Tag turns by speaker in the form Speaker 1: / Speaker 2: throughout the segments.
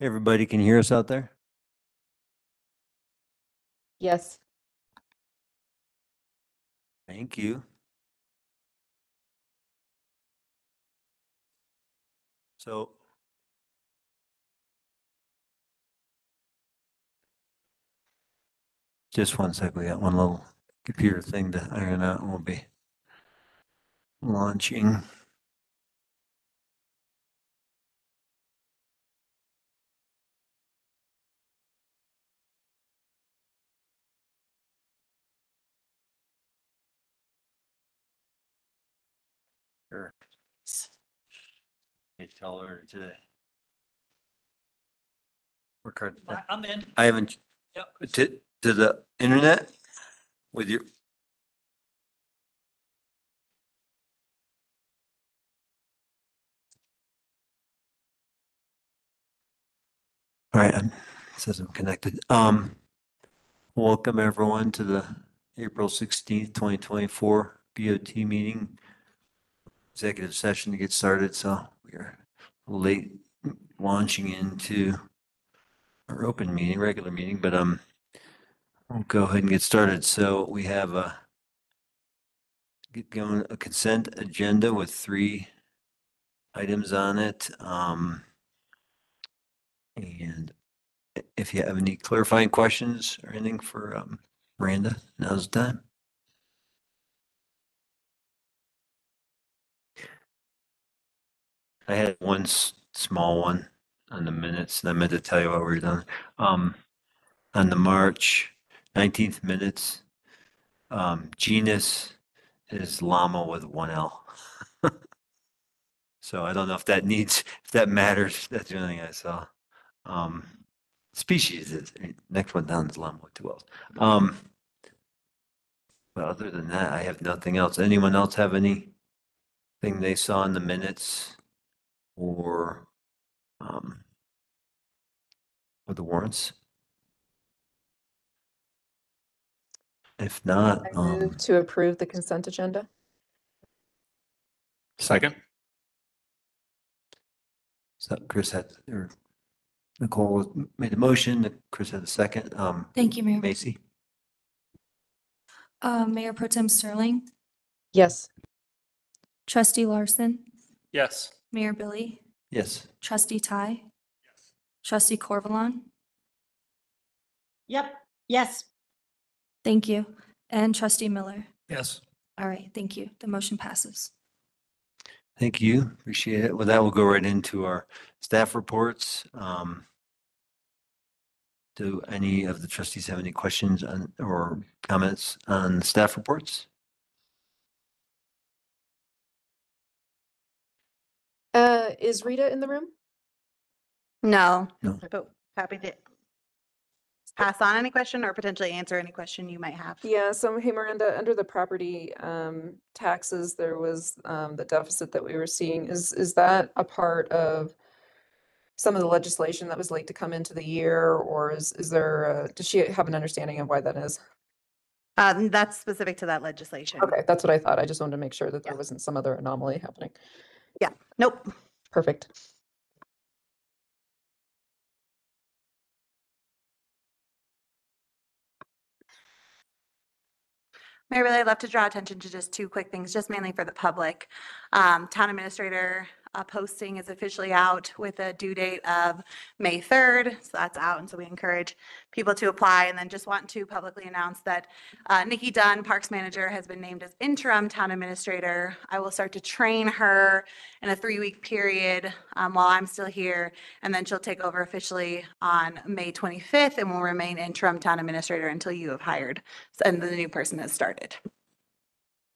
Speaker 1: Everybody can hear us out there?
Speaker 2: Yes.
Speaker 1: Thank you. So. Just one sec, we got one little computer thing to iron out and we'll be launching. Sure. You tell her to. Record.
Speaker 3: I- I'm in.
Speaker 1: I haven't,
Speaker 3: Yep.
Speaker 1: to, to the internet with your. All right, it says I'm connected. Um, welcome everyone to the April sixteenth, twenty twenty-four BOT meeting. Executive session to get started, so we are late launching into our open meeting, regular meeting, but um, we'll go ahead and get started. So we have a get going, a consent agenda with three items on it. Um, and if you have any clarifying questions or anything for um, Miranda, now's the time. I had one s- small one on the minutes, and I meant to tell you what we were done. Um, on the March nineteenth minutes, um, genus is llama with one L. So I don't know if that needs, if that matters. That's the only thing I saw. Um, species is, next one down is llama with two L's. Um, but other than that, I have nothing else. Anyone else have anything they saw in the minutes or, um, or the warrants? If not,
Speaker 2: I
Speaker 1: um,
Speaker 2: move to approve the consent agenda.
Speaker 4: Second?
Speaker 1: so Chris had, or Nicole made a motion, Chris had a second, um,
Speaker 5: Thank you, Mayor.
Speaker 1: Macy?
Speaker 5: Uh, Mayor Pro Tem Sterling,
Speaker 2: Yes.
Speaker 5: Trustee Larson,
Speaker 4: Yes.
Speaker 5: Mayor Billy,
Speaker 1: Yes.
Speaker 5: Trustee Ty, Yes. Trustee Corvalon.
Speaker 6: Yep, yes.
Speaker 5: Thank you. And Trustee Miller.
Speaker 4: Yes.
Speaker 5: All right, thank you. The motion passes.
Speaker 1: Thank you. Appreciate it. Well, that will go right into our staff reports. Um, do any of the trustees have any questions on, or comments on staff reports?
Speaker 2: Uh, is Rita in the room?
Speaker 6: No.
Speaker 1: No.
Speaker 6: But happy to pass on any question or potentially answer any question you might have.
Speaker 2: Yeah, so hey Miranda, under the property um taxes, there was um the deficit that we were seeing. Is is that a part of some of the legislation that was late to come into the year, or is is there, uh, does she have an understanding of why that is?
Speaker 6: Um, that's specific to that legislation.
Speaker 2: Okay, that's what I thought. I just wanted to make sure that there
Speaker 6: Yeah.
Speaker 2: wasn't some other anomaly happening.
Speaker 6: Nope.
Speaker 2: Perfect.
Speaker 6: Mayor, really, I'd love to draw attention to just two quick things, just mainly for the public. Um, Town Administrator uh, posting is officially out with a due date of May 3rd, so that's out, and so we encourage people to apply. And then just want to publicly announce that uh, Nikki Dunn, Parks Manager, has been named as interim Town Administrator. I will start to train her in a three-week period um, while I'm still here, and then she'll take over officially on May 25th and will remain interim Town Administrator until you have hired and the new person has started.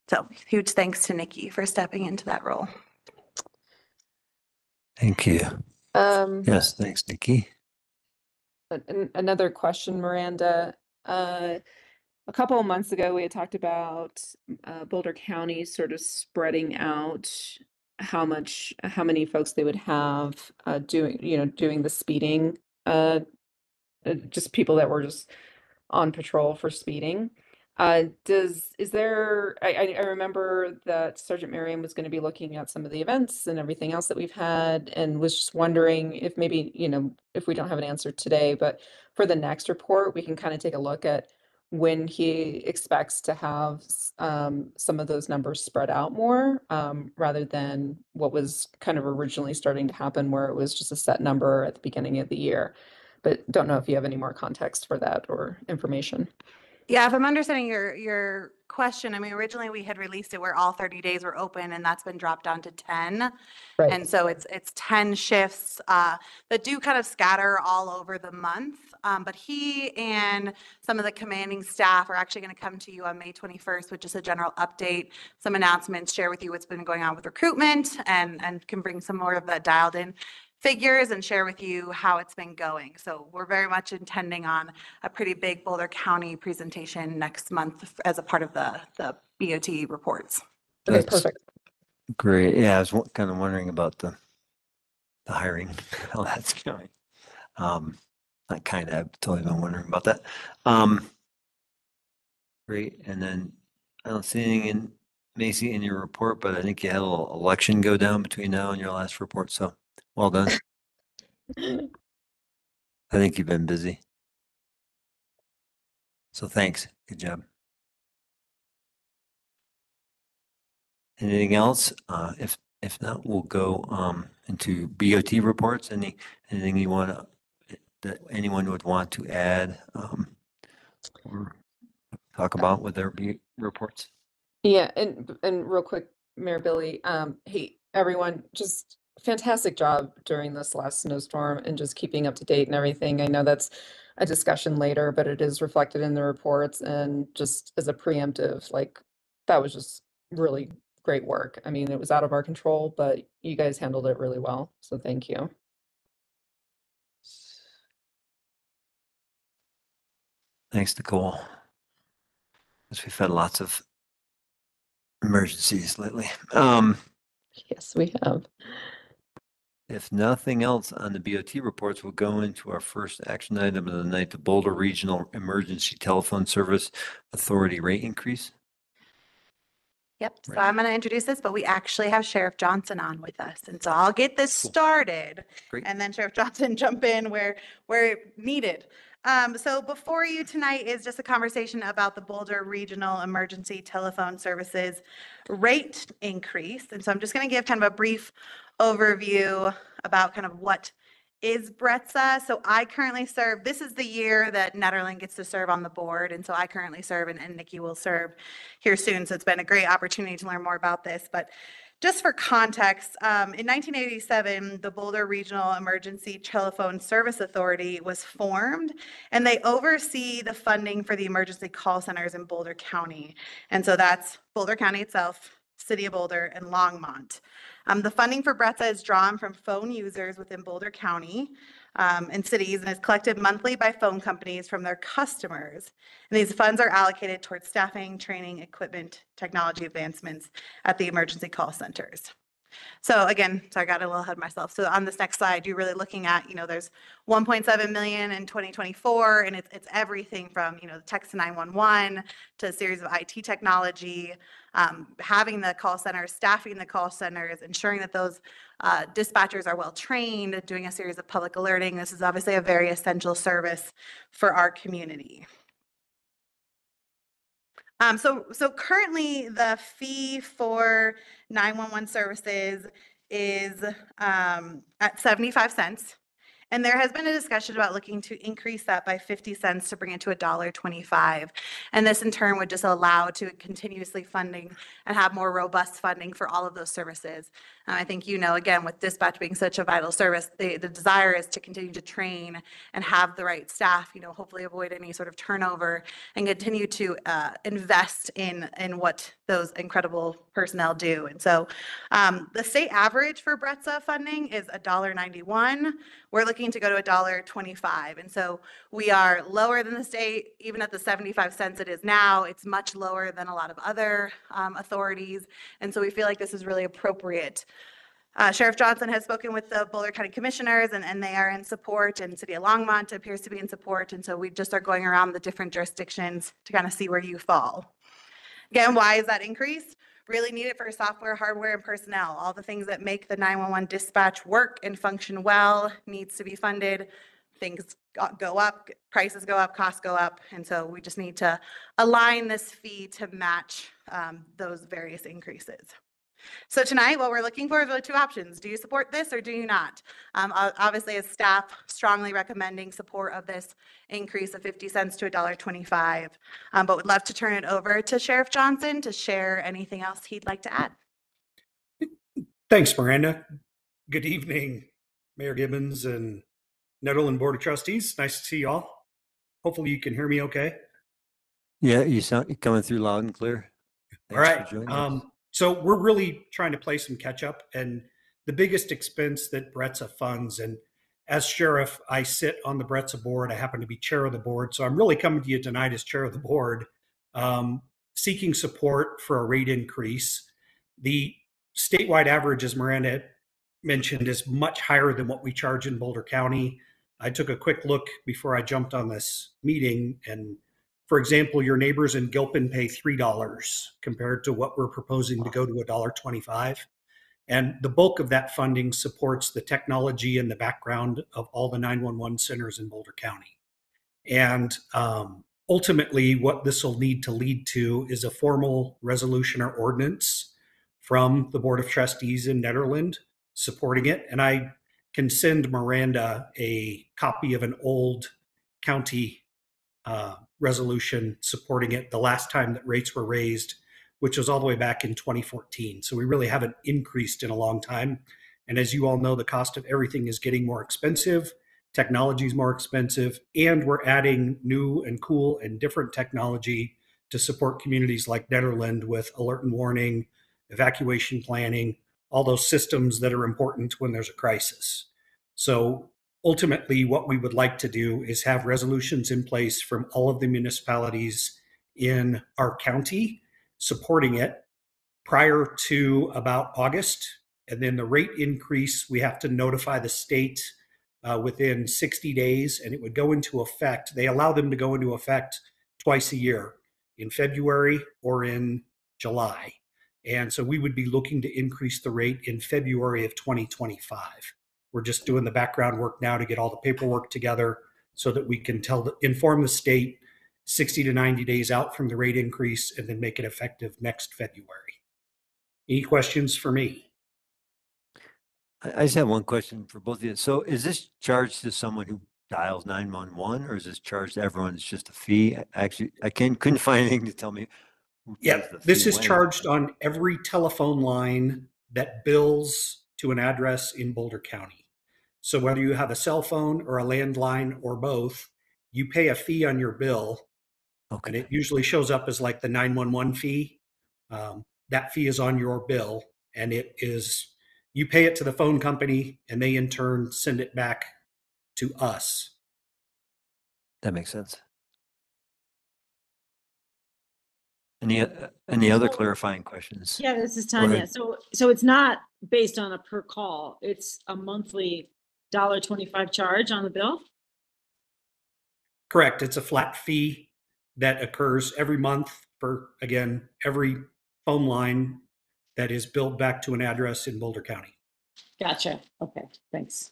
Speaker 6: So huge thanks to Nikki for stepping into that role.
Speaker 1: Thank you.
Speaker 2: Um,
Speaker 1: Yes, thanks, Nikki.
Speaker 2: An- an- Another question, Miranda. Uh, A couple of months ago, we had talked about uh, Boulder County sort of spreading out how much, how many folks they would have uh, doing, you know, doing the speeding. uh, uh, Just people that were just on patrol for speeding. Uh, does, is there, I, I, I remember that Sergeant Merriam was gonna be looking at some of the events and everything else that we've had and was just wondering if maybe, you know, if we don't have an answer today, but for the next report, we can kind of take a look at when he expects to have, um, some of those numbers spread out more, um, rather than what was kind of originally starting to happen where it was just a set number at the beginning of the year. But don't know if you have any more context for that or information.
Speaker 6: Yeah, if I'm understanding your, your question, I mean, originally we had released it where all 30 days were open and that's been dropped down to 10.
Speaker 2: Right.
Speaker 6: And so it's, it's 10 shifts uh, that do kind of scatter all over the month. Um, But he and some of the commanding staff are actually going to come to you on May 21st with just a general update, some announcements, share with you what's been going on with recruitment and, and can bring some more of the dialed in figures and share with you how it's been going. So we're very much intending on a pretty big Boulder County presentation next month as a part of the, the BOT reports.
Speaker 2: Okay,
Speaker 1: That's-
Speaker 2: perfect.
Speaker 1: Great. Yeah, I was kind of wondering about the, the hiring, how that's going. Um, I kind of have totally been wondering about that. Um, great. And then I don't see anything in Macy in your report, but I think you had a little election go down between now and your last report. So well done. I think you've been busy. So thanks. Good job. Anything else? Uh, if, if not, we'll go, um, into BOT reports. Any, anything you want that anyone would want to add, um, or talk about with their B reports?
Speaker 2: Yeah, and and real quick, Mayor Billy, um, hey, everyone, just fantastic job during this last snowstorm and just keeping up to date and everything. I know that's a discussion later, but it is reflected in the reports and just as a preemptive, like that was just really great work. I mean, it was out of our control, but you guys handled it really well. So thank you.
Speaker 1: Thanks, Nicole. Because we've had lots of emergencies lately. Um,
Speaker 2: Yes, we have.
Speaker 1: If nothing else on the BOT reports, we'll go into our first action item of the night, the Boulder Regional Emergency Telephone Service Authority rate increase.
Speaker 6: Yep, so
Speaker 1: Right.
Speaker 6: I'm going to introduce this, but we actually have Sheriff Johnson on with us. And so I'll get this
Speaker 1: Cool.
Speaker 6: started.
Speaker 1: Great.
Speaker 6: And then Sheriff Johnson jump in where, where needed. Um, so before you tonight is just a conversation about the Boulder Regional Emergency Telephone Services rate increase. And so I'm just going to give kind of a brief overview about kind of what is BRETSA. So I currently serve, this is the year that Nederland gets to serve on the board. And so I currently serve and, and Nikki will serve here soon. So it's been a great opportunity to learn more about this. But just for context, um, in 1987, the Boulder Regional Emergency Telephone Service Authority was formed, and they oversee the funding for the emergency call centers in Boulder County. And so that's Boulder County itself, City of Boulder, and Longmont. Um, the funding for BRETSA is drawn from phone users within Boulder County um, and cities and is collected monthly by phone companies from their customers. And these funds are allocated towards staffing, training, equipment, technology advancements at the emergency call centers. So again, so I got a little ahead of myself. So on this next slide, you're really looking at, you know, there's 1.7 million in 2024, and it's, it's everything from, you know, the text to 911 to a series of IT technology, um, having the call centers, staffing the call centers, ensuring that those uh, dispatchers are well trained, doing a series of public alerting. This is obviously a very essential service for our community. Um, so, so currently the fee for 911 services is um, at 75 cents. And there has been a discussion about looking to increase that by 50 cents to bring it to a dollar 25. And this in turn would just allow to continuously funding and have more robust funding for all of those services. And I think you know, again, with dispatch being such a vital service, the, the desire is to continue to train and have the right staff, you know, hopefully avoid any sort of turnover and continue to uh, invest in, in what those incredible personnel do. And so um, the state average for BRETSA funding is $1.91. We're looking to go to $1.25. And so we are lower than the state, even at the 75 cents it is now. It's much lower than a lot of other um, authorities. And so we feel like this is really appropriate. Uh, Sheriff Johnson has spoken with the Boulder County Commissioners and, and they are in support and City of Longmont appears to be in support. And so we just are going around the different jurisdictions to kind of see where you fall. Again, why is that increase? Really needed for software, hardware, and personnel. All the things that make the 911 dispatch work and function well needs to be funded. Things go- up, prices go up, costs go up. And so we just need to align this fee to match um, those various increases. So tonight, what we're looking for are the two options. Do you support this or do you not? Um, Obviously, as staff strongly recommending support of this increase of 50 cents to $1.25. Um, But would love to turn it over to Sheriff Johnson to share anything else he'd like to add.
Speaker 3: Thanks, Miranda. Good evening, Mayor Gibbons and Nederland Board of Trustees. Nice to see you all. Hopefully you can hear me okay.
Speaker 1: Yeah, you sound, you're coming through loud and clear.
Speaker 3: All
Speaker 1: Thanks for
Speaker 3: right.
Speaker 1: joining us.
Speaker 3: Um, so we're really trying to play some catch up and the biggest expense that BRETSA funds and as sheriff, I sit on the BRETSA board. I happen to be chair of the board. So I'm really coming to you tonight as chair of the board, um, seeking support for a rate increase. The statewide average, as Miranda mentioned, is much higher than what we charge in Boulder County. I took a quick look before I jumped on this meeting and for example, your neighbors in Gilpin pay three dollars compared to what we're proposing to go to a dollar twenty-five. And the bulk of that funding supports the technology and the background of all the 911 centers in Boulder County. And um, ultimately, what this will need to lead to is a formal resolution or ordinance from the Board of Trustees in Nederland supporting it. And I can send Miranda a copy of an old county uh, resolution supporting it the last time that rates were raised, which was all the way back in 2014. So we really haven't increased in a long time. And as you all know, the cost of everything is getting more expensive. Technology is more expensive, and we're adding new and cool and different technology to support communities like Nederland with alert and warning, evacuation planning, all those systems that are important when there's a crisis. So ultimately, what we would like to do is have resolutions in place from all of the municipalities in our county supporting it prior to about August. And then the rate increase, we have to notify the state uh, within 60 days, and it would go into effect. They allow them to go into effect twice a year in February or in July. And so we would be looking to increase the rate in February of 2025. We're just doing the background work now to get all the paperwork together so that we can tell the, inform the state 60 to 90 days out from the rate increase and then make it effective next February. Any questions for me?
Speaker 1: I, just have one question for both of you. So is this charged to someone who dials nine one one or is this charged to everyone? It's just a fee? Actually, I can't, couldn't find anything to tell me.
Speaker 3: Yeah, this is
Speaker 1: when.
Speaker 3: charged on every telephone line that bills to an address in Boulder County. So whether you have a cell phone or a landline or both, you pay a fee on your bill and it usually shows up as like the 911 fee. Um, that fee is on your bill and it is, you pay it to the phone company and they in turn send it back to us.
Speaker 1: that makes sense. Any, uh, any other clarifying questions?
Speaker 4: Yeah, this is Tanya. So, so it's not based on a per call. It's a monthly dollar twenty-five charge on the bill?
Speaker 3: Correct. It's a flat fee that occurs every month for, again, every phone line that is billed back to an address in Boulder County.
Speaker 4: Gotcha. Okay, thanks.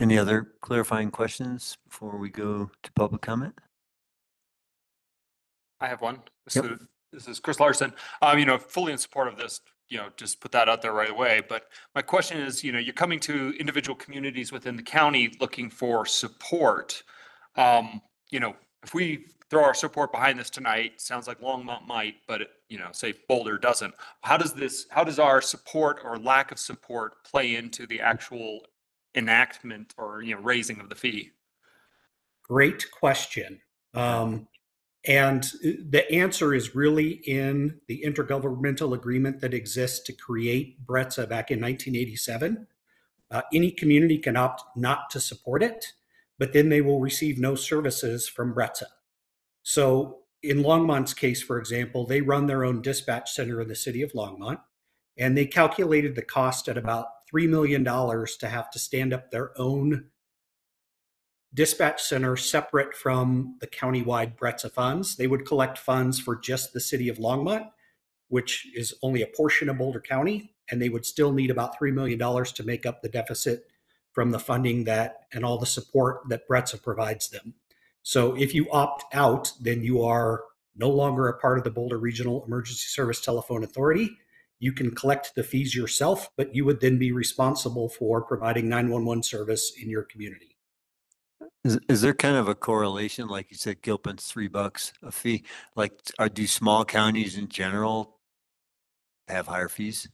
Speaker 1: Any other clarifying questions before we go to public comment?
Speaker 7: I have one. This
Speaker 1: Yep.
Speaker 7: is, this is Chris Larson. Um, you know, fully in support of this, you know, just put that out there right away. But my question is, you know, you're coming to individual communities within the county looking for support. Um, you know, if we throw our support behind this tonight, sounds like Longmont might, but it, you know, say Boulder doesn't. How does this, how does our support or lack of support play into the actual enactment or, you know, raising of the fee?
Speaker 3: Great question. Um, and uh, the answer is really in the intergovernmental agreement that exists to create BRETSA back in 1987. Uh, any community can opt not to support it, but then they will receive no services from BRETSA. So in Longmont's case, for example, they run their own dispatch center in the city of Longmont, and they calculated the cost at about $3 million to have to stand up their own dispatch center separate from the countywide BRETSA funds. They would collect funds for just the city of Longmont, which is only a portion of Boulder County, and they would still need about $3 million to make up the deficit from the funding that and all the support that BRETSA provides them. So if you opt out, then you are no longer a part of the Boulder Regional Emergency Service Telephone Authority. You can collect the fees yourself, but you would then be responsible for providing 911 service in your community.
Speaker 1: Is, is there kind of a correlation, like you said, Gilpin's three bucks a fee? Like, are, do small counties in general have higher fees?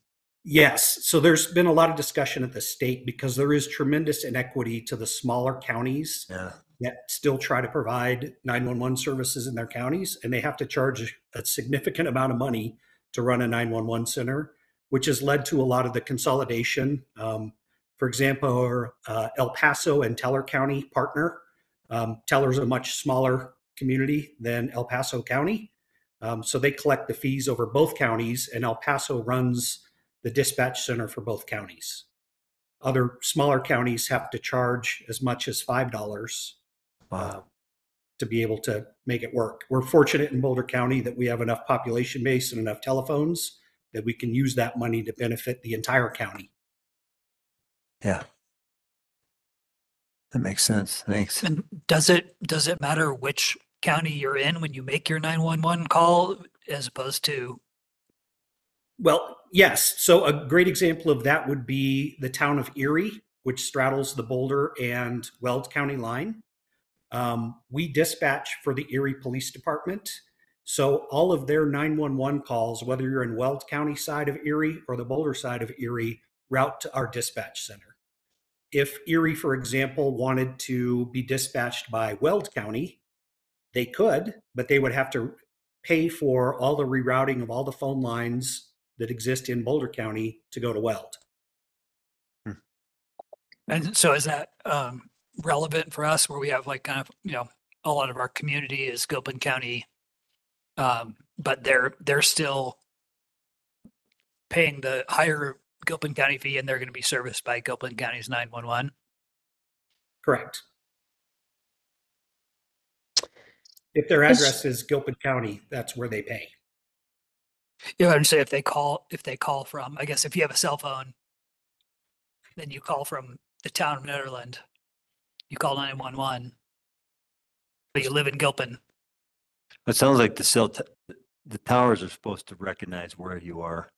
Speaker 3: Yes. So there's been a lot of discussion at the state because there is tremendous inequity to the smaller counties
Speaker 1: Yeah.
Speaker 3: that still try to provide 911 services in their counties, and they have to charge a significant amount of money to run a 911 center, which has led to a lot of the consolidation. Um, for example, uh, El Paso and Teller County partner. Um, Teller is a much smaller community than El Paso County. Um, so they collect the fees over both counties, and El Paso runs the dispatch center for both counties. Other smaller counties have to charge as much as $5 uh, to be able to make it work. We're fortunate in Boulder County that we have enough population base and enough telephones that we can use that money to benefit the entire county.
Speaker 1: Yeah. That makes sense. Thanks.
Speaker 8: And does it, does it matter which county you're in when you make your nine one one call as opposed to,
Speaker 3: Well, yes. So a great example of that would be the town of Erie, which straddles the Boulder and Weld County line. Um, we dispatch for the Erie Police Department. So all of their 911 calls, whether you're in Weld County side of Erie or the Boulder side of Erie, route to our dispatch center. If Erie, for example, wanted to be dispatched by Weld County, they could, but they would have to pay for all the rerouting of all the phone lines that exist in Boulder County to go to Weld.
Speaker 8: and so is that um relevant for us where we have like kind of, you know, a lot of our community is Gilpin County. Um, but they're, they're still paying the higher Gilpin County fee and they're going to be serviced by Gilpin County's nine one one.
Speaker 3: Correct. If their address is Gilpin County, that's where they pay.
Speaker 8: You know, I'd say if they call, if they call from, I guess if you have a cell phone, then you call from the town of Nederland, you call nine one one. But you live in Gilpin,
Speaker 1: It sounds like the cell, t- the towers are supposed to recognize where you are,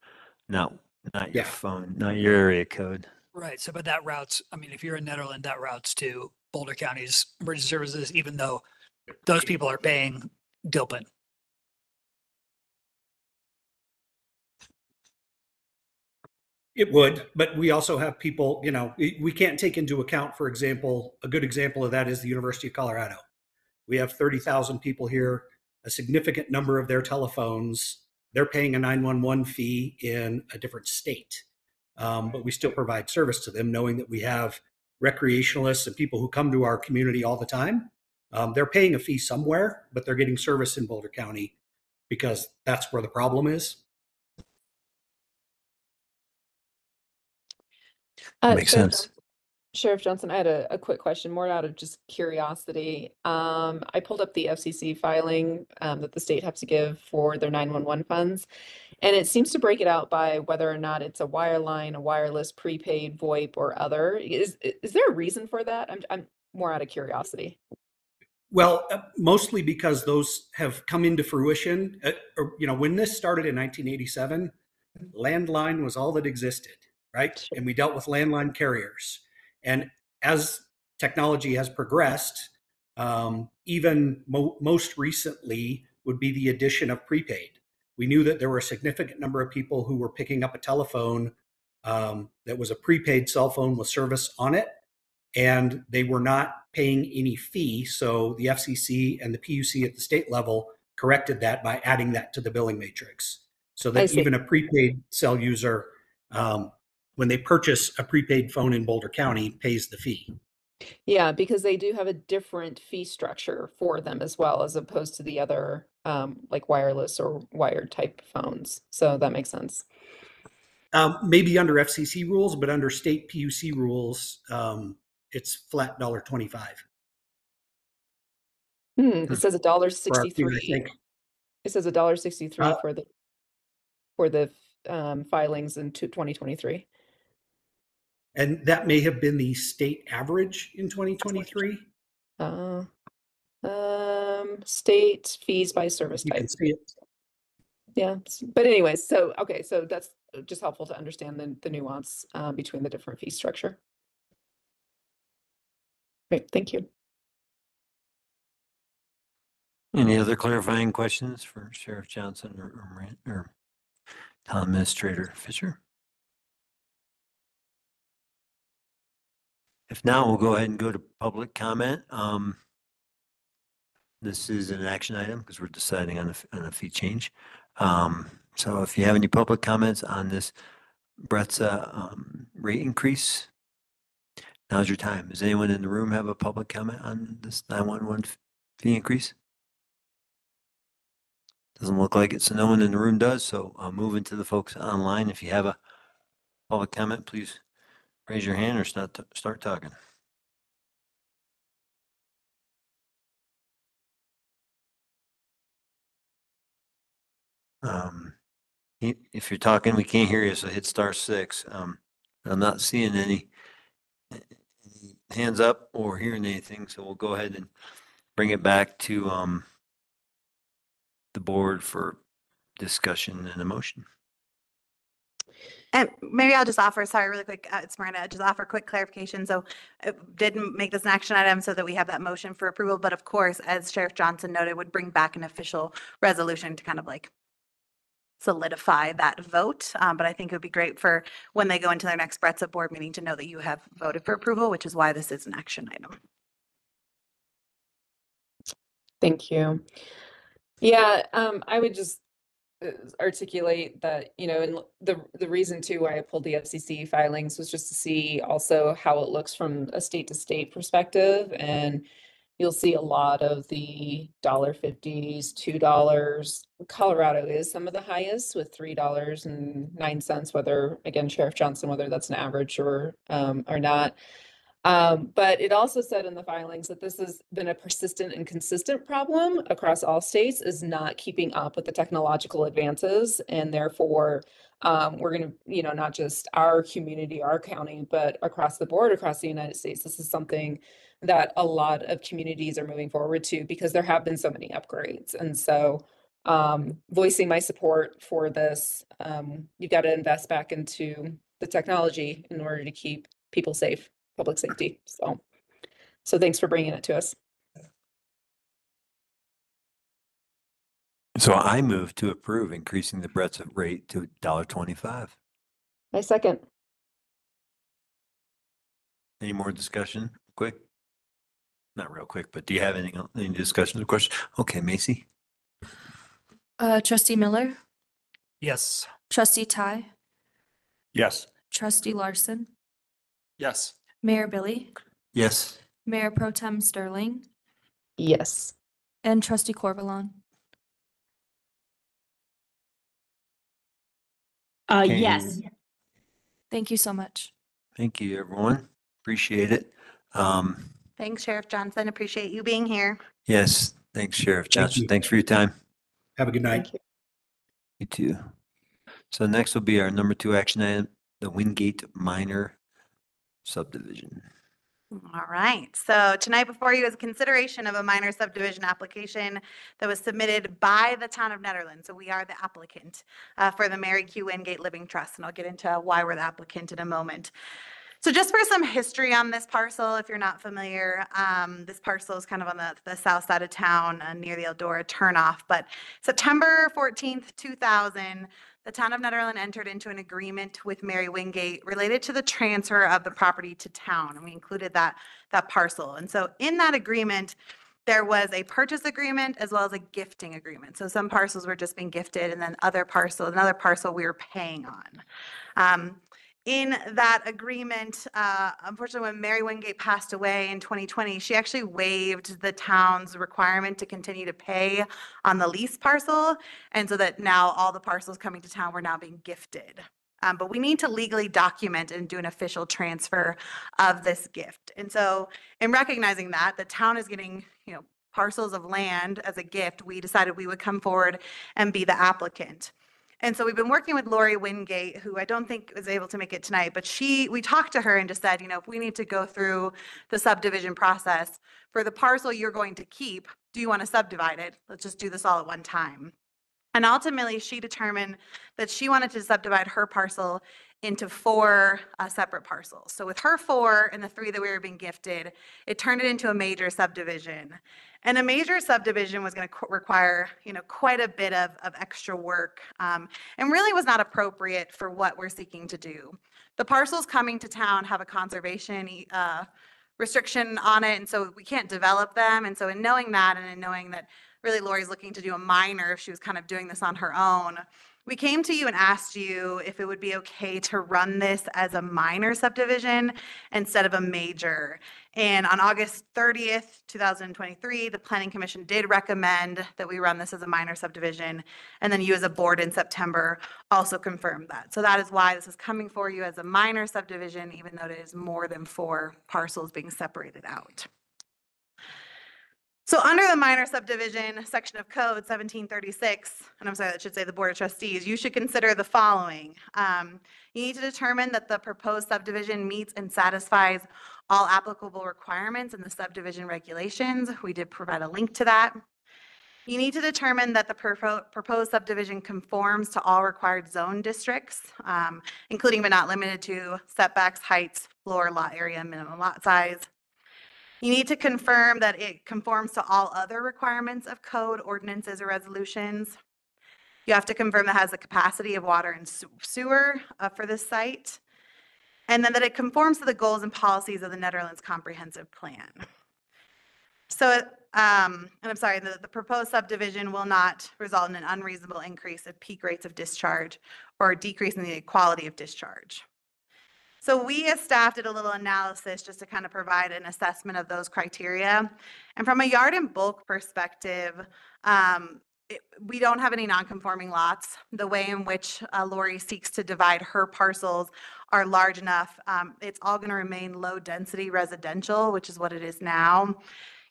Speaker 1: not, not your
Speaker 3: Yeah.
Speaker 1: phone, not your area code.
Speaker 8: right? So, but that routes, I mean, if you're in Nederland, that routes to Boulder County's emergency services, even though those people are paying Gilpin.
Speaker 3: It would, but we also have people, you know, we, we can't take into account, for example, a good example of that is the University of Colorado. We have 30,000 people here, a significant number of their telephones, they're paying a 911 fee in a different state. Um, but we still provide service to them, knowing that we have recreationalists and people who come to our community all the time. Um, they're paying a fee somewhere, but they're getting service in Boulder County because that's where the problem is.
Speaker 2: Uh,
Speaker 1: Makes
Speaker 2: Sheriff
Speaker 1: sense.
Speaker 2: Sheriff Johnson, I had a, a quick question, more out of just curiosity. Um, I pulled up the FCC filing, um, that the state has to give for their nine-one-one funds. And it seems to break it out by whether or not it's a wireline, a wireless, prepaid, VoIP, or other. Is, is there a reason for that? I'm, I'm more out of curiosity.
Speaker 3: Well, uh, mostly because those have come into fruition. Uh, or, you know, when this started in 1987, landline was all that existed, right? And we dealt with landline carriers. And as technology has progressed, um, even mo- most recently would be the addition of prepaid. We knew that there were a significant number of people who were picking up a telephone um, that was a prepaid cell phone with service on it and they were not paying any fee. So the FCC and the PUC at the state level corrected that by adding that to the billing matrix. So that even a prepaid cell user, um, when they purchase a prepaid phone in Boulder County, pays the fee.
Speaker 2: Yeah, because they do have a different fee structure for them as well, as opposed to the other um, like wireless or wired type phones. So that makes sense.
Speaker 3: Um, maybe under FCC rules, but under state PUC rules, um, it's flat dollar twenty-five.
Speaker 2: Hmm,
Speaker 3: Hmm.
Speaker 2: it says a dollar
Speaker 3: for our fee, I
Speaker 2: sixty-three. It says a dollar sixty-three
Speaker 3: Uh,
Speaker 2: for the for the um, filings in twenty twenty-three.
Speaker 3: And that may have been the state average in twenty twenty-three.
Speaker 2: Uh, um, state fees by service
Speaker 3: You
Speaker 2: type.
Speaker 3: can see it.
Speaker 2: Yeah, but anyways, so, okay, so that's just helpful to understand the, the nuance, uh, between the different fee structure. Great, thank you.
Speaker 1: Any other clarifying questions for Sheriff Johnson or, or or Town Administrator Fisher? If not, we'll go ahead and go to public comment. Um, this is an action item because we're deciding on a, on a fee change. Um, so if you have any public comments on this Brett's, uh, um, rate increase, now's your time. Does anyone in the room have a public comment on this nine-one-one fee increase? Doesn't look like it, so no one in the room does, so I'll move into the folks online. If you have a public comment, please raise your hand or start, start talking. Um, if you're talking, we can't hear you, so hit star six. Um, I'm not seeing any any hands up or hearing anything, so we'll go ahead and bring it back to, um, the board for discussion and a motion.
Speaker 6: And maybe I'll just offer, sorry, really quick, uh, it's Miranda, just offer quick clarification. So it didn't make this an action item so that we have that motion for approval, but of course, as Sheriff Johnson noted, would bring back an official resolution to kind of like solidify that vote. Um, but I think it would be great for when they go into their next Brett's board meeting to know that you have voted for approval, which is why this is an action item.
Speaker 2: Thank you. Yeah, um, I would just uh, articulate that, you know, and the, the reason too why I pulled the FCC filings was just to see also how it looks from a state to state perspective. And you'll see a lot of the dollar fifties, two dollars. Colorado is some of the highest with three dollars and nine cents, whether, again, Sheriff Johnson, whether that's an average or, um, or not. Um, but it also said in the filings that this has been a persistent and consistent problem across all states is not keeping up with the technological advances. And therefore, um, we're gonna, you know, not just our community, our county, but across the board, across the United States, this is something that a lot of communities are moving forward to because there have been so many upgrades. And so, um, voicing my support for this, um, you've got to invest back into the technology in order to keep people safe public safety. So, so thanks for bringing it to us.
Speaker 1: So I move to approve increasing the Brett's rate to dollar twenty-five.
Speaker 2: I second.
Speaker 1: Any more discussion? Quick? Not real quick, but do you have any, any discussion or question? Okay, Macy?
Speaker 5: Uh, trustee Miller,
Speaker 8: Yes.
Speaker 5: trustee Ty,
Speaker 7: Yes.
Speaker 5: trustee Larson,
Speaker 7: Yes.
Speaker 5: Mayor Billy,
Speaker 1: Yes.
Speaker 5: Mayor Pro Tem Sterling,
Speaker 2: Yes.
Speaker 5: and trustee Corvalon.
Speaker 4: Uh,
Speaker 1: Can't
Speaker 4: yes.
Speaker 5: Thank you so much.
Speaker 1: Thank you, everyone. Appreciate it. Um,
Speaker 6: Thanks, Sheriff Johnson. Appreciate you being here.
Speaker 1: yes, thanks Sheriff Johnson.
Speaker 3: you.
Speaker 1: Thanks for your time.
Speaker 3: Have a good night.
Speaker 2: Thank you.
Speaker 1: You too. So next will be our number two action item, the Wingate minor subdivision.
Speaker 6: All right, so tonight before you is consideration of a minor subdivision application that was submitted by the town of Nederlands. So we are the applicant uh, for the Mary Q. Wingate Living Trust, and I'll get into why we're the applicant in a moment. So just for some history on this parcel, if you're not familiar, um, this parcel is kind of on the, the south side of town uh, near the Eldora turnoff. But September 14th, 2000, the town of Nederland entered into an agreement with Mary Wingate related to the transfer of the property to town. And we included that, that parcel. And so in that agreement, there was a purchase agreement as well as a gifting agreement. So some parcels were just being gifted and then other parcel, another parcel we were paying on. Um, in that agreement, uh, unfortunately, when Mary Wingate passed away in 2020, she actually waived the town's requirement to continue to pay on the lease parcel. And so that now all the parcels coming to town were now being gifted. Um, but we need to legally document and do an official transfer of this gift. And so in recognizing that, the town is getting, you know, parcels of land as a gift, we decided we would come forward and be the applicant. And so we've been working with Lori Wingate, who I don't think was able to make it tonight, but she, we talked to her and just said, you know, if we need to go through the subdivision process for the parcel you're going to keep, do you want to subdivide it? Let's just do this all at one time. And ultimately, she determined that she wanted to subdivide her parcel into four uh, separate parcels. So with her four and the three that we were being gifted, it turned it into a major subdivision. And a major subdivision was going to require, you know, quite a bit of, of extra work um, and really was not appropriate for what we're seeking to do. The parcels coming to town have a conservation uh, restriction on it, and so we can't develop them. And so in knowing that and in knowing that really Lori's looking to do a minor if she was kind of doing this on her own, we came to you and asked you if it would be okay to run this as a minor subdivision instead of a major. And on August 30th, 2023, the Planning Commission did recommend that we run this as a minor subdivision. And then you as a board in September also confirmed that. So that is why this is coming for you as a minor subdivision, even though it is more than four parcels being separated out. So under the minor subdivision section of code 1736, and I'm sorry, that should say the Board of Trustees, you should consider the following. Um, You need to determine that the proposed subdivision meets and satisfies all applicable requirements in the subdivision regulations. We did provide a link to that. You need to determine that the propo- proposed subdivision conforms to all required zone districts, um, including but not limited to setbacks, heights, floor lot area, minimum lot size. You need to confirm that it conforms to all other requirements of code, ordinances, or resolutions. You have to confirm that it has the capacity of water and sewer uh, for this site. And then that it conforms to the goals and policies of the Nederland's Comprehensive Plan. So, um, and I'm sorry, the, the proposed subdivision will not result in an unreasonable increase of peak rates of discharge or decrease in the quality of discharge. So we as staff did a little analysis just to kind of provide an assessment of those criteria. And from a yard and bulk perspective, um, it- we don't have any non-conforming lots. The way in which uh, Lori seeks to divide her parcels are large enough. Um, It's all going to remain low-density residential, which is what it is now.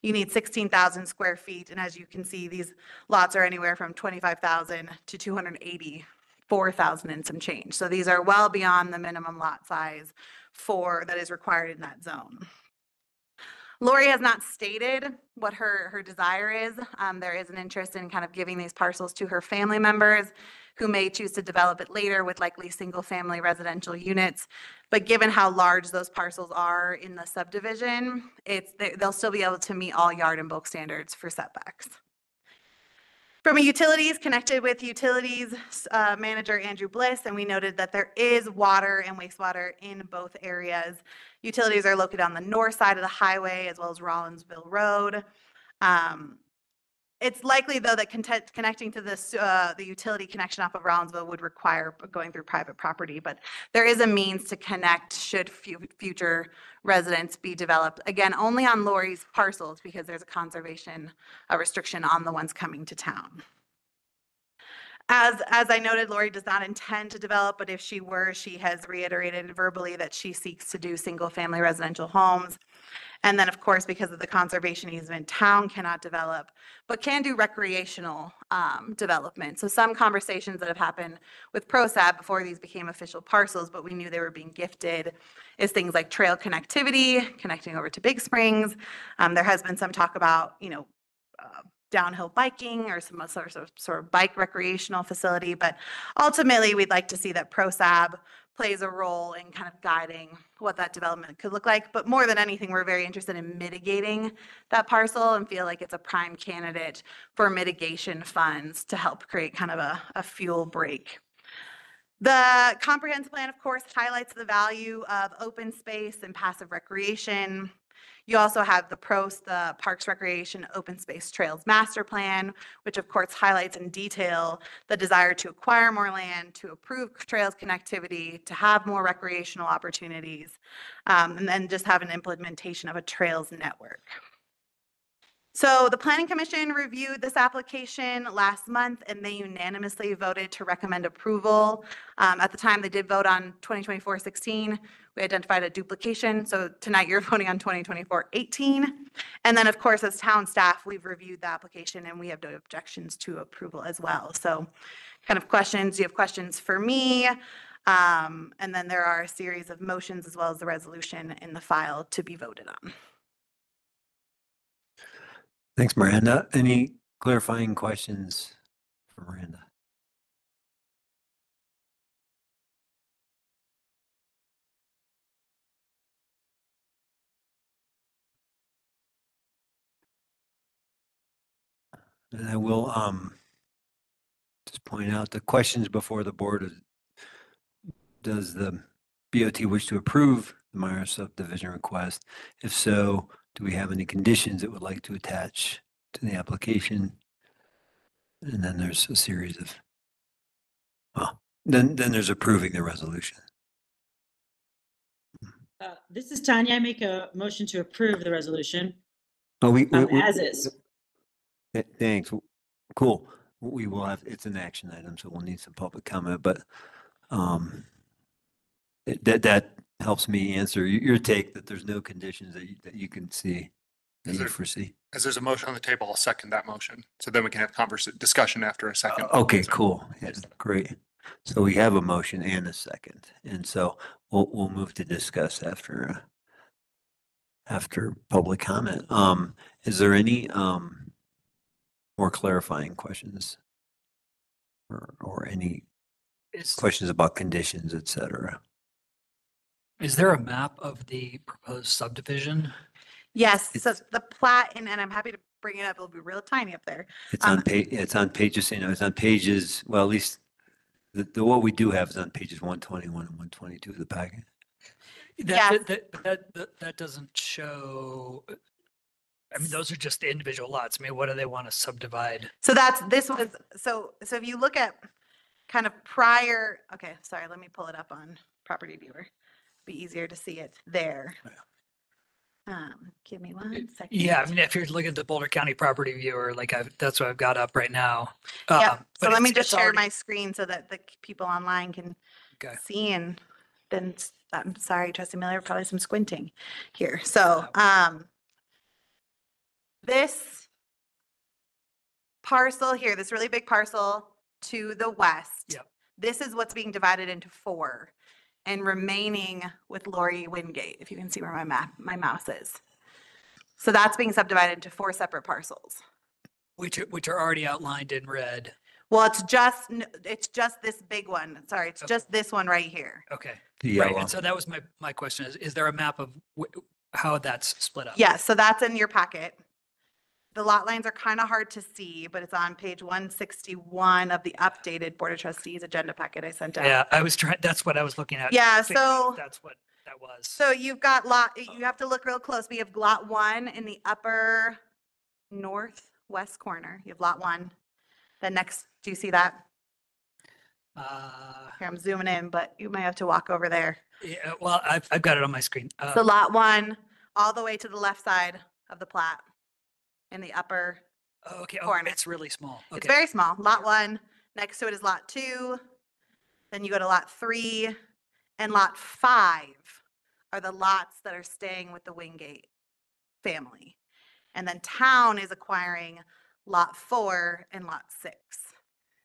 Speaker 6: You need 16,000 square feet, and as you can see, these lots are anywhere from 25,000 to 280 four thousand and some change. So these are well beyond the minimum lot size for, that is required in that zone. Lori has not stated what her, her desire is. Um, there is an interest in kind of giving these parcels to her family members who may choose to develop it later with likely single-family residential units. But given how large those parcels are in the subdivision, it's, they- they'll still be able to meet all yard and bulk standards for setbacks. From a utilities, connected with utilities uh, manager Andrew Bliss, and we noted that there is water and wastewater in both areas. Utilities are located on the north side of the highway as well as Rollinsville Road. Um, It's likely, though, that content- connecting to this, uh, the utility connection off of Rollinsville would require going through private property, but there is a means to connect should fu- future residents be developed. Again, only on Lori's parcels because there's a conservation a restriction on the ones coming to town. As, as I noted, Lori does not intend to develop, but if she were, she has reiterated verbally that she seeks to do single-family residential homes. And then, of course, because of the conservation easement, town cannot develop, but can do recreational um, development. So some conversations that have happened with ProSab before these became official parcels, but we knew they were being gifted, is things like trail connectivity, connecting over to Big Springs. Um, There has been some talk about, you know, uh, downhill biking or some sort of, sort of bike recreational facility. But ultimately, we'd like to see that ProSab plays a role in kind of guiding what that development could look like. But more than anything, we're very interested in mitigating that parcel and feel like it's a prime candidate for mitigation funds to help create kind of a, a fuel break. The comprehensive plan, of course, highlights the value of open space and passive recreation. You also have the PROS, the Parks Recreation Open Space Trails Master Plan, which of course highlights in detail the desire to acquire more land, to improve trails connectivity, to have more recreational opportunities, um, and then just have an implementation of a trails network. So the Planning Commission reviewed this application last month and they unanimously voted to recommend approval. Um, At the time, they did vote on 2024-16. We identified a duplication, so tonight you're voting on 2024-18. And then, of course, as town staff, we've reviewed the application and we have no objections to approval as well. So kind of questions, you have questions for me? Um, And then there are a series of motions as well as the resolution in the file to be voted on.
Speaker 1: Thanks, Miranda. Any clarifying questions for Miranda? And I will, um, just point out the questions before the board. is, Does the BOT wish to approve the Meyer subdivision request? If so, do we have any conditions it would like to attach to the application? And then there's a series of, well, then, then there's approving the resolution.
Speaker 4: Uh, This is Tanya. I make a motion to approve the resolution
Speaker 1: Oh, we, we-
Speaker 4: um,
Speaker 1: we-
Speaker 4: as is.
Speaker 1: Th- Thanks. W- Cool. We will have, it's an action item, so we'll need some public comment, but, um, it- that, that helps me answer y- your take that there's no conditions that you, that you can see, that
Speaker 7: Is
Speaker 1: you
Speaker 7: there-
Speaker 1: foresee.
Speaker 7: As there's a motion on the table, I'll second that motion. So then we can have converse, discussion after a second.
Speaker 1: Uh, Okay,
Speaker 7: So-
Speaker 1: cool. Yeah, great. So we have a motion and a second, and so we'll, we'll move to discuss after, uh, after public comment. Um, is there any, um, more clarifying questions? Or, or any
Speaker 8: Is,
Speaker 1: questions about conditions, et cetera?
Speaker 8: Is there a map of the proposed subdivision?
Speaker 6: Yes, so
Speaker 1: It's-
Speaker 6: the plat, and, and I'm happy to bring it up, it'll be real tiny up there.
Speaker 1: It's
Speaker 6: Um,
Speaker 1: on page, it's on pages, you know, it's on pages, well, at least the, the, what we do have is on pages one twenty-one and one twenty-two of the packet.
Speaker 8: That,
Speaker 6: Yes.
Speaker 8: that, that- that, that, that doesn't show, I mean, those are just the individual lots. I mean, what do they want to subdivide?
Speaker 6: So that's, this was, so, so if you look at kind of prior, okay, sorry, let me pull it up on property viewer. Be easier to see it there. Um, give me one second.
Speaker 8: Yeah, I mean, if you're looking at the Boulder County property viewer, like I've, that's what I've got up right now.
Speaker 6: Yep,
Speaker 8: Um,
Speaker 6: so let me just share my screen so that the people online can
Speaker 8: Okay.
Speaker 6: see and then, s- I'm sorry, trustee Miller, probably some squinting here. So, um, this parcel here, this really big parcel to the west.
Speaker 8: Yep.
Speaker 6: This is what's being divided into four and remaining with Lori Wingate, if you can see where my map, my mouse is. So that's being subdivided into four separate parcels.
Speaker 8: Which, are- which are already outlined in red.
Speaker 6: Well, it's just, n- it's just this big one. Sorry, it's
Speaker 8: Okay.
Speaker 6: just this one right here.
Speaker 8: Okay.
Speaker 1: The
Speaker 8: Right. And so that was my, my question is, is there a map of wh- how that's split up?
Speaker 6: Yes, so that's in your packet. The lot lines are kind of hard to see, but it's on page one sixty-one of the updated Board of Trustees agenda packet I sent out.
Speaker 8: Yeah, I was trying, that's what I was looking at.
Speaker 6: Yeah, so-
Speaker 8: That's what that was.
Speaker 6: So you've got lot, you have to look real close. We have lot one in the upper northwest corner. You have lot one. The next, do you see that?
Speaker 8: Uh,
Speaker 6: Here, I'm zooming in, but you may have to walk over there.
Speaker 8: yeah, well, I've, I've got it on my screen.
Speaker 6: So
Speaker 8: Uh,
Speaker 6: lot one, all the way to the left side of the plat in the upper oh,
Speaker 8: okay, oh,
Speaker 6: corner.
Speaker 8: it's really small.
Speaker 6: It's
Speaker 8: Okay.
Speaker 6: very small. Lot one, next to it is lot two. Then you go to lot three and lot five are the lots that are staying with the Wingate family. And then town is acquiring lot four and lot six.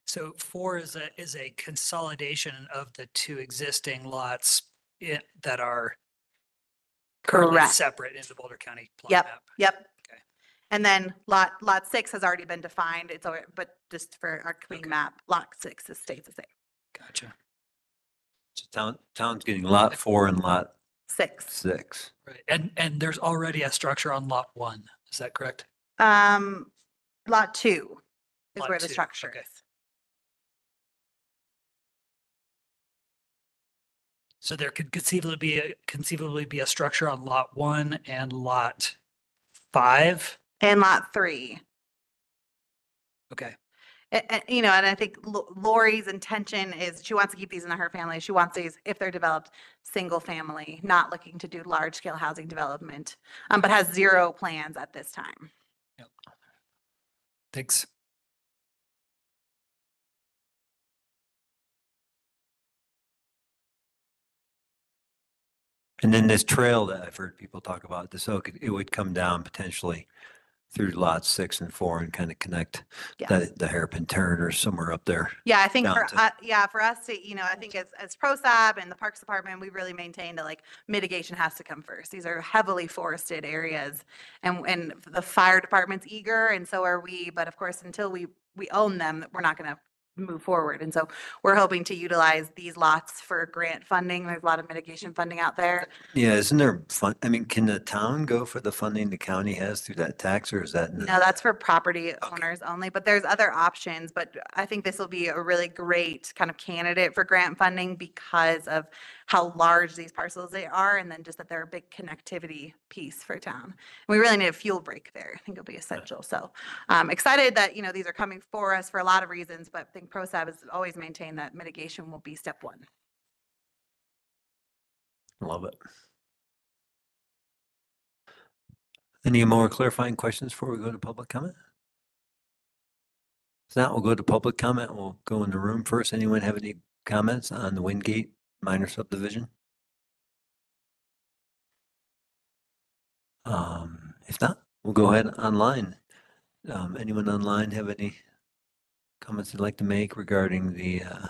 Speaker 8: So four is a, is a consolidation of the two existing lots i- that are currently
Speaker 6: Correct.
Speaker 8: separate in the Boulder County plot
Speaker 6: Yep.
Speaker 8: map.
Speaker 6: Yep.
Speaker 8: Okay.
Speaker 6: And then lot, lot six has already been defined. It's, alre- but just for our clean
Speaker 8: Okay.
Speaker 6: map, lot six is stays the same.
Speaker 8: Gotcha.
Speaker 1: So Town, town's getting lot four and lot
Speaker 6: Six.
Speaker 1: six.
Speaker 8: Right. And, and there's already a structure on lot one. Is that correct?
Speaker 6: Um, lot two is
Speaker 8: Lot
Speaker 6: where the
Speaker 8: two,
Speaker 6: structure
Speaker 8: okay.
Speaker 6: is.
Speaker 8: So there could conceivably be, a conceivably be a structure on lot one and lot five.
Speaker 6: And lot three.
Speaker 8: Okay,
Speaker 6: A- a- you know, and I think Lo- Lori's intention is she wants to keep these in her family. She wants these, if they're developed, single family, not looking to do large scale housing development, um, but has zero plans at this time.
Speaker 8: thanks.
Speaker 1: And then this trail that I've heard people talk about, this, so it would come down potentially through lots six and four and kind of connect
Speaker 6: Yes.
Speaker 1: the, the hairpin turn or somewhere up there.
Speaker 6: Yeah, I think for, uh, yeah, for us to, you know, I think as, as ProSab and the Parks Department, we really maintain that like mitigation has to come first. These are heavily forested areas and, and the fire department's eager and so are we, but of course, until we, we own them, we're not gonna move forward. And so we're hoping to utilize these lots for grant funding. There's a lot of mitigation funding out there.
Speaker 1: Yeah, isn't there fun, I mean, can the town go for the funding the county has through that tax or is that?
Speaker 6: No, that's for property owners only, but there's other options. But I think this will be a really great kind of candidate for grant funding because of how large these parcels they are and then just that they're a big connectivity piece for town. And we really need a fuel break there. I think it'll be essential. So um excited that, you know, these are coming for us for a lot of reasons, but I think ProSab has always maintained that mitigation will be step one.
Speaker 1: Love it. Any more clarifying questions before we go to public comment? If not, we'll go to public comment. We'll go in the room first. Anyone have any comments on the Wingate minor subdivision? Um, if not, we'll go ahead online. Um, anyone online have any comments they'd like to make regarding the, uh,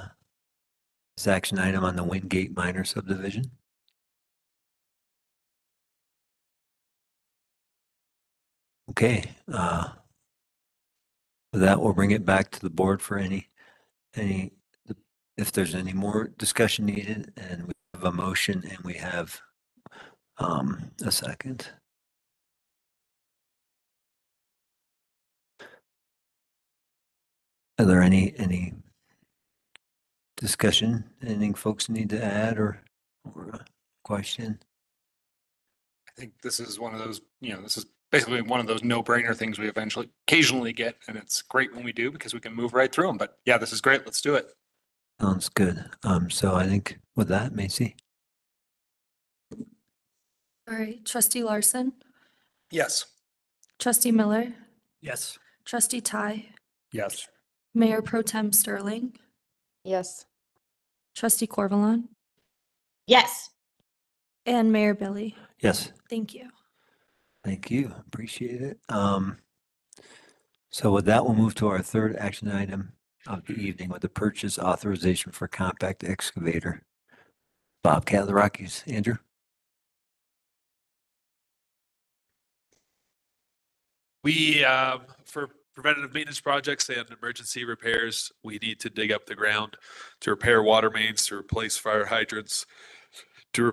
Speaker 1: this action item on the Wingate minor subdivision? Okay, uh, that, we'll bring it back to the board for any, any, if there's any more discussion needed and we have a motion and we have, um, a second. Are there any, any discussion, anything folks need to add or, or question?
Speaker 7: I think this is one of those, you know, this is basically one of those no-brainer things we eventually occasionally get, and it's great when we do because we can move right through them. But yeah, this is great. Let's do it.
Speaker 1: Sounds good. Um, so I think with that, Macy?
Speaker 5: All right, trustee Larson,
Speaker 7: Yes.
Speaker 5: trustee Miller,
Speaker 8: Yes.
Speaker 5: trustee Ty,
Speaker 7: Yes.
Speaker 5: Mayor Pro Tem Sterling,
Speaker 2: Yes.
Speaker 5: trustee Corvalon,
Speaker 4: Yes.
Speaker 5: and Mayor Billy.
Speaker 1: Yes.
Speaker 5: Thank you.
Speaker 1: Thank you. Appreciate it. Um, so with that, we'll move to our third action item of the evening with the purchase authorization for compact excavator. Bobcat of the Rockies. Andrew?
Speaker 9: We, um, for preventative maintenance projects and emergency repairs, we need to dig up the ground to repair water mains, to replace fire hydrants, to, re-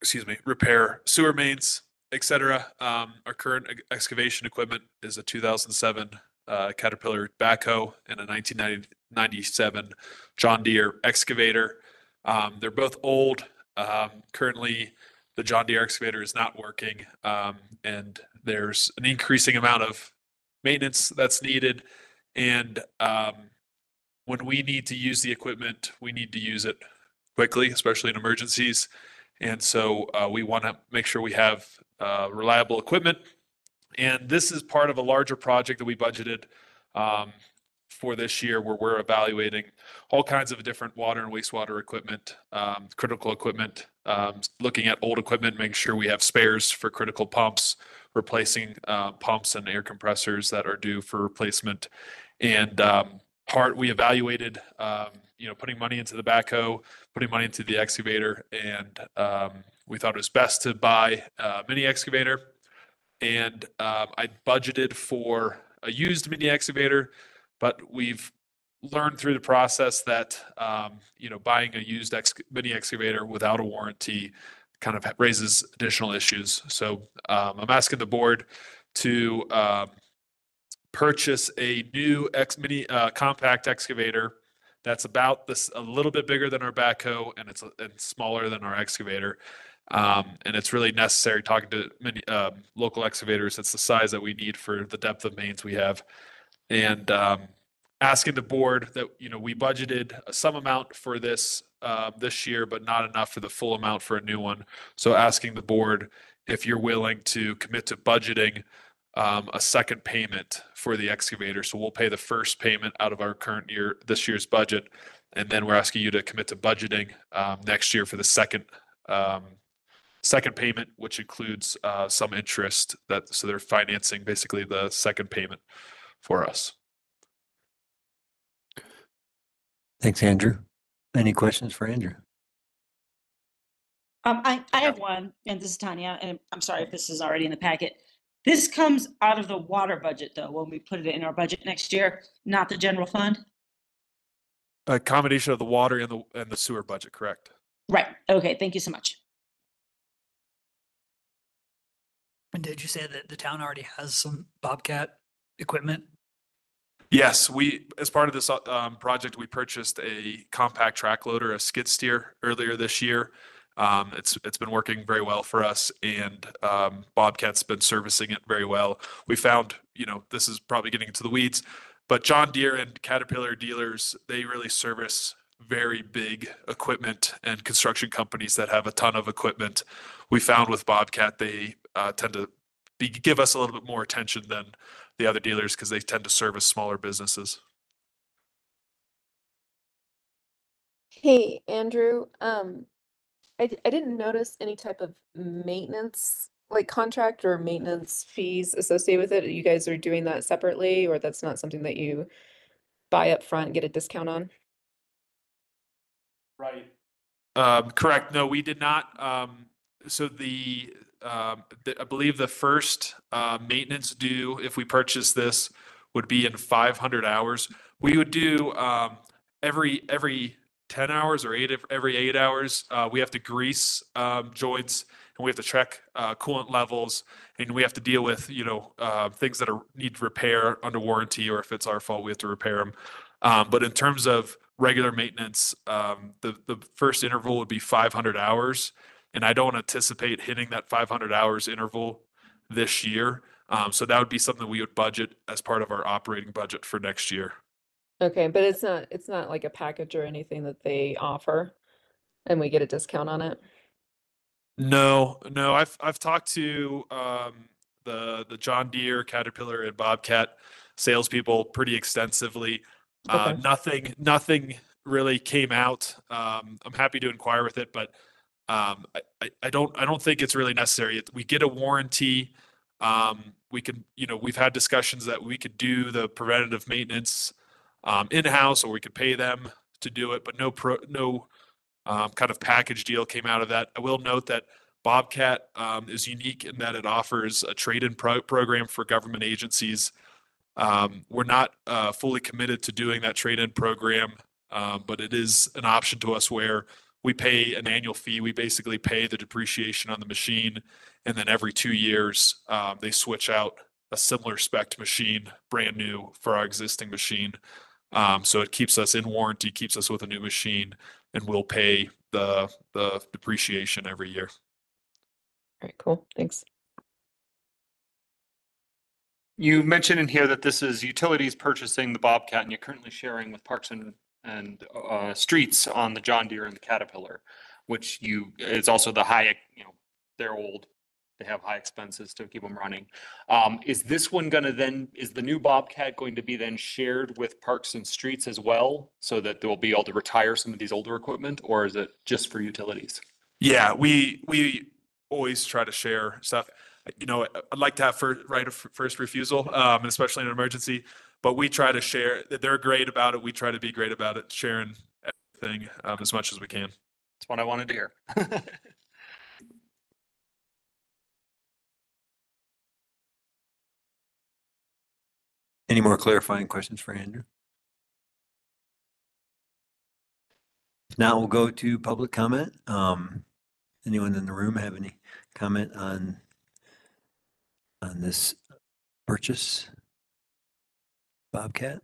Speaker 9: excuse me, repair sewer mains, etc. Um, our current ex- excavation equipment is a two thousand seven, uh, Caterpillar backhoe and a nineteen ninety-seven John Deere excavator. Um, they're both old. Um, currently, the John Deere excavator is not working. Um, and there's an increasing amount of maintenance that's needed. And um, when we need to use the equipment, we need to use it quickly, especially in emergencies. And so uh, we want to make sure we have uh, reliable equipment. And this is part of a larger project that we budgeted um, for this year where we're evaluating all kinds of different water and wastewater equipment, um, critical equipment, um, looking at old equipment, making sure we have spares for critical pumps, replacing uh, pumps and air compressors that are due for replacement. And um, part we evaluated, um, you know, putting money into the backhoe, putting money into the excavator, and um, we thought it was best to buy a mini excavator. And um, I budgeted for a used mini excavator, but we've learned through the process that um, you know buying a used ex- mini excavator without a warranty kind of raises additional issues. So um, I'm asking the board to um, purchase a new ex mini uh, compact excavator That's about this, a little bit bigger than our backhoe and it's, a- and smaller than our excavator. Um, and it's really necessary, talking to many, um, local excavators, it's the size that we need for the depth of mains we have. And, um, asking the board that, you know, we budgeted some amount for this, uh, this year, but not enough for the full amount for a new one. So asking the board if you're willing to commit to budgeting, um, a second payment for the excavator. So we'll pay the first payment out of our current year, this year's budget. And then we're asking you to commit to budgeting, um, next year for the second, um, second payment, which includes, uh, some interest that, so they're financing basically the second payment for us.
Speaker 1: Thanks, Andrew. Any questions for Andrew?
Speaker 4: Um, I, I have one, and this is Tanya, and I'm sorry if this is already in the packet. This comes out of the water budget, though, when we put it in our budget next year, not the general fund?
Speaker 9: A combination of the water and the, and the sewer budget, correct?
Speaker 4: Right, okay, thank you so much.
Speaker 8: And did you say that the town already has some Bobcat equipment?
Speaker 9: Yes, we, as part of this um, project, we purchased a compact track loader, a skid steer earlier this year. Um, it's, it's been working very well for us and, um, Bobcat's been servicing it very well. We found, you know, this is probably getting into the weeds, but John Deere and Caterpillar dealers, they really service very big equipment and construction companies that have a ton of equipment. We found with Bobcat, they, uh, tend to be, give us a little bit more attention than the other dealers because they tend to service smaller businesses.
Speaker 2: Hey, Andrew, um, I, d- I didn't notice any type of maintenance, like contract or maintenance fees associated with it. You guys are doing that separately, or that's not something that you buy up front, and get a discount on?
Speaker 9: Right. Um, correct. No, we did not. Um, so the, um, the, I believe the first, uh, maintenance due, if we purchase this, would be in five hundred hours. We would do, um, every, every ten hours or eight, every eight hours, uh, we have to grease, um, joints and we have to check, uh, coolant levels and we have to deal with, you know, uh, things that are, need repair under warranty or if it's our fault, we have to repair them. Um, but in terms of regular maintenance, um, the, the first interval would be five hundred hours. And I don't anticipate hitting that five hundred hours interval this year. Um, so that would be something we would budget as part of our operating budget for next year.
Speaker 2: Okay, but it's not, it's not like a package or anything that they offer, and we get a discount on it?
Speaker 9: No, no, I've, I've talked to, um, the, the John Deere, Caterpillar and Bobcat salespeople pretty extensively. Uh,
Speaker 2: Okay.
Speaker 9: nothing, nothing really came out. Um, I'm happy to inquire with it, but, um, I, I, don't, I don't think it's really necessary. We get a warranty. Um, we can, you know, we've had discussions that we could do the preventative maintenance, um, in-house, or we could pay them to do it, but no pro, no, um, kind of package deal came out of that. I will note that Bobcat, um, is unique in that it offers a trade-in pro- program for government agencies. Um, we're not, uh, fully committed to doing that trade-in program, um, but it is an option to us where we pay an annual fee. We basically pay the depreciation on the machine, and then every two years, um, they switch out a similar spec machine, brand new for our existing machine. Um, so it keeps us in warranty, keeps us with a new machine, and we'll pay the, the depreciation every year.
Speaker 2: All right, cool, thanks.
Speaker 7: You mentioned in here that this is utilities purchasing the Bobcat and you're currently sharing with Parks and, and, uh, Streets on the John Deere and the Caterpillar, which you, it's also the high, you know, they're old. They have high expenses to keep them running. Um, is this one gonna then, is the new Bobcat going to be then shared with Parks and Streets as well? So that they'll be able to retire some of these older equipment, or is it just for utilities?
Speaker 9: Yeah, we, we always try to share stuff. You know, I'd like to have first, right of first refusal, um, especially in an emergency, but we try to share, they're great about it. We try to be great about it, sharing everything, um, as much as we can.
Speaker 7: That's what I wanted to hear.
Speaker 1: Any more clarifying questions for Andrew? Now we'll go to public comment. Um, anyone in the room have any comment on on this purchase? Bobcat?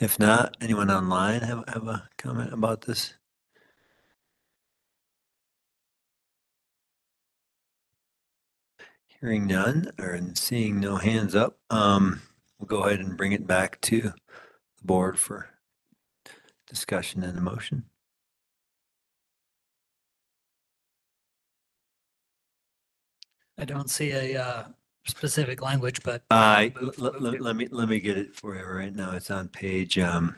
Speaker 1: If not, anyone online have, have a comment about this? Hearing none or seeing no hands up, um, we'll go ahead and bring it back to the board for discussion and a motion.
Speaker 8: I don't see a uh, specific language, but
Speaker 1: I, let,
Speaker 8: move
Speaker 1: let, let me, let me get it for you right now. It's on page, um,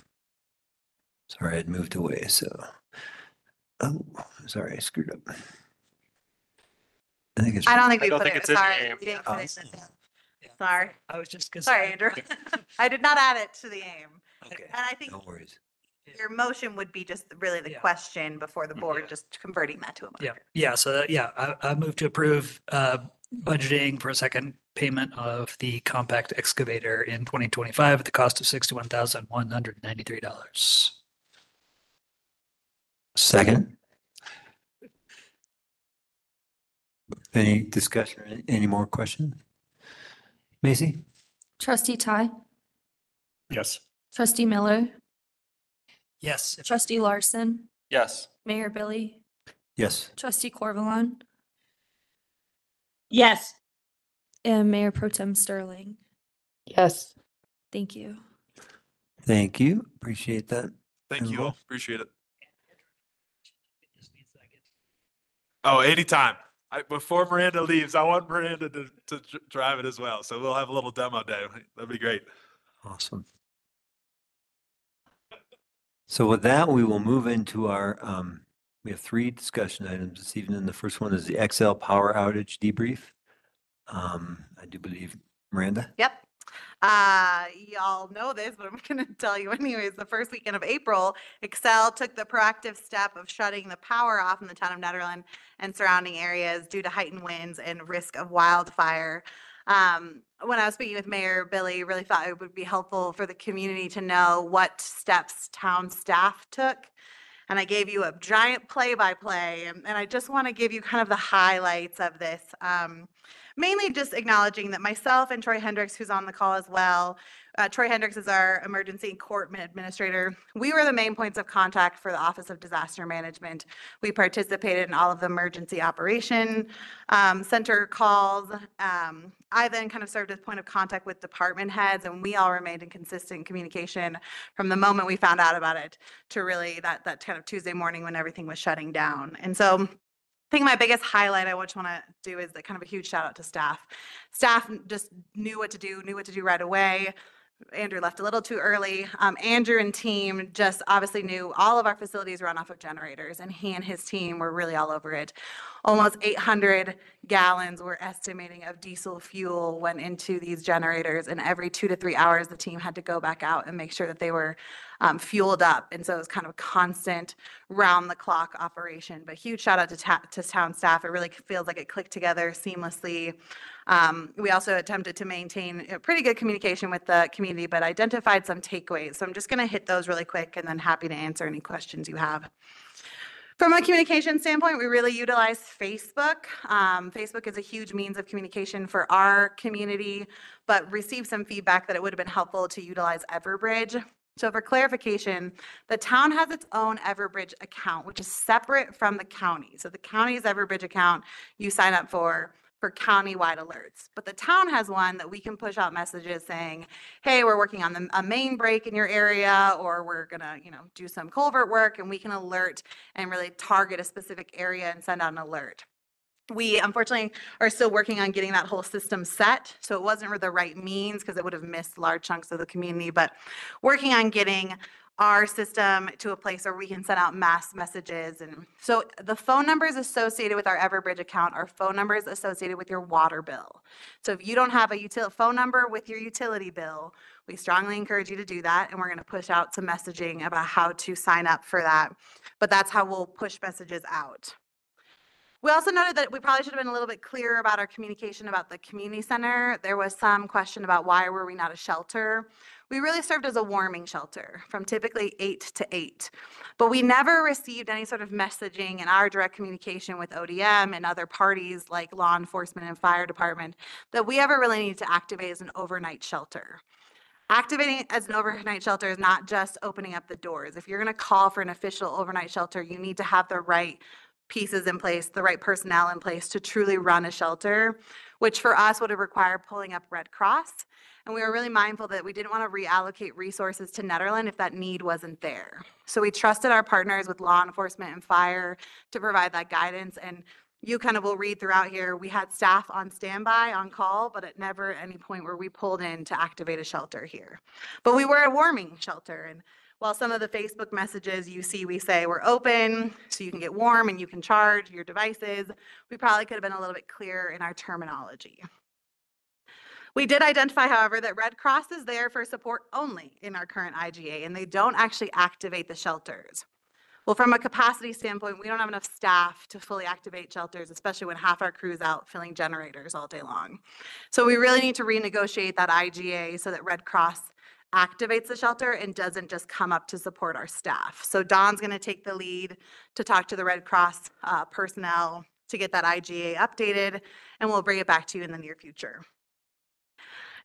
Speaker 1: sorry, I'd moved away, so. Oh, sorry, I screwed up. I think it's.
Speaker 6: I don't think
Speaker 7: I
Speaker 6: we
Speaker 7: don't
Speaker 6: put
Speaker 7: think
Speaker 6: it,
Speaker 7: it's in the
Speaker 6: sorry.
Speaker 7: aim.
Speaker 6: we didn't
Speaker 1: Oh.
Speaker 6: put it in the-
Speaker 8: Yeah.
Speaker 6: Sorry,
Speaker 8: I was just. gonna
Speaker 6: sorry, Andrew. I did not add it to the aim.
Speaker 1: Okay,
Speaker 6: And I think
Speaker 1: no worries.
Speaker 6: your motion would be just really the
Speaker 8: Yeah.
Speaker 6: question before the board, just converting that to a
Speaker 8: Yeah,
Speaker 6: motion.
Speaker 8: yeah, so that, yeah, I, I move to approve, uh, budgeting for a second payment of the compact excavator in twenty twenty-five at the cost of sixty-one thousand one hundred ninety-three dollars.
Speaker 1: Second? Any discussion, or any- any more questions? Macy?
Speaker 5: Trustee Ty,
Speaker 7: Yes.
Speaker 5: trustee Miller,
Speaker 8: Yes,
Speaker 5: trustee Larson,
Speaker 7: Yes.
Speaker 5: Mayor Billy,
Speaker 1: Yes.
Speaker 5: trustee Corvalon,
Speaker 4: Yes.
Speaker 5: and Mayor Pro Tem Sterling.
Speaker 2: Yes.
Speaker 5: Thank you.
Speaker 1: Thank you. Appreciate that.
Speaker 9: Thank you all. Appreciate it. Oh, anytime. I, before Miranda leaves, I want Miranda to, to dr- drive it as well. So we'll have a little demo day. That'd be great.
Speaker 1: Awesome. So with that, we will move into our, um, we have three discussion items this evening. The first one is the Xcel power outage debrief. Um, I do believe Miranda.
Speaker 6: Yep. Uh, y'all know this, but I'm going to tell you anyways. The first weekend of April, Xcel took the proactive step of shutting the power off in the town of Nederland and surrounding areas due to heightened winds and risk of wildfire. Um, when I was speaking with Mayor Billy, really thought it would be helpful for the community to know what steps town staff took. And I gave you a giant play-by-play, and, and I just want to give you kind of the highlights of this. Um, mainly just acknowledging that myself and Troy Hendricks, who's on the call as well, uh, Troy Hendricks is our emergency court administrator. We were the main points of contact for the Office of Disaster Management. We participated in all of the emergency operation um, center calls. Um, I then kind of served as point of contact with department heads, and we all remained in consistent communication from the moment we found out about it to really that that kind of Tuesday morning when everything was shutting down. And so I think my biggest highlight I just want to do is that kind of a huge shout out to staff. Staff just knew what to do, knew what to do right away. Andrew left a little too early. Um, Andrew and team just obviously knew all of our facilities run off of generators, and he and his team were really all over it. Almost 800 gallons we're estimating of diesel fuel went into these generators, and every two to three hours, the team had to go back out and make sure that they were um, fueled up. And so it was kind of a constant round the clock operation. But huge shout out to, ta- to town staff. It really feels like it clicked together seamlessly. Um, we also attempted to maintain a pretty good communication with the community, but identified some takeaways. So I'm just going to hit those really quick and then happy to answer any questions you have. From a communication standpoint, we really utilize Facebook. Um, Facebook is a huge means of communication for our community, but received some feedback that it would have been helpful to utilize Everbridge. So for clarification, the town has its own Everbridge account, which is separate from the county. So the county's Everbridge account you sign up for for countywide alerts. But the town has one that we can push out messages saying, hey, we're working on the, a main break in your area, or we're gonna, you know, do some culvert work, and we can alert and really target a specific area and send out an alert. We unfortunately are still working on getting that whole system set, so it wasn't the right means because it would have missed large chunks of the community, but working on getting our system to a place where we can send out mass messages. And so the phone numbers associated with our Everbridge account are phone numbers associated with your water bill. So if you don't have a util, phone number with your utility bill, we strongly encourage you to do that. And we're going to push out some messaging about how to sign up for that. But that's how we'll push messages out. We also noted that we probably should have been a little bit clearer about our communication about the community center. There was some question about why were we not a shelter? We really served as a warming shelter from typically eight to eight. But we never received any sort of messaging in our direct communication with ODM and other parties like law enforcement and fire department that we ever really needed to activate as an overnight shelter. Activating as an overnight shelter is not just opening up the doors. If you're going to call for an official overnight shelter, you need to have the right pieces in place, the right personnel in place to truly run a shelter, which for us would have required pulling up Red Cross. And we were really mindful that we didn't want to reallocate resources to Nederland if that need wasn't there. So we trusted our partners with law enforcement and fire to provide that guidance. And you kind of will read throughout here, we had staff on standby, on call, but at never any point were we pulled in to activate a shelter here. But we were a warming shelter. And while some of the Facebook messages you see, we say we're open so you can get warm and you can charge your devices, we probably could have been a little bit clearer in our terminology. We did identify, however, that Red Cross is there for support only in our current IGA, and they don't actually activate the shelters. Well, from a capacity standpoint, we don't have enough staff to fully activate shelters, especially when half our crew's out filling generators all day long. So we really need to renegotiate that IGA so that Red Cross activates the shelter and doesn't just come up to support our staff. So Don's going to take the lead to talk to the Red Cross uh, personnel to get that IGA updated, and we'll bring it back to you in the near future.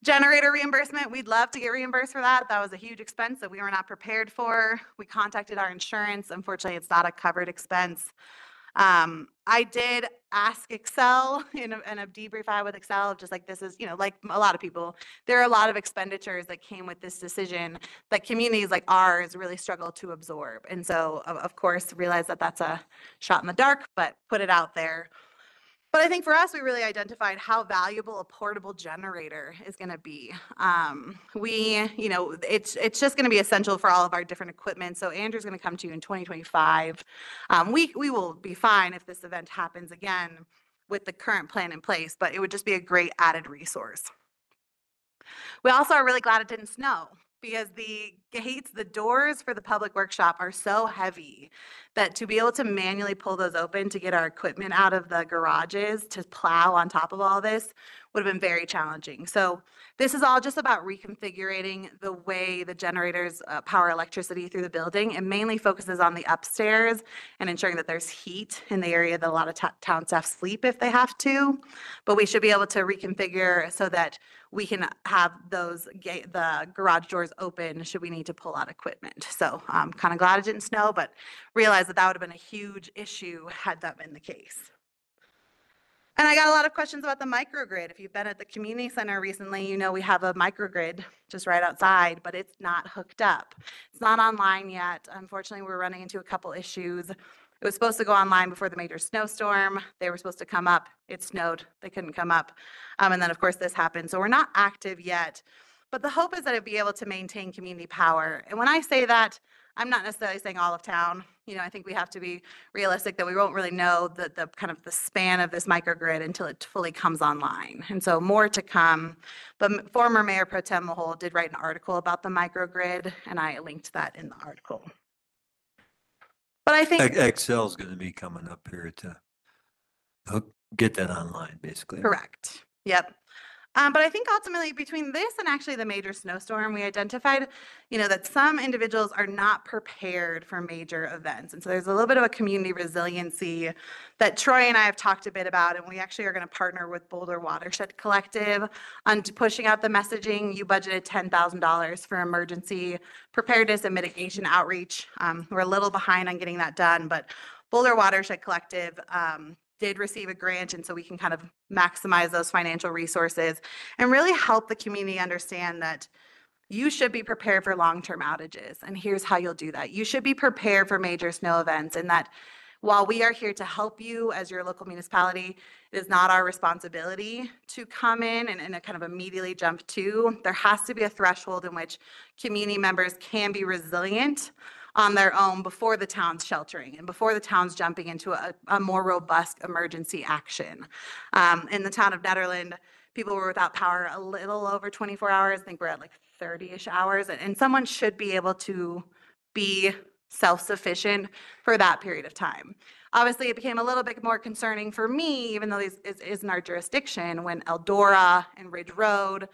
Speaker 6: Generator reimbursement, we'd love to get reimbursed for that. That was a huge expense that we were not prepared for. We contacted our insurance. Unfortunately, it's not a covered expense. Um, I did ask Xcel in a, in a debrief I had with Xcel just like, this is, you know, like a lot of people, there are a lot of expenditures that came with this decision that communities like ours really struggle to absorb. And so, of, of course, realize that that's a shot in the dark, but put it out there. But I think for us, we really identified how valuable a portable generator is going to be. Um, we, you know, it's it's just going to be essential for all of our different equipment. So Andrew's going to come to you in 2025. Um, we we will be fine if this event happens again with the current plan in place, but it would just be a great added resource. We also are really glad it didn't snow because the gates, the doors for the public workshop are so heavy that to be able to manually pull those open to get our equipment out of the garages to plow on top of all this would have been very challenging. So this is all just about reconfiguring the way the generators uh, power electricity through the building. It mainly focuses on the upstairs and ensuring that there's heat in the area that a lot of town staff sleep if they have to. But we should be able to reconfigure so that we can have those gate, the garage doors open should we need to pull out equipment. So I'm kind of glad it didn't snow, but realize that that would have been a huge issue had that been the case. And I got a lot of questions about the microgrid. If you've been at the community center recently, you know we have a microgrid just right outside, but it's not hooked up. It's not online yet. Unfortunately, we're running into a couple issues. It was supposed to go online before the major snowstorm. They were supposed to come up. It snowed. They couldn't come up. Um, and then, of course, this happened. So we're not active yet. But the hope is that it'll be able to maintain community power. And when I say that, I'm not necessarily saying all of town. You know, I think we have to be realistic that we won't really know the, the kind of the span of this microgrid until it fully comes online. And so more to come. But former Mayor Pro Tem Mahol did write an article about the microgrid, and I linked that in the article. But I think.
Speaker 1: Ex- Xcel's going to be coming up here to hook, get that online, basically.
Speaker 6: Correct. Yep. Um, but I think ultimately between this and actually the major snowstorm, we identified, you know, that some individuals are not prepared for major events. And so there's a little bit of a community resiliency that Troy and I have talked a bit about. And we actually are going to partner with Boulder Watershed Collective on pushing out the messaging. You budgeted $10,000 for emergency preparedness and mitigation outreach. Um, we're a little behind on getting that done, but Boulder Watershed Collective um, did receive a grant, and so we can kind of maximize those financial resources and really help the community understand that you should be prepared for long-term outages. And here's how you'll do that. You should be prepared for major snow events and that while we are here to help you as your local municipality, it is not our responsibility to come in and, and kind of immediately jump to. There has to be a threshold in which community members can be resilient on their own before the town's sheltering and before the town's jumping into a, a more robust emergency action. Um, in the town of Nederland, people were without power a little over 24 hours. I think we're at like 30-ish hours, and, and someone should be able to be self-sufficient for that period of time. Obviously, it became a little bit more concerning for me, even though this is, isn't our jurisdiction, when Eldora and Ridge Road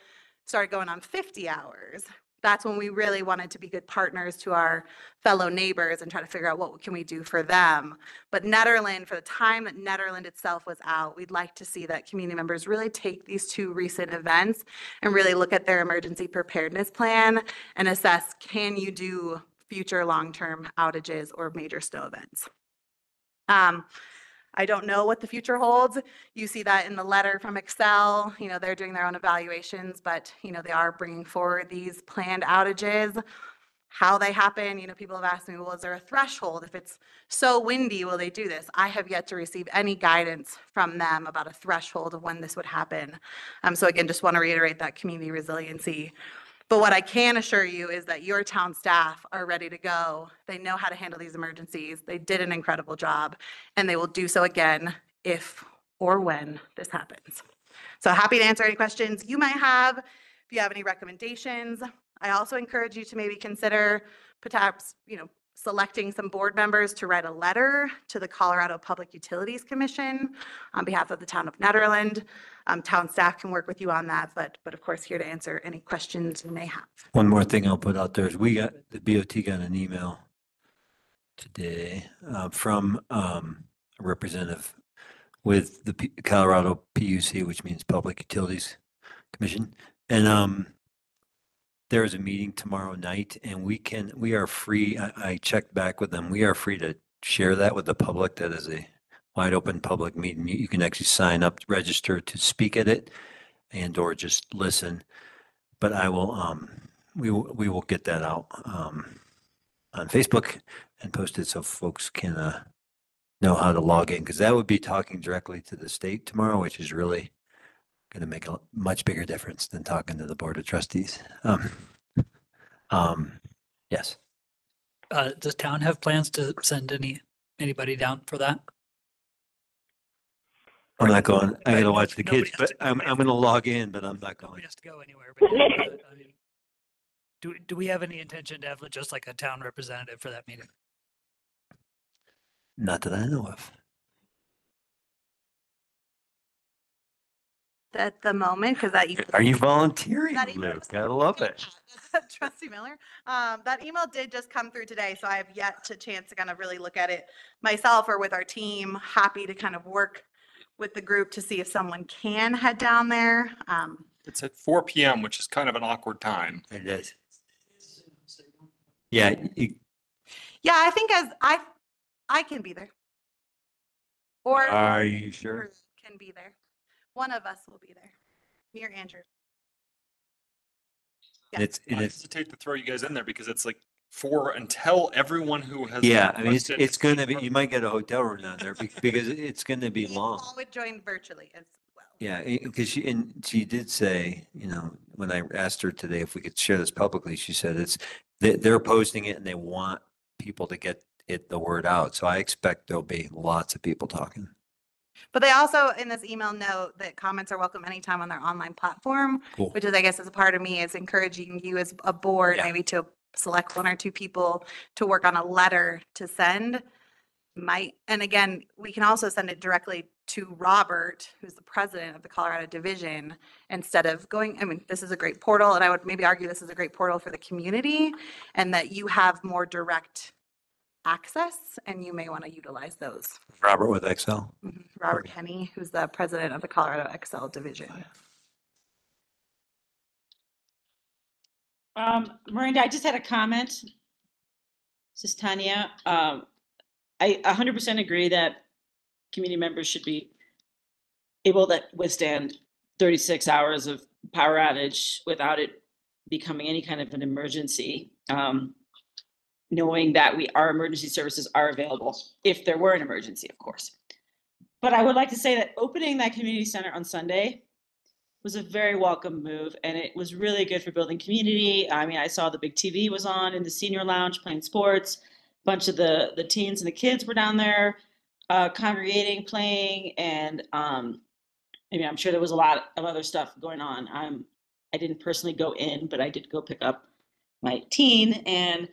Speaker 6: started going on 50 hours that's when we really wanted to be good partners to our fellow neighbors and try to figure out what can we do for them. But Nederland, for the time that Nederland itself was out, we'd like to see that community members really take these two recent events and really look at their emergency preparedness plan and assess, can you do future long-term outages or major snow events? Um, I don't know what the future holds. You see that in the letter from Xcel, you know, they're doing their own evaluations, but, you know, they are bringing forward these planned outages. How they happen, you know, people have asked me, well, is there a threshold? If it's so windy, will they do this? I have yet to receive any guidance from them about a threshold of when this would happen. Um, so again, just want to reiterate that community resiliency. But what I can assure you is that your town staff are ready to go. They know how to handle these emergencies. They did an incredible job, and they will do so again if or when this happens. So happy to answer any questions you might have. If you have any recommendations, I also encourage you to maybe consider perhaps, you know, selecting some board members to write a letter to the Colorado Public Utilities Commission on behalf of the town of Nederland. Um, town staff can work with you on that, but, but of course, here to answer any questions you may have.
Speaker 1: One more thing I'll put out there is we got, the BOT got an email today uh, from um, a representative with the P- Colorado PUC, which means Public Utilities Commission. And um, there is a meeting tomorrow night and we can, we are free. I, I checked back with them. We are free to share that with the public. That is a wide open public meeting. You, you can actually sign up, register to speak at it and or just listen. But I will, um, we will, we will get that out, um, on Facebook and post it so folks can, uh, know how to log in, because that would be talking directly to the state tomorrow, which is really going to make a much bigger difference than talking to the Board of Trustees. Um, um, yes.
Speaker 8: Uh, does town have plans to send any, anybody down for that?
Speaker 1: I'm not going, I gotta watch the
Speaker 8: nobody
Speaker 1: kids,
Speaker 8: has
Speaker 1: but
Speaker 8: to-
Speaker 1: I'm, I'm gonna log in, but I'm not
Speaker 8: Nobody
Speaker 1: going.
Speaker 8: has to go anywhere, but, uh, I mean, do, do we have any intention to have just like a town representative for that meeting?
Speaker 1: Not that I know of.
Speaker 6: At the moment, because that. email-
Speaker 1: Are you volunteering,
Speaker 6: that email
Speaker 1: Luke?
Speaker 6: was-
Speaker 1: Gotta love it.
Speaker 6: Trustee Miller, um, that email did just come through today, so I have yet to chance to kind of really look at it myself or with our team. Happy to kind of work with the group to see if someone can head down there. Um,
Speaker 7: It's at four PM, which is kind of an awkward time.
Speaker 1: It is. Yeah, you,
Speaker 6: yeah, I think as I, I can be there. Or
Speaker 1: are you sure?
Speaker 6: Drew can be there. One of us will be there. Me or Andrew. Yeah.
Speaker 1: It's,
Speaker 7: I
Speaker 1: it's,
Speaker 7: hesitate to throw you guys in there because it's like for until everyone who has.
Speaker 1: yeah, I mean, it's,
Speaker 7: requested
Speaker 1: it's gonna be, you might get a hotel room down there be- because it's gonna be
Speaker 6: We
Speaker 1: long.
Speaker 6: all would join virtually as well.
Speaker 1: Yeah, eh, because she, and she did say, you know, when I asked her today if we could share this publicly, she said it's, they, they're posting it and they want people to get it, the word out. So I expect there'll be lots of people talking.
Speaker 6: But they also, in this email, note that comments are welcome anytime on their online platform,
Speaker 1: Cool.
Speaker 6: which is, I guess, as a part of me is encouraging you as a board,
Speaker 1: Yeah.
Speaker 6: maybe to select one or two people to work on a letter to send. Might, and again, we can also send it directly to Robert, who's the president of the Colorado Division, instead of going, I mean, this is a great portal, and I would maybe argue this is a great portal for the community, and that you have more direct access, and you may want to utilize those.
Speaker 1: Robert with Xcel.
Speaker 6: Mhm. Robert
Speaker 1: Okay.
Speaker 6: Kenney, who's the president of the Colorado Xcel Division.
Speaker 10: Um, Miranda, I just had a comment. This is Tanya. Um, I a hundred percent agree that community members should be able to withstand thirty-six hours of power outage without it becoming any kind of an emergency. Um, knowing that we, our emergency services are available if there were an emergency, of course. But I would like to say that opening that community center on Sunday was a very welcome move and it was really good for building community. I mean, I saw the big TV was on in the senior lounge playing sports. A Bunch of the the teens and the kids were down there uh, congregating, playing, and um, I mean, I'm sure there was a lot of other stuff going on. I'm I didn't personally go in, but I did go pick up my teen, and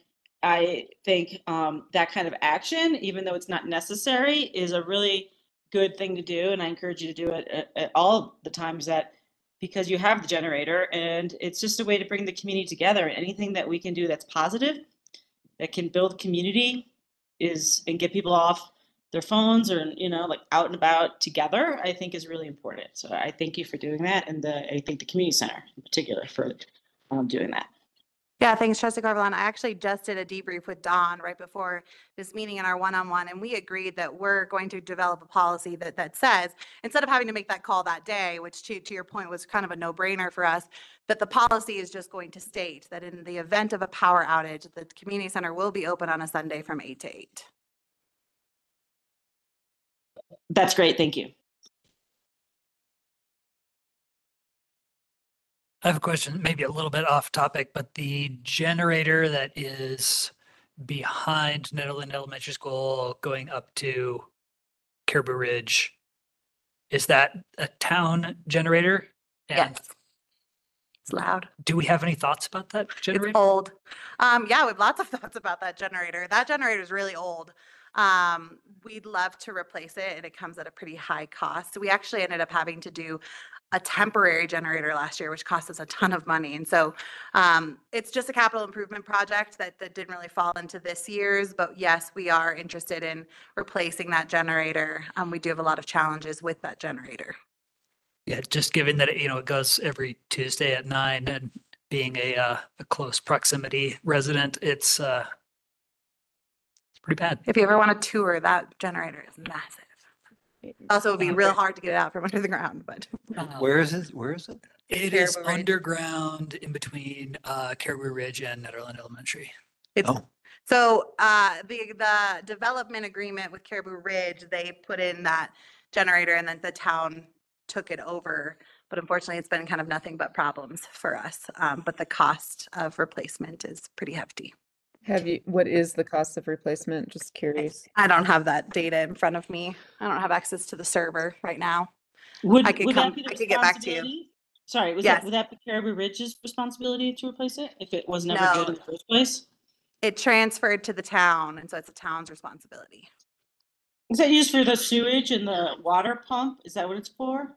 Speaker 10: I think um, that kind of action, even though it's not necessary, is a really good thing to do, and I encourage you to do it at, at all the times that because you have the generator and it's just a way to bring the community together. Anything that we can do that's positive, that can build community is, and get people off their phones or, you know, like out and about together, I think is really important. So I thank you for doing that. And the, I think the community center in particular for um, doing that.
Speaker 6: Yeah, thanks, Trustee Corvalon. I actually just did a debrief with Don right before this meeting in our one-on-one, and we agreed that we're going to develop a policy that, that says, instead of having to make that call that day, which to, to your point was kind of a no-brainer for us, that the policy is just going to state that in the event of a power outage, the community center will be open on a Sunday from eight to eight.
Speaker 10: That's great. Thank you.
Speaker 8: I have a question, maybe a little bit off topic, but the generator that is behind Nederland Elementary School going up to Caribou Ridge, is that a town generator? And
Speaker 6: Yes. It's loud.
Speaker 8: do we have any thoughts about that
Speaker 6: It's
Speaker 8: generator?
Speaker 6: old. Um, yeah, we have lots of thoughts about that generator. That generator is really old. Um, we'd love to replace it and it comes at a pretty high cost. So We actually ended up having to do a temporary generator last year, which cost us a ton of money. And so, um, it's just a capital improvement project that, that didn't really fall into this year's, but yes, we are interested in replacing that generator. Um, we do have a lot of challenges with that generator.
Speaker 8: Yeah, just given that, it, you know, it goes every Tuesday at nine and being a, uh, a close proximity resident, it's, uh, it's pretty bad.
Speaker 6: If you ever want to tour, that generator is massive. Also, it would be real hard to get it out from under the ground, but.
Speaker 8: Uh,
Speaker 1: Where is it? Where is it?
Speaker 8: It is
Speaker 6: Caribou Ridge.
Speaker 8: underground in between, uh, Caribou Ridge and Nederland Elementary.
Speaker 6: It's,
Speaker 1: Oh,
Speaker 6: so, uh, the, the development agreement with Caribou Ridge, they put in that generator and then the town took it over. But unfortunately, it's been kind of nothing but problems for us. Um, but the cost of replacement is pretty hefty.
Speaker 2: Have you, what is the cost of replacement? Just curious.
Speaker 6: I don't have that data in front of me. I don't have access to the server right now.
Speaker 10: Would,
Speaker 6: I could
Speaker 10: would that
Speaker 6: come-
Speaker 10: be the
Speaker 6: I could get back to you.
Speaker 10: responsibility? Sorry, was
Speaker 6: Yes.
Speaker 10: that, would that be Caribou Ridge's responsibility to replace it if it was never good in the first place?
Speaker 6: It transferred to the town, and so it's the town's responsibility.
Speaker 10: Is that used for the sewage and the water pump? Is that what it's for?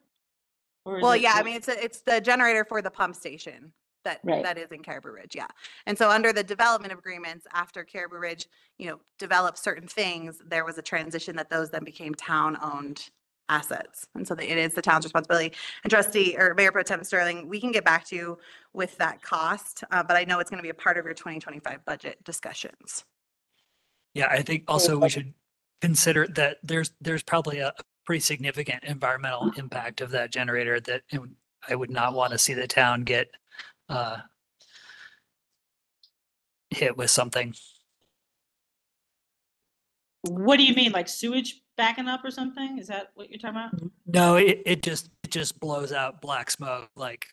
Speaker 10: Or is
Speaker 6: Well,
Speaker 10: it
Speaker 6: yeah, I
Speaker 10: what-
Speaker 6: mean, it's, a- it's the generator for the pump station that,
Speaker 10: Right.
Speaker 6: that is in Caribou Ridge, yeah. And so under the development agreements, after Caribou Ridge, you know, developed certain things, there was a transition that those then became town-owned assets. And so the- it is the town's responsibility. And trustee, or Mayor Pro Tem Sterling, we can get back to you with that cost, uh, but I know it's going to be a part of your 2025 budget discussions.
Speaker 8: Yeah, I think also we should consider that there's, there's probably a a pretty significant environmental impact of that generator that it I would not want to see the town get, uh, hit with something.
Speaker 10: What do you mean, like sewage backing up or something? Is that what you're talking about?
Speaker 8: No, it, it just, it just blows out black smoke like,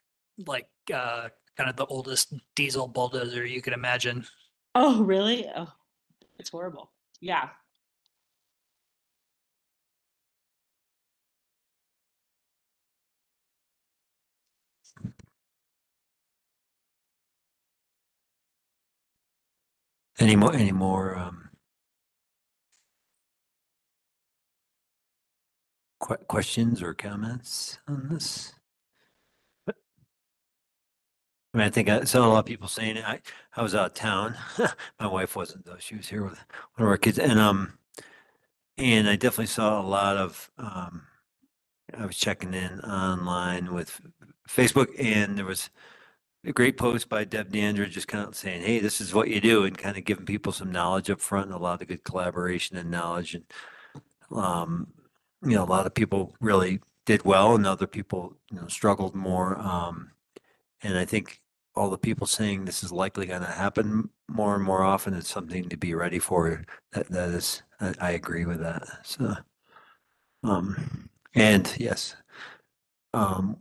Speaker 8: like, uh, kind of the oldest diesel bulldozer you could imagine.
Speaker 10: Oh, really? Oh, it's horrible. Yeah.
Speaker 1: Any more, any more, um, que- questions or comments on this? I mean, I think I saw a lot of people saying. I, I was out of town. My wife wasn't though. She was here with one of our kids and, um, and I definitely saw a lot of, um, I was checking in online with Facebook and there was a great post by Deb Dandra just kind of saying, hey, this is what you do and kind of giving people some knowledge up front and a lot of good collaboration and knowledge and um, you know, a lot of people really did well and other people, you know, struggled more. Um, and I think all the people saying this is likely going to happen more and more often is something to be ready for. That that is, I, I agree with that. So, um, and yes, um,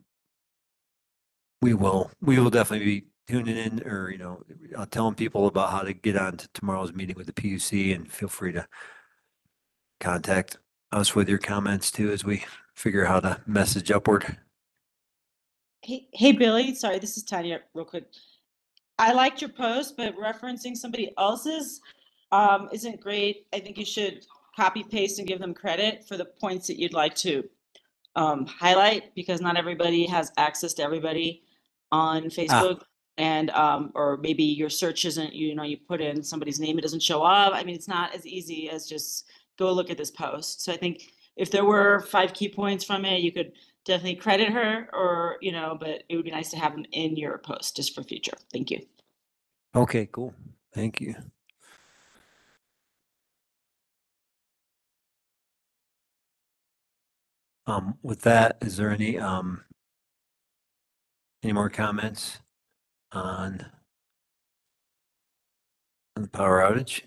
Speaker 1: we will we will definitely be tuning in or you know uh, telling people about how to get on to tomorrow's meeting with the PUC and feel free to contact us with your comments too as we figure how to message upward.
Speaker 10: Hey, hey, Billy, sorry, this is Tanya, real quick. I liked your post, but referencing somebody else's um, isn't great. I think you should copy paste and give them credit for the points that you'd like to
Speaker 4: um, highlight because not everybody has access to everybody on Facebook. And, um, or maybe your search isn't, you know, you put in somebody's name, it doesn't show up. I mean, it's not as easy as just go look at this post. So I think if there were five key points from it, you could definitely credit her or, you know, but it would be nice to have them in your post just for future. Thank you.
Speaker 1: Okay, cool. Thank you. Um, with that, is there any, um, any more comments on on the power outage?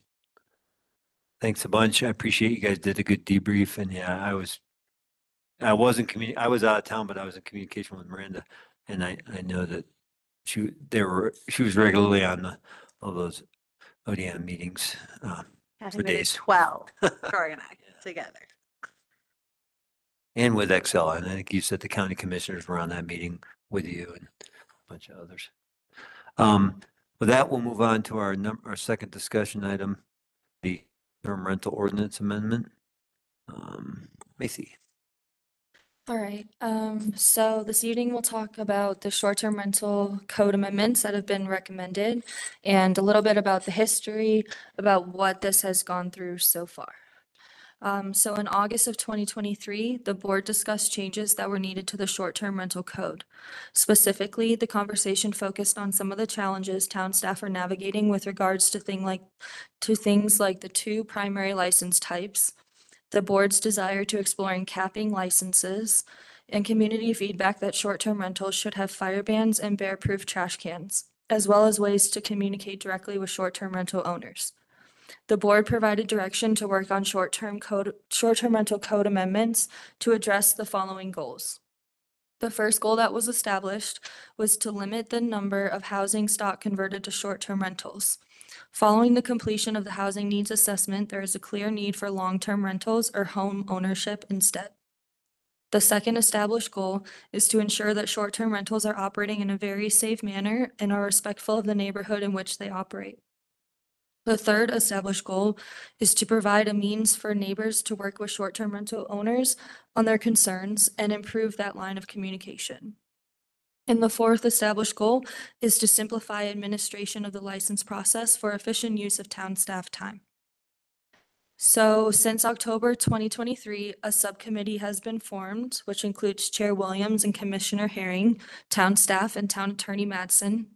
Speaker 1: Thanks a bunch. I appreciate you guys did a good debrief and yeah, I was I wasn't communi- I was out of town, but I was in communication with Miranda and I, I know that she, they were, she was regularly on the, all those ODM meetings. Uh, For
Speaker 6: think we did
Speaker 1: days.
Speaker 6: 12, Troy and I together.
Speaker 1: And with Xcel, and I think you said the county commissioners were on that meeting with you and a bunch of others. Um, with that, we'll move on to our num, our second discussion item, the term rental ordinance amendment. Um, Macy,
Speaker 5: All right, um, so this evening we'll talk about the short-term rental code amendments that have been recommended and a little bit about the history, about what this has gone through so far. Um, so in August of 2023, the board discussed changes that were needed to the short-term rental code. Specifically, the conversation focused on some of the challenges town staff are navigating with regards to thing like, to things like the two primary license types, the board's desire to exploring capping licenses, and community feedback that short-term rentals should have fire bans and bear-proof trash cans, as well as ways to communicate directly with short-term rental owners. The board provided direction to work on short-term code, short-term rental code amendments to address the following goals. The first goal that was established was to limit the number of housing stock converted to short-term rentals. Following the completion of the housing needs assessment, there is a clear need for long-term rentals or home ownership instead. The second established goal is to ensure that short-term rentals are operating in a very safe manner and are respectful of the neighborhood in which they operate. The third established goal is to provide a means for neighbors to work with short-term rental owners on their concerns and improve that line of communication. And the fourth established goal is to simplify administration of the license process for efficient use of town staff time. So since October 2023, a subcommittee has been formed, which includes Chair Williams and Commissioner Herring, town staff, and town attorney Madsen.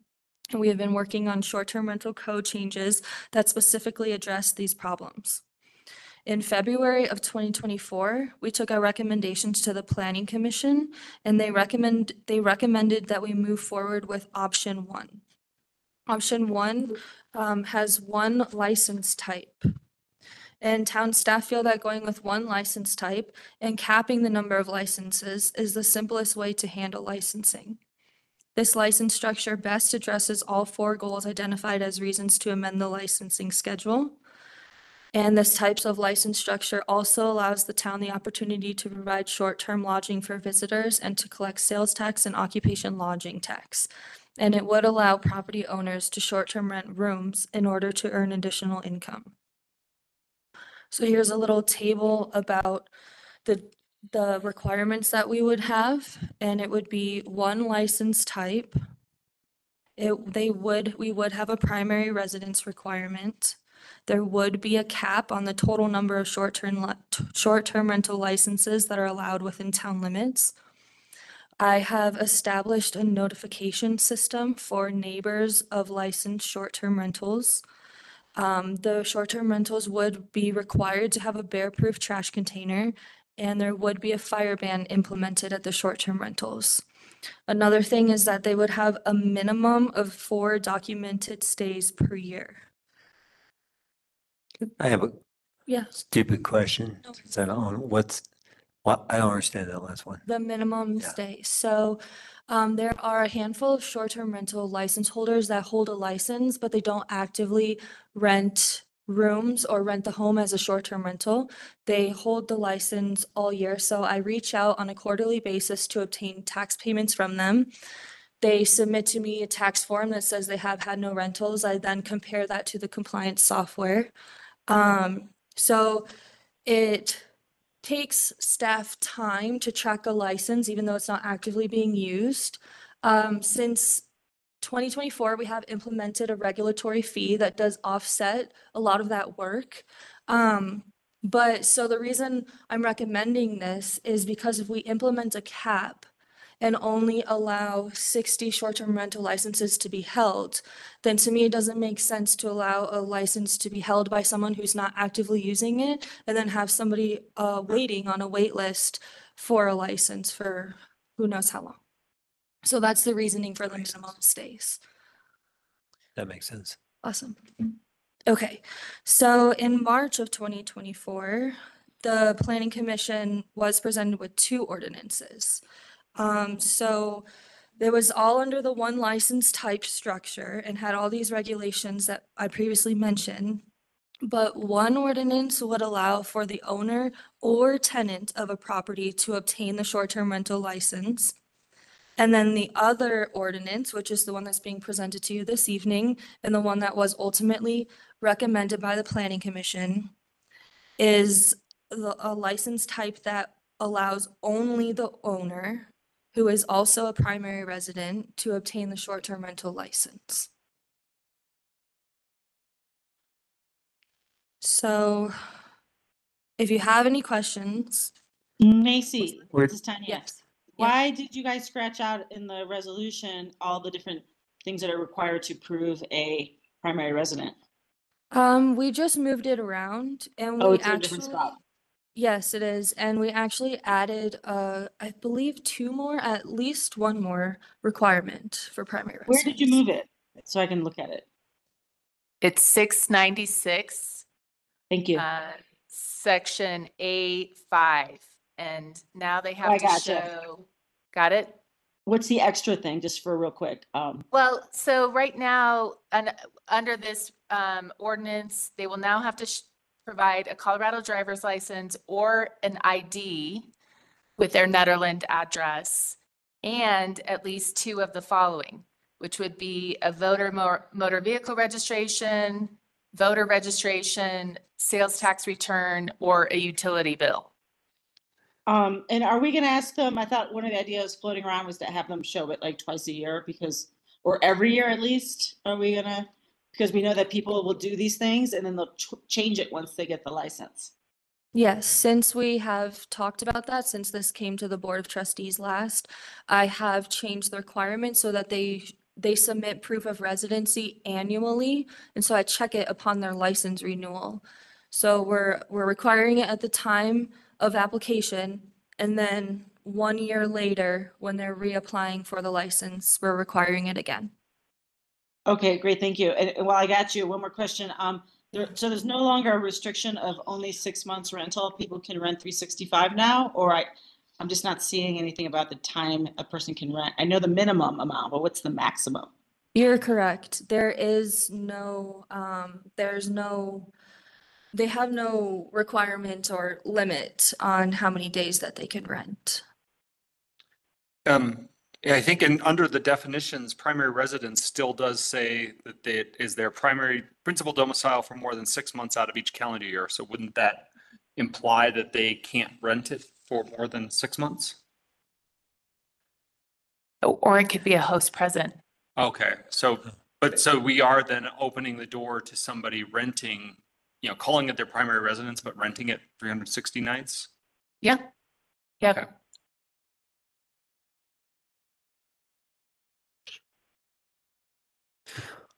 Speaker 5: And we have been working on short-term rental code changes that specifically address these problems. In February of 2024, we took our recommendations to the Planning Commission and they recommend, they recommended that we move forward with option one. Option one um, has one license type. And town staff feel that going with one license type and capping the number of licenses is the simplest way to handle licensing. This license structure best addresses all four goals identified as reasons to amend the licensing schedule. And this types of license structure also allows the town the opportunity to provide short-term lodging for visitors and to collect sales tax and occupation lodging tax. And it would allow property owners to short-term rent rooms in order to earn additional income. So here's a little table about the, the requirements that we would have, and it would be one license type. It, they would, we would have a primary residence requirement. There would be a cap on the total number of short-term, short-term rental licenses that are allowed within town limits. I have established a notification system for neighbors of licensed short-term rentals. Um, the short-term rentals would be required to have a bear-proof trash container, and there would be a fire ban implemented at the short-term rentals. Another thing is that they would have a minimum of four documented stays per year.
Speaker 1: I have a
Speaker 5: Yes.
Speaker 1: stupid question.
Speaker 5: No.
Speaker 1: Is that on, what's, what, I don't understand that last one.
Speaker 5: The minimum
Speaker 1: Yeah.
Speaker 5: stay. So um, there are a handful of short-term rental license holders that hold a license, but they don't actively rent rooms or rent the home as a short-term rental. They hold the license all year. So I reach out on a quarterly basis to obtain tax payments from them. They submit to me a tax form that says they have had no rentals. I then compare that to the compliance software. Um, so it takes staff time to track a license, even though it's not actively being used. Um, since 2024, we have implemented a regulatory fee that does offset a lot of that work. Um, but so the reason I'm recommending this is because if we implement a cap and only allow 60 short-term rental licenses to be held, then to me, it doesn't make sense to allow a license to be held by someone who's not actively using it and then have somebody uh, waiting on a wait list for a license for who knows how long. So that's the reasoning for the minimum stays.
Speaker 1: That makes sense.
Speaker 5: Awesome. Okay, so in March of 2024, the Planning Commission was presented with two ordinances. Um, so it was all under the one license type structure and had all these regulations that I previously mentioned. But one ordinance would allow for the owner or tenant of a property to obtain the short-term rental license. And then the other ordinance, which is the one that's being presented to you this evening, and the one that was ultimately recommended by the planning commission, is the, a license type that allows only the owner, who is also a primary resident, to obtain the short-term rental license. So if you have any questions,
Speaker 4: Macy,
Speaker 1: Wait.
Speaker 4: this is Tanya.
Speaker 5: yes.
Speaker 4: Why did you guys scratch out in the resolution all the different things that are required to prove a primary resident?
Speaker 5: Um, we just moved it around and
Speaker 4: Oh,
Speaker 5: we
Speaker 4: it's in a different
Speaker 5: actually,
Speaker 4: spot.
Speaker 5: yes, it is. And we actually added, uh, I believe two more, at least one more requirement for primary
Speaker 4: Where did you
Speaker 5: residence.
Speaker 4: move it? So I can look at it.
Speaker 11: It's six ninety-six,
Speaker 4: Thank you.
Speaker 11: uh, section A five, and now they
Speaker 4: I
Speaker 11: have to
Speaker 4: gotcha.
Speaker 11: show. Got it?
Speaker 4: What's the extra thing, just for real quick? Um,
Speaker 11: Well, so right now, un- under this um, ordinance, they will now have to sh- provide a Colorado driver's license or an ID with their Nederland address and at least two of the following, which would be a voter mo- motor vehicle registration, voter registration, sales tax return, or a utility bill.
Speaker 4: Um, and are we gonna ask them, I thought one of the ideas floating around was to have them show it like twice a year because, or every year at least, are we gonna? Because we know that people will do these things and then they'll ch- change it once they get the license.
Speaker 5: Yes, since we have talked about that, since this came to the Board of Trustees last, I have changed the requirement so that they, they submit proof of residency annually. And so I check it upon their license renewal. So we're, we're requiring it at the time of application. And then one year later, when they're reapplying for the license, we're requiring it again.
Speaker 4: Okay, great, thank you. And and while I got you, one more question. Um, there, so there's no longer a restriction of only six months rental. People can rent three sixty-five now, or I, I'm just not seeing anything about the time a person can rent. I know the minimum amount, but what's the maximum?
Speaker 5: You're correct. There is no, um, there's no, they have no requirement or limit on how many days that they can rent.
Speaker 7: Um, yeah, I think in, under the definitions, primary residence still does say that they, is their primary principal domicile for more than six months out of each calendar year. So wouldn't that imply that they can't rent it for more than six months?
Speaker 11: Or it could be a host present.
Speaker 7: Okay, so, but so we are then opening the door to somebody renting, you know, calling it their primary residence, but renting it three hundred sixty nights?
Speaker 11: Yeah.
Speaker 7: Okay.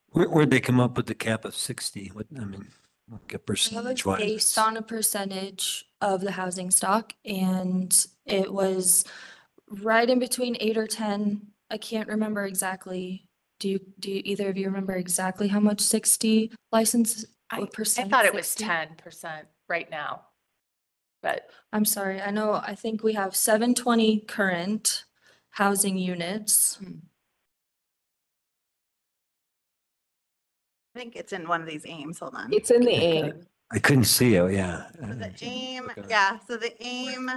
Speaker 1: Where, where'd they come up with the cap of sixty? What, I mean, like a
Speaker 5: That was
Speaker 1: percentage wise?
Speaker 5: based on a percentage of the housing stock and it was right in between eight or ten. I can't remember exactly. Do you, do you- either of you remember exactly how much sixty licenses?
Speaker 11: I,
Speaker 5: what
Speaker 11: I
Speaker 5: percent
Speaker 11: thought it was
Speaker 5: 60?
Speaker 11: ten percent right now. But
Speaker 5: I'm sorry, I know, I think we have seven twenty current housing units. Hmm.
Speaker 6: I think it's in one of these aims, hold on.
Speaker 2: It's in the
Speaker 1: Okay.
Speaker 2: aim.
Speaker 1: I couldn't see it, yeah.
Speaker 6: So The aim,
Speaker 1: Okay.
Speaker 6: yeah, so the aim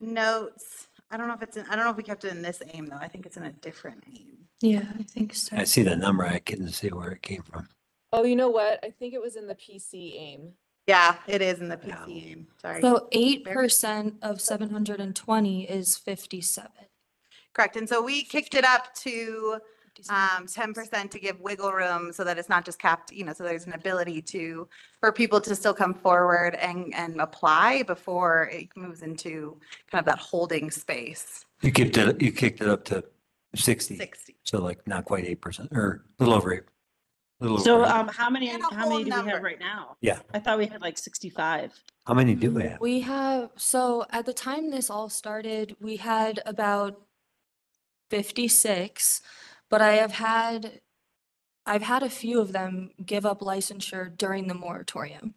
Speaker 6: notes, I don't know if it's in, I don't know if we kept it in this aim though. I think it's in a different aim.
Speaker 5: Yeah, I think so.
Speaker 1: I see the number, I couldn't see where it came from.
Speaker 2: Oh, you know what? I think it was in the PC aim.
Speaker 6: Yeah, it is in the
Speaker 1: Yeah.
Speaker 6: PC, sorry.
Speaker 5: So eight percent of seven hundred and twenty is fifty-seven.
Speaker 6: Correct. And so we kicked it up to
Speaker 5: 57
Speaker 6: um, ten percent to give wiggle room so that it's not just capped, you know, so there's an ability to, for people to still come forward and, and apply before it moves into kind of that holding space.
Speaker 1: You kicked it, you kicked it up to 60,
Speaker 6: 60.
Speaker 1: so like not quite eight percent, or a little over eight. Little
Speaker 4: So,
Speaker 1: over
Speaker 4: um, how many,
Speaker 6: And a
Speaker 4: how
Speaker 6: whole
Speaker 4: many do we have right now?
Speaker 1: Yeah.
Speaker 4: I thought we had like sixty-five.
Speaker 1: How many do we have?
Speaker 5: We have, so at the time this all started, we had about fifty-six, but I have had, I've had a few of them give up licensure during the moratorium.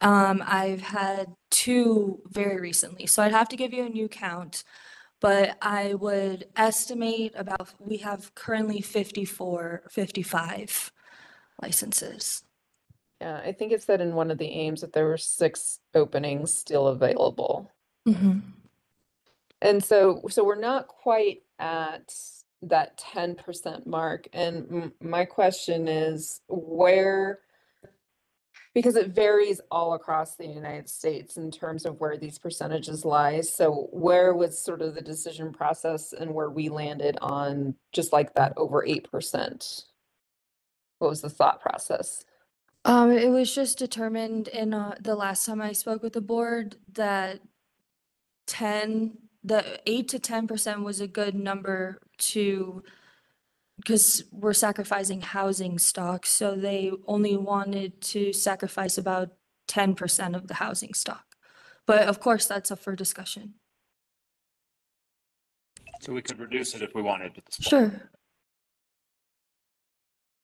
Speaker 5: Um, I've had two very recently, so I'd have to give you a new count. But I would estimate about, we have currently 54, 55 licenses.
Speaker 2: Yeah, I think it said in one of the aims that there were six openings still available.
Speaker 5: Mhm.
Speaker 2: And so, so we're not quite at that ten percent mark. And m- my question is where? Because it varies all across the United States in terms of where these percentages lie. So where was sort of the decision process and where we landed on just like that over eight percent? What was the thought process?
Speaker 5: Um, it was just determined in uh, the last time I spoke with the board that ten, the eight to ten percent was a good number to, because we're sacrificing housing stock, so they only wanted to sacrifice about ten percent of the housing stock. But of course, that's up for discussion.
Speaker 7: So we could reduce it if we wanted at this point.
Speaker 5: Sure.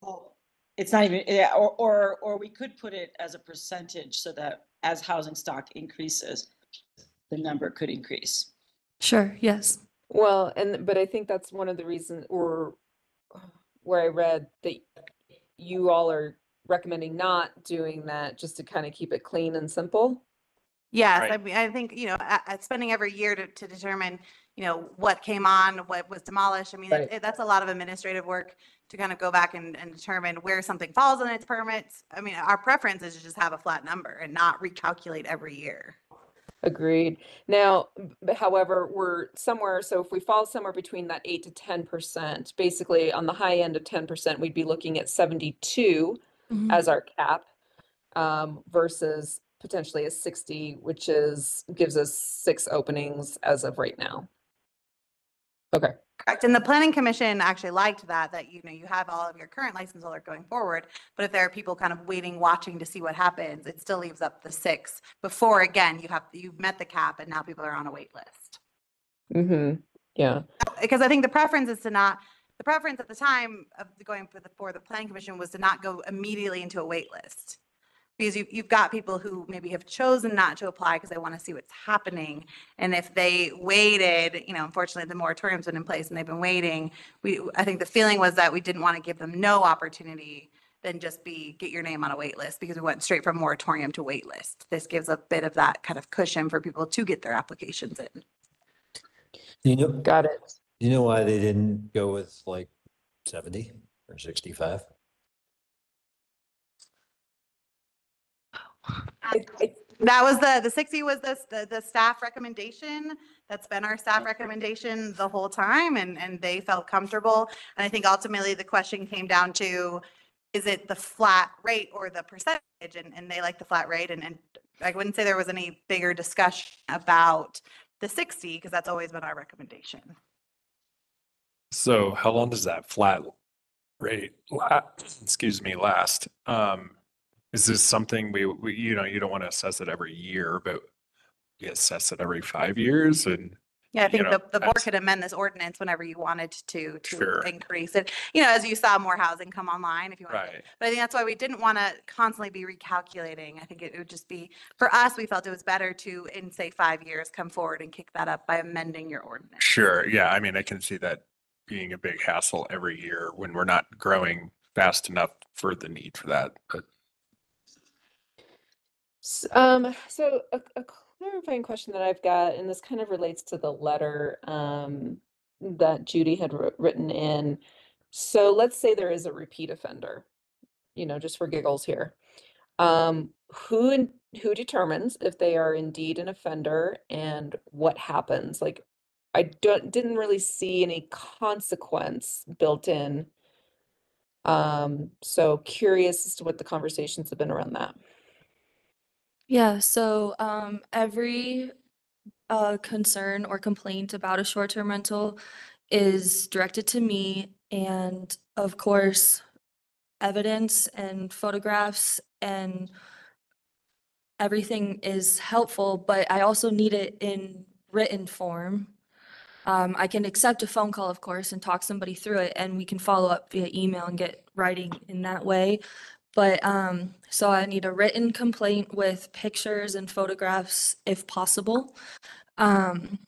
Speaker 4: Well, It's not even, yeah, or, or, or we could put it as a percentage so that as housing stock increases, the number could increase.
Speaker 5: Sure, yes.
Speaker 2: Well, and but I think that's one of the reasons, or where I read that you all are recommending not doing that, just to kind of keep it clean and simple.
Speaker 6: Yes, I
Speaker 7: Right.
Speaker 6: mean, I think, you know, a- a- spending every year to, to determine, you know, what came on, what was demolished. I mean,
Speaker 2: Right.
Speaker 6: it- it- that's a lot of administrative work to kind of go back and, and determine where something falls in its permits. I mean, our preference is to just have a flat number and not recalculate every year.
Speaker 2: Agreed. Now, b- however, we're somewhere, so if we fall somewhere between that eight to ten percent, basically on the high end of ten percent, we'd be looking at seventy-two
Speaker 5: Mhm.
Speaker 2: as our cap um, versus potentially a sixty, which is, gives us six openings as of right now. Okay.
Speaker 6: Correct. And the planning commission actually liked that, that, you know, you have all of your current license holder going forward. But if there are people kind of waiting, watching to see what happens, it still leaves up the six before, again, you have, you've met the cap and now people are on a wait list.
Speaker 2: Mm-hmm. Yeah.
Speaker 6: because I think the preference is to not, the preference at the time of going for the, for the planning commission was to not go immediately into a wait list. Because you, you've got people who maybe have chosen not to apply because they want to see what's happening. And if they waited, you know, unfortunately, the moratorium's been in place and they've been waiting. We, I think the feeling was that we didn't want to give them no opportunity than just be, get your name on a wait list because we went straight from moratorium to wait list. This gives a bit of that kind of cushion for people to get their applications in.
Speaker 1: You know,
Speaker 2: Got it.
Speaker 1: Do you know why they didn't go with like seventy or sixty-five?
Speaker 2: I- I-
Speaker 6: That was the, the sixty was the, the, the staff recommendation. That's been our staff recommendation the whole time and, and they felt comfortable. And I think ultimately the question came down to, is it the flat rate or the percentage? And, and they like the flat rate and, and I wouldn't say there was any bigger discussion about the sixty, because that's always been our recommendation.
Speaker 9: So how long does that flat rate, la- excuse me, last? Um, is this something we, we, you know, you don't want to assess it every year, but you assess it every five years and
Speaker 6: Yeah, I
Speaker 9: You
Speaker 6: think
Speaker 9: know,
Speaker 6: the, the board could amend this ordinance whenever you wanted to, to
Speaker 9: Sure.
Speaker 6: increase it. You know, as you saw more housing come online, if you want.
Speaker 9: right.
Speaker 6: But I think that's why we didn't want to constantly be recalculating. I think it would just be, for us, we felt it was better to, in say, five years, come forward and kick that up by amending your ordinance.
Speaker 9: Sure. Yeah. I mean, I can see that being a big hassle every year when we're not growing fast enough for the need for that. But
Speaker 2: Um, so a, a clarifying question that I've got, and this kind of relates to the letter um, that Judy had wr- written in. So let's say there is a repeat offender, you know, just for giggles here. Um, who, who determines if they are indeed an offender and what happens? Like, I don't, didn't really see any consequence built in. Um, so curious as to what the conversations have been around that.
Speaker 5: Yeah, so um, every uh, concern or complaint about a short-term rental is directed to me, and of course, evidence and photographs and everything is helpful, but I also need it in written form. Um, I can accept a phone call, of course, and talk somebody through it, and we can follow up via email and get writing in that way. But um, so I need a written complaint with pictures and photographs if possible. Um,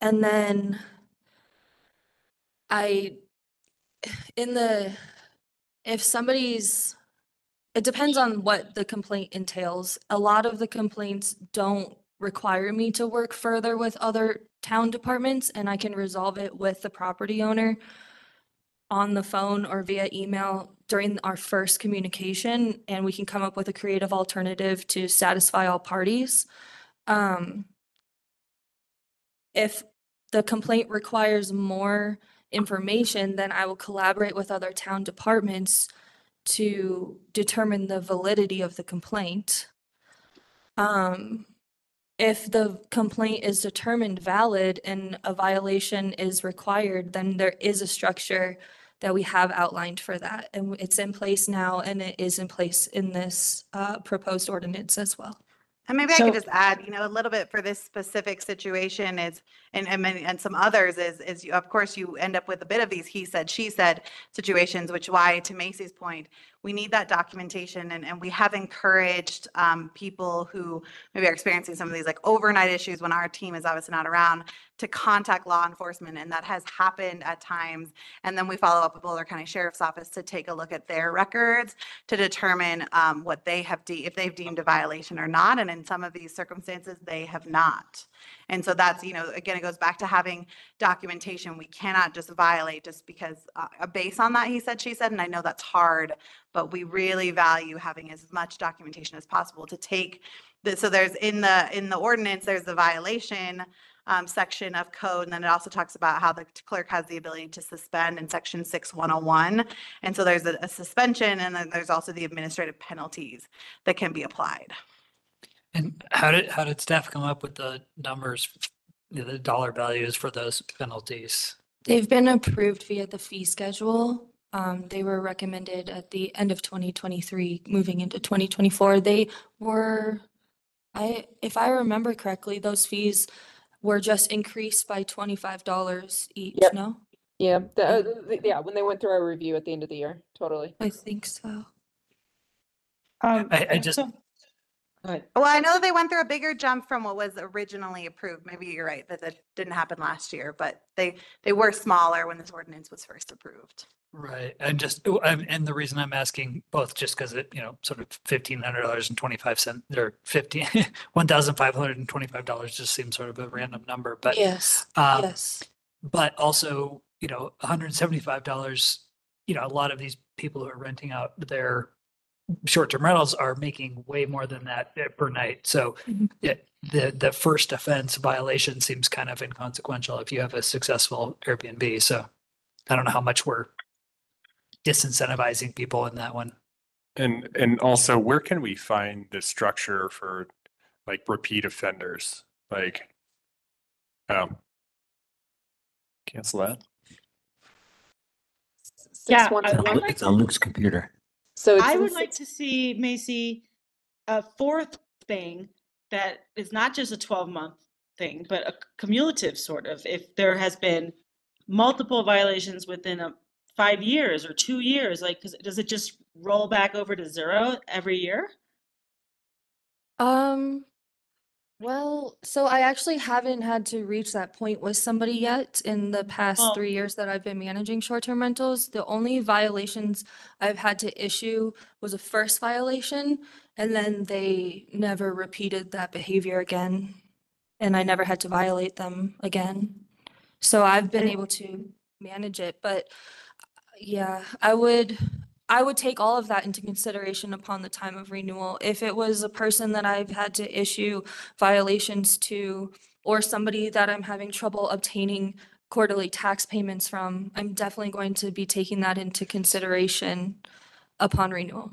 Speaker 5: and then I, in the, if somebody's, it depends on what the complaint entails. A lot of the complaints don't require me to work further with other town departments and I can resolve it with the property owner on the phone or via email during our first communication, and we can come up with a creative alternative to satisfy all parties. Um, if the complaint requires more information, then I will collaborate with other town departments to determine the validity of the complaint. Um, if the complaint is determined valid and a violation is required, then there is a structure that we have outlined for that. And it's in place now and it is in place in this uh, proposed ordinance as well.
Speaker 6: And maybe I
Speaker 4: So-
Speaker 6: could just add, you know, a little bit for this specific situation is, and, and, many- and some others is, is you, of course, you end up with a bit of these he said, she said situations, which why, to Macy's point, we need that documentation and, and we have encouraged um, people who maybe are experiencing some of these like overnight issues when our team is obviously not around to contact law enforcement. And that has happened at times. And then we follow up with Boulder County Sheriff's Office to take a look at their records to determine um, what they have, de- if they've deemed a violation or not. And in some of these circumstances, they have not. And so that's, you know, again, it goes back to having documentation. We cannot just violate just because, uh, based on that, he said, she said, and I know that's hard, but we really value having as much documentation as possible to take the, so there's in the, in the ordinance, there's the violation um, section of code, and then it also talks about how the clerk has the ability to suspend in section six one oh one. And so there's a, a suspension, and then there's also the administrative penalties that can be applied.
Speaker 8: And how did, how did staff come up with the numbers, the dollar values for those penalties?
Speaker 5: They've been approved via the fee schedule. Um, they were recommended at the end of twenty twenty-three, moving into twenty twenty-four. They were, I, if I remember correctly, those fees were just increased by twenty-five dollars each,
Speaker 2: Yep.
Speaker 5: no?
Speaker 2: Yeah, the, uh, th- yeah, when they went through our review at the end of the year, totally.
Speaker 5: I think so.
Speaker 4: Um,
Speaker 8: I- I just-
Speaker 4: so- Go.
Speaker 6: Well, I know they went through a bigger jump from what was originally approved. Maybe you're right, that that didn't happen last year, but they, they were smaller when this ordinance was first approved.
Speaker 8: Right, and just, oh, and and the reason I'm asking both, just because it, you know, sort of fifteen hundred dollars and twenty-five cent, or fifteen, one thousand five hundred and twenty-five dollars just seems sort of a random number, but.
Speaker 5: Yes,
Speaker 8: um,
Speaker 5: yes.
Speaker 8: But also, you know, hundred and seventy-five dollars, you know, a lot of these people who are renting out their short-term rentals are making way more than that uh, per night. So it, the, the first offense violation seems kind of inconsequential if you have a successful Airbnb. So I don't know how much we're disincentivizing people in that one.
Speaker 12: And, and also, where can we find the structure for like repeat offenders? Like, um, cancel that?
Speaker 2: Six
Speaker 4: Yeah,
Speaker 2: one
Speaker 4: I-
Speaker 2: seven.
Speaker 1: It's on Luke's computer.
Speaker 2: So it's
Speaker 4: I
Speaker 2: in
Speaker 4: would like to see, Macy, a fourth thing that is not just a twelve month thing, but a cumulative sort of, if there has been multiple violations within a five years or two years, like, 'cause does it just roll back over to zero every year?
Speaker 5: Um, well, so I actually haven't had to reach that point with somebody yet in the past three years that I've been managing short-term rentals. The only violations I've had to issue was a first violation, and then they never repeated that behavior again. And I never had to violate them again. So I've been able to manage it, but uh, yeah, I would, I would take all of that into consideration upon the time of renewal. If it was a person that I've had to issue violations to, or somebody that I'm having trouble obtaining quarterly tax payments from, I'm definitely going to be taking that into consideration upon renewal.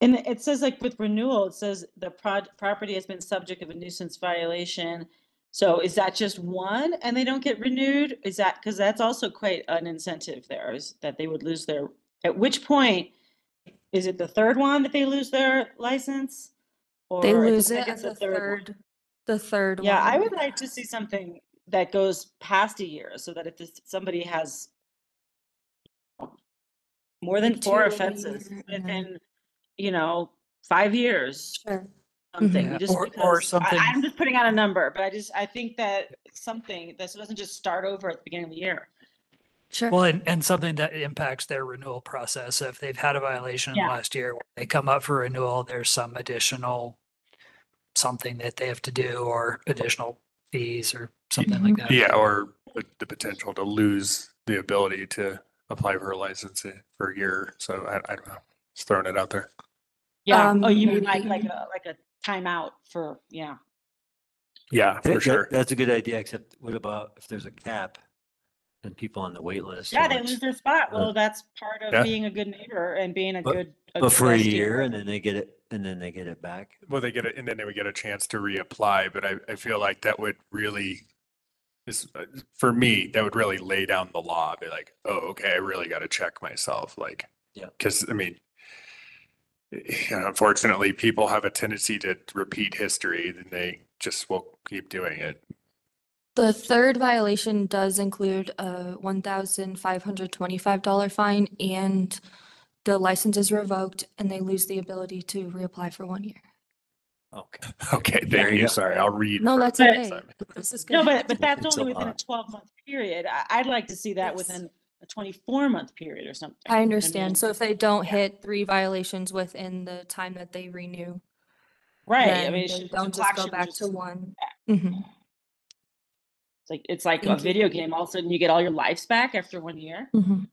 Speaker 10: And it says like with renewal, it says the property has been subject of a nuisance violation. So is that just one and they don't get renewed? Is that, because that's also quite an incentive there, is that they would lose their, at which point? Is it the third one that they lose their license?
Speaker 5: They
Speaker 10: Or at the
Speaker 5: lose it at the
Speaker 10: one?
Speaker 5: third, the third one.
Speaker 10: Yeah, I would like to see something that goes past a year so that if this, somebody has more than
Speaker 5: Like
Speaker 10: four
Speaker 5: two a
Speaker 10: offenses
Speaker 5: year, and
Speaker 10: within, you know, five years,
Speaker 5: Sure.
Speaker 10: something,
Speaker 8: Yeah,
Speaker 10: just
Speaker 8: or- or
Speaker 10: because, I,
Speaker 8: something-
Speaker 10: I'm just putting out a number, but I just, I think that something, this doesn't just start over at the beginning of the year.
Speaker 5: Sure.
Speaker 8: Well, and, and something that impacts their renewal process. So If they've had a violation
Speaker 10: Yeah.
Speaker 8: last year, when they come up for renewal, there's some additional something that they have to do or additional fees or something like that.
Speaker 12: Yeah, or the, the potential to lose the ability to apply for a license for a year. So I, I don't know. Just throwing it out there.
Speaker 10: Yeah,
Speaker 5: Um,
Speaker 10: oh, you mean like, like a, like a timeout for, yeah.
Speaker 12: Yeah, for
Speaker 1: that-
Speaker 12: sure.
Speaker 1: That's a good idea, except what about if there's a cap? And people on the wait list?
Speaker 10: Yeah, they lose their spot.
Speaker 1: uh,
Speaker 10: Well, that's part of
Speaker 12: yeah.
Speaker 10: being a good neighbor and being a
Speaker 1: But-
Speaker 10: good.
Speaker 1: But
Speaker 10: good
Speaker 1: for a
Speaker 10: trustee.
Speaker 1: year and then they get it, and then they get it back?
Speaker 12: Well, they get it, and then they would get a chance to reapply, but I, I feel like that would really, is, uh, for me, that would really lay down the law, be like, oh, okay, I really got to check myself, like.
Speaker 1: Yeah.
Speaker 12: Because, I mean, unfortunately, people have a tendency to repeat history, and they just will keep doing it.
Speaker 5: The third violation does include a one thousand five hundred twenty-five dollar fine and the license is revoked and they lose the ability to reapply for one year.
Speaker 1: Okay.
Speaker 12: Okay,
Speaker 1: There
Speaker 12: thank
Speaker 1: you
Speaker 12: you,
Speaker 1: go.
Speaker 12: sorry, I'll read.
Speaker 5: No, that's
Speaker 12: next
Speaker 5: okay. This is
Speaker 10: No,
Speaker 5: good.
Speaker 10: but, but that's
Speaker 1: It's a
Speaker 10: only within a
Speaker 1: lot.
Speaker 10: twelve month period. I, I'd like to see that
Speaker 5: Yes.
Speaker 10: within a twenty-four month period or something.
Speaker 5: I
Speaker 10: mean,
Speaker 5: understand. So if they don't
Speaker 10: yeah.
Speaker 5: hit three violations within the time that they renew,
Speaker 10: Right, I
Speaker 5: then
Speaker 10: mean, it
Speaker 5: they
Speaker 10: should- the
Speaker 5: don't
Speaker 10: clock
Speaker 5: just go
Speaker 10: should
Speaker 5: back
Speaker 10: just-
Speaker 5: to one. Mhm.
Speaker 10: It's like, it's like a
Speaker 5: you.
Speaker 10: video game. All of a sudden you get all your lives back after one year?
Speaker 5: Mhm.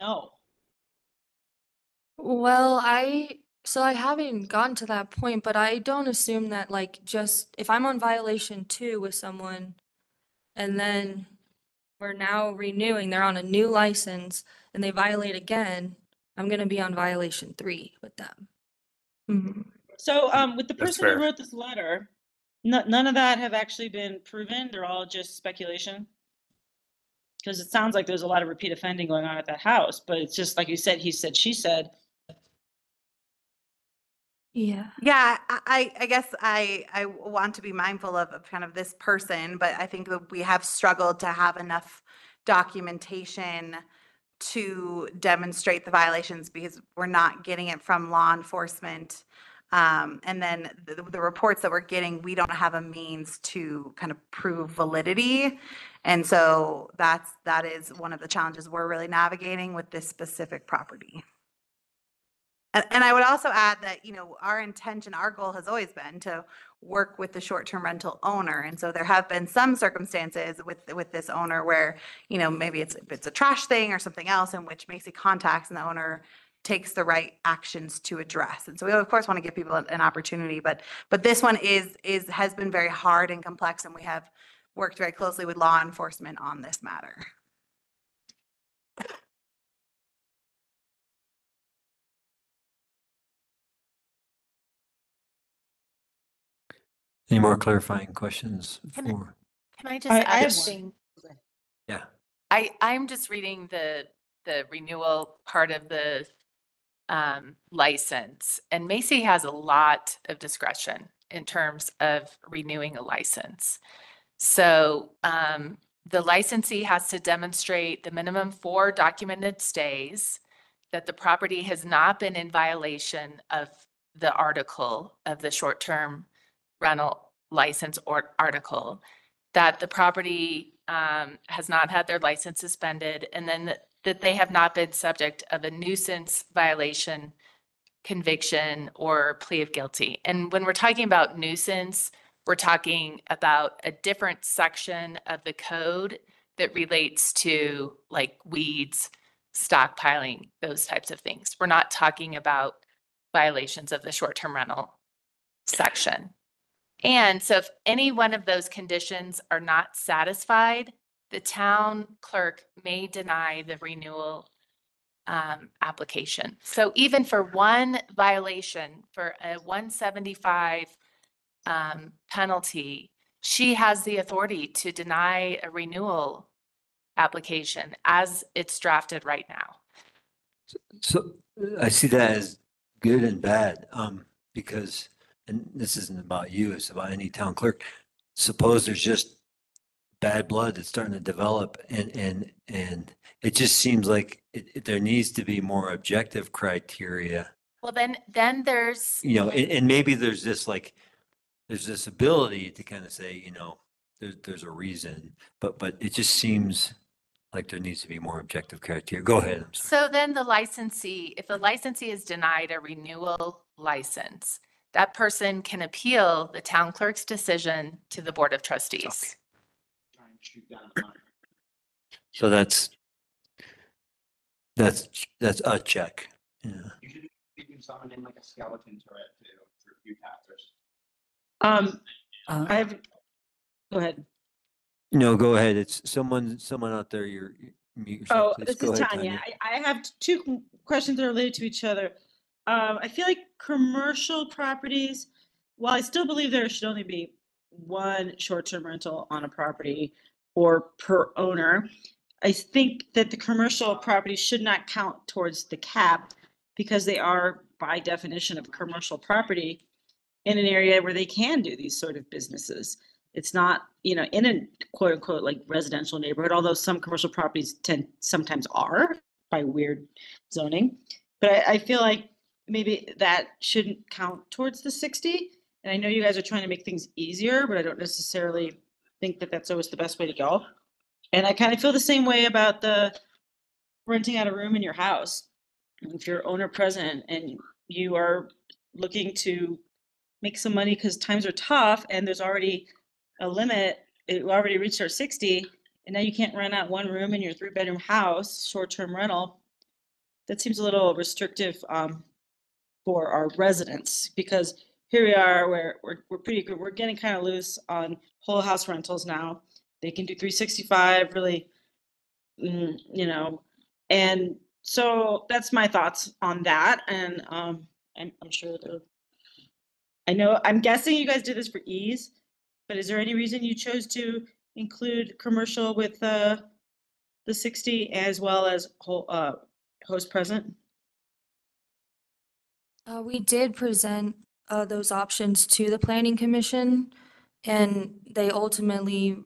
Speaker 10: No.
Speaker 5: Well, I, so I haven't gotten to that point, but I don't assume that like just, if I'm on violation two with someone and then we're now renewing, they're on a new license and they violate again, I'm gonna be on violation three with them. Mhm.
Speaker 10: So, um, with the person who wrote this letter, none, none of that have actually been proven. They're all just speculation. Because it sounds like there's a lot of repeat offending going on at that house, but it's just like you said, he said, she said.
Speaker 5: Yeah.
Speaker 6: Yeah, I, I I guess I, I want to be mindful of, of kind of this person, but I think that we have struggled to have enough documentation to demonstrate the violations because we're not getting it from law enforcement. Um, and then the, the reports that we're getting, we don't have a means to kind of prove validity. And so that's, that is one of the challenges we're really navigating with this specific property. And, and I would also add that, you know, our intention, our goal has always been to work with the short-term rental owner. And so there have been some circumstances with, with this owner where, you know, maybe it's, it's a trash thing or something else in which Macy contacts and the owner takes the right actions to address. And so we of course want to give people an, an opportunity, but, but this one is, is, has been very hard and complex and we have worked very closely with law enforcement on this matter.
Speaker 1: Any more clarifying questions
Speaker 11: Can I-
Speaker 1: for,
Speaker 11: Can I just
Speaker 10: I- I
Speaker 11: add
Speaker 10: have
Speaker 11: a
Speaker 10: one.
Speaker 11: thing?
Speaker 1: yeah,
Speaker 11: I, I'm just reading the, the renewal part of the um, license. And Macy has a lot of discretion in terms of renewing a license. So um, the licensee has to demonstrate the minimum four documented stays, that the property has not been in violation of the article of the short-term rental license or article, that the property um, has not had their license suspended, and then that- they have not been subject of a nuisance violation conviction or plea of guilty. And when we're talking about nuisance, we're talking about a different section of the code that relates to like weeds, stockpiling, those types of things. We're not talking about violations of the short-term rental section. And so if any one of those conditions are not satisfied, the town clerk may deny the renewal um, application. So even for one violation, for a one seventy-five um, penalty, she has the authority to deny a renewal application as it's drafted right now.
Speaker 1: So I see that as good and bad, um, because, and this isn't about you, it's about any town clerk. Suppose there's just bad blood that's starting to develop and, and, and it just seems like it, it- there needs to be more objective criteria.
Speaker 11: Well, then, then there's,
Speaker 1: You know, and, and maybe there's this like, there's this ability to kind of say, you know, there's, there's a reason, but, but it just seems like there needs to be more objective criteria. Go ahead.
Speaker 11: So then the licensee, if the licensee is denied a renewal license, that person can appeal the town clerk's decision to the Board of Trustees.
Speaker 1: So that's, that's, that's a check. Yeah.
Speaker 13: You should be doing something in like a skeleton turret to, for a few taxers.
Speaker 4: Um,
Speaker 8: Uh,
Speaker 4: I have, go ahead.
Speaker 1: No, go ahead. It's someone, someone out there, you're, you mute yourself.
Speaker 10: Oh,
Speaker 1: please.
Speaker 10: this
Speaker 1: Go
Speaker 10: is
Speaker 1: ahead,
Speaker 10: Tanya. I, I have two q- questions that are related to each other. Um, I feel like commercial properties, while I still believe there should only be one short-term rental on a property or per owner, I think that the commercial properties should not count towards the cap because they are by definition of commercial property in an area where they can do these sort of businesses. It's not, you know, in a quote unquote like residential neighborhood, although some commercial properties tend, sometimes are by weird zoning. But I, I feel like maybe that shouldn't count towards the sixty. And I know you guys are trying to make things easier, but I don't necessarily think that that's always the best way to go. And I kind of feel the same way about the renting out a room in your house. If you're owner present and you are looking to make some money because times are tough and there's already a limit, it already reached our sixty, and now you can't rent out one room in your three-bedroom house, short-term rental. That seems a little restrictive um for our residents, because here we are, we're we're we're pretty good, we're getting kind of loose on whole house rentals now. They can do three sixty-five, really, mm, you know, and so that's my thoughts on that, and um I'm I'm sure I know, I'm guessing you guys did this for ease, but is there any reason you chose to include commercial with uh the sixty as well as whole uh host present?
Speaker 5: Uh, we did present, uh, those options to the planning commission and they ultimately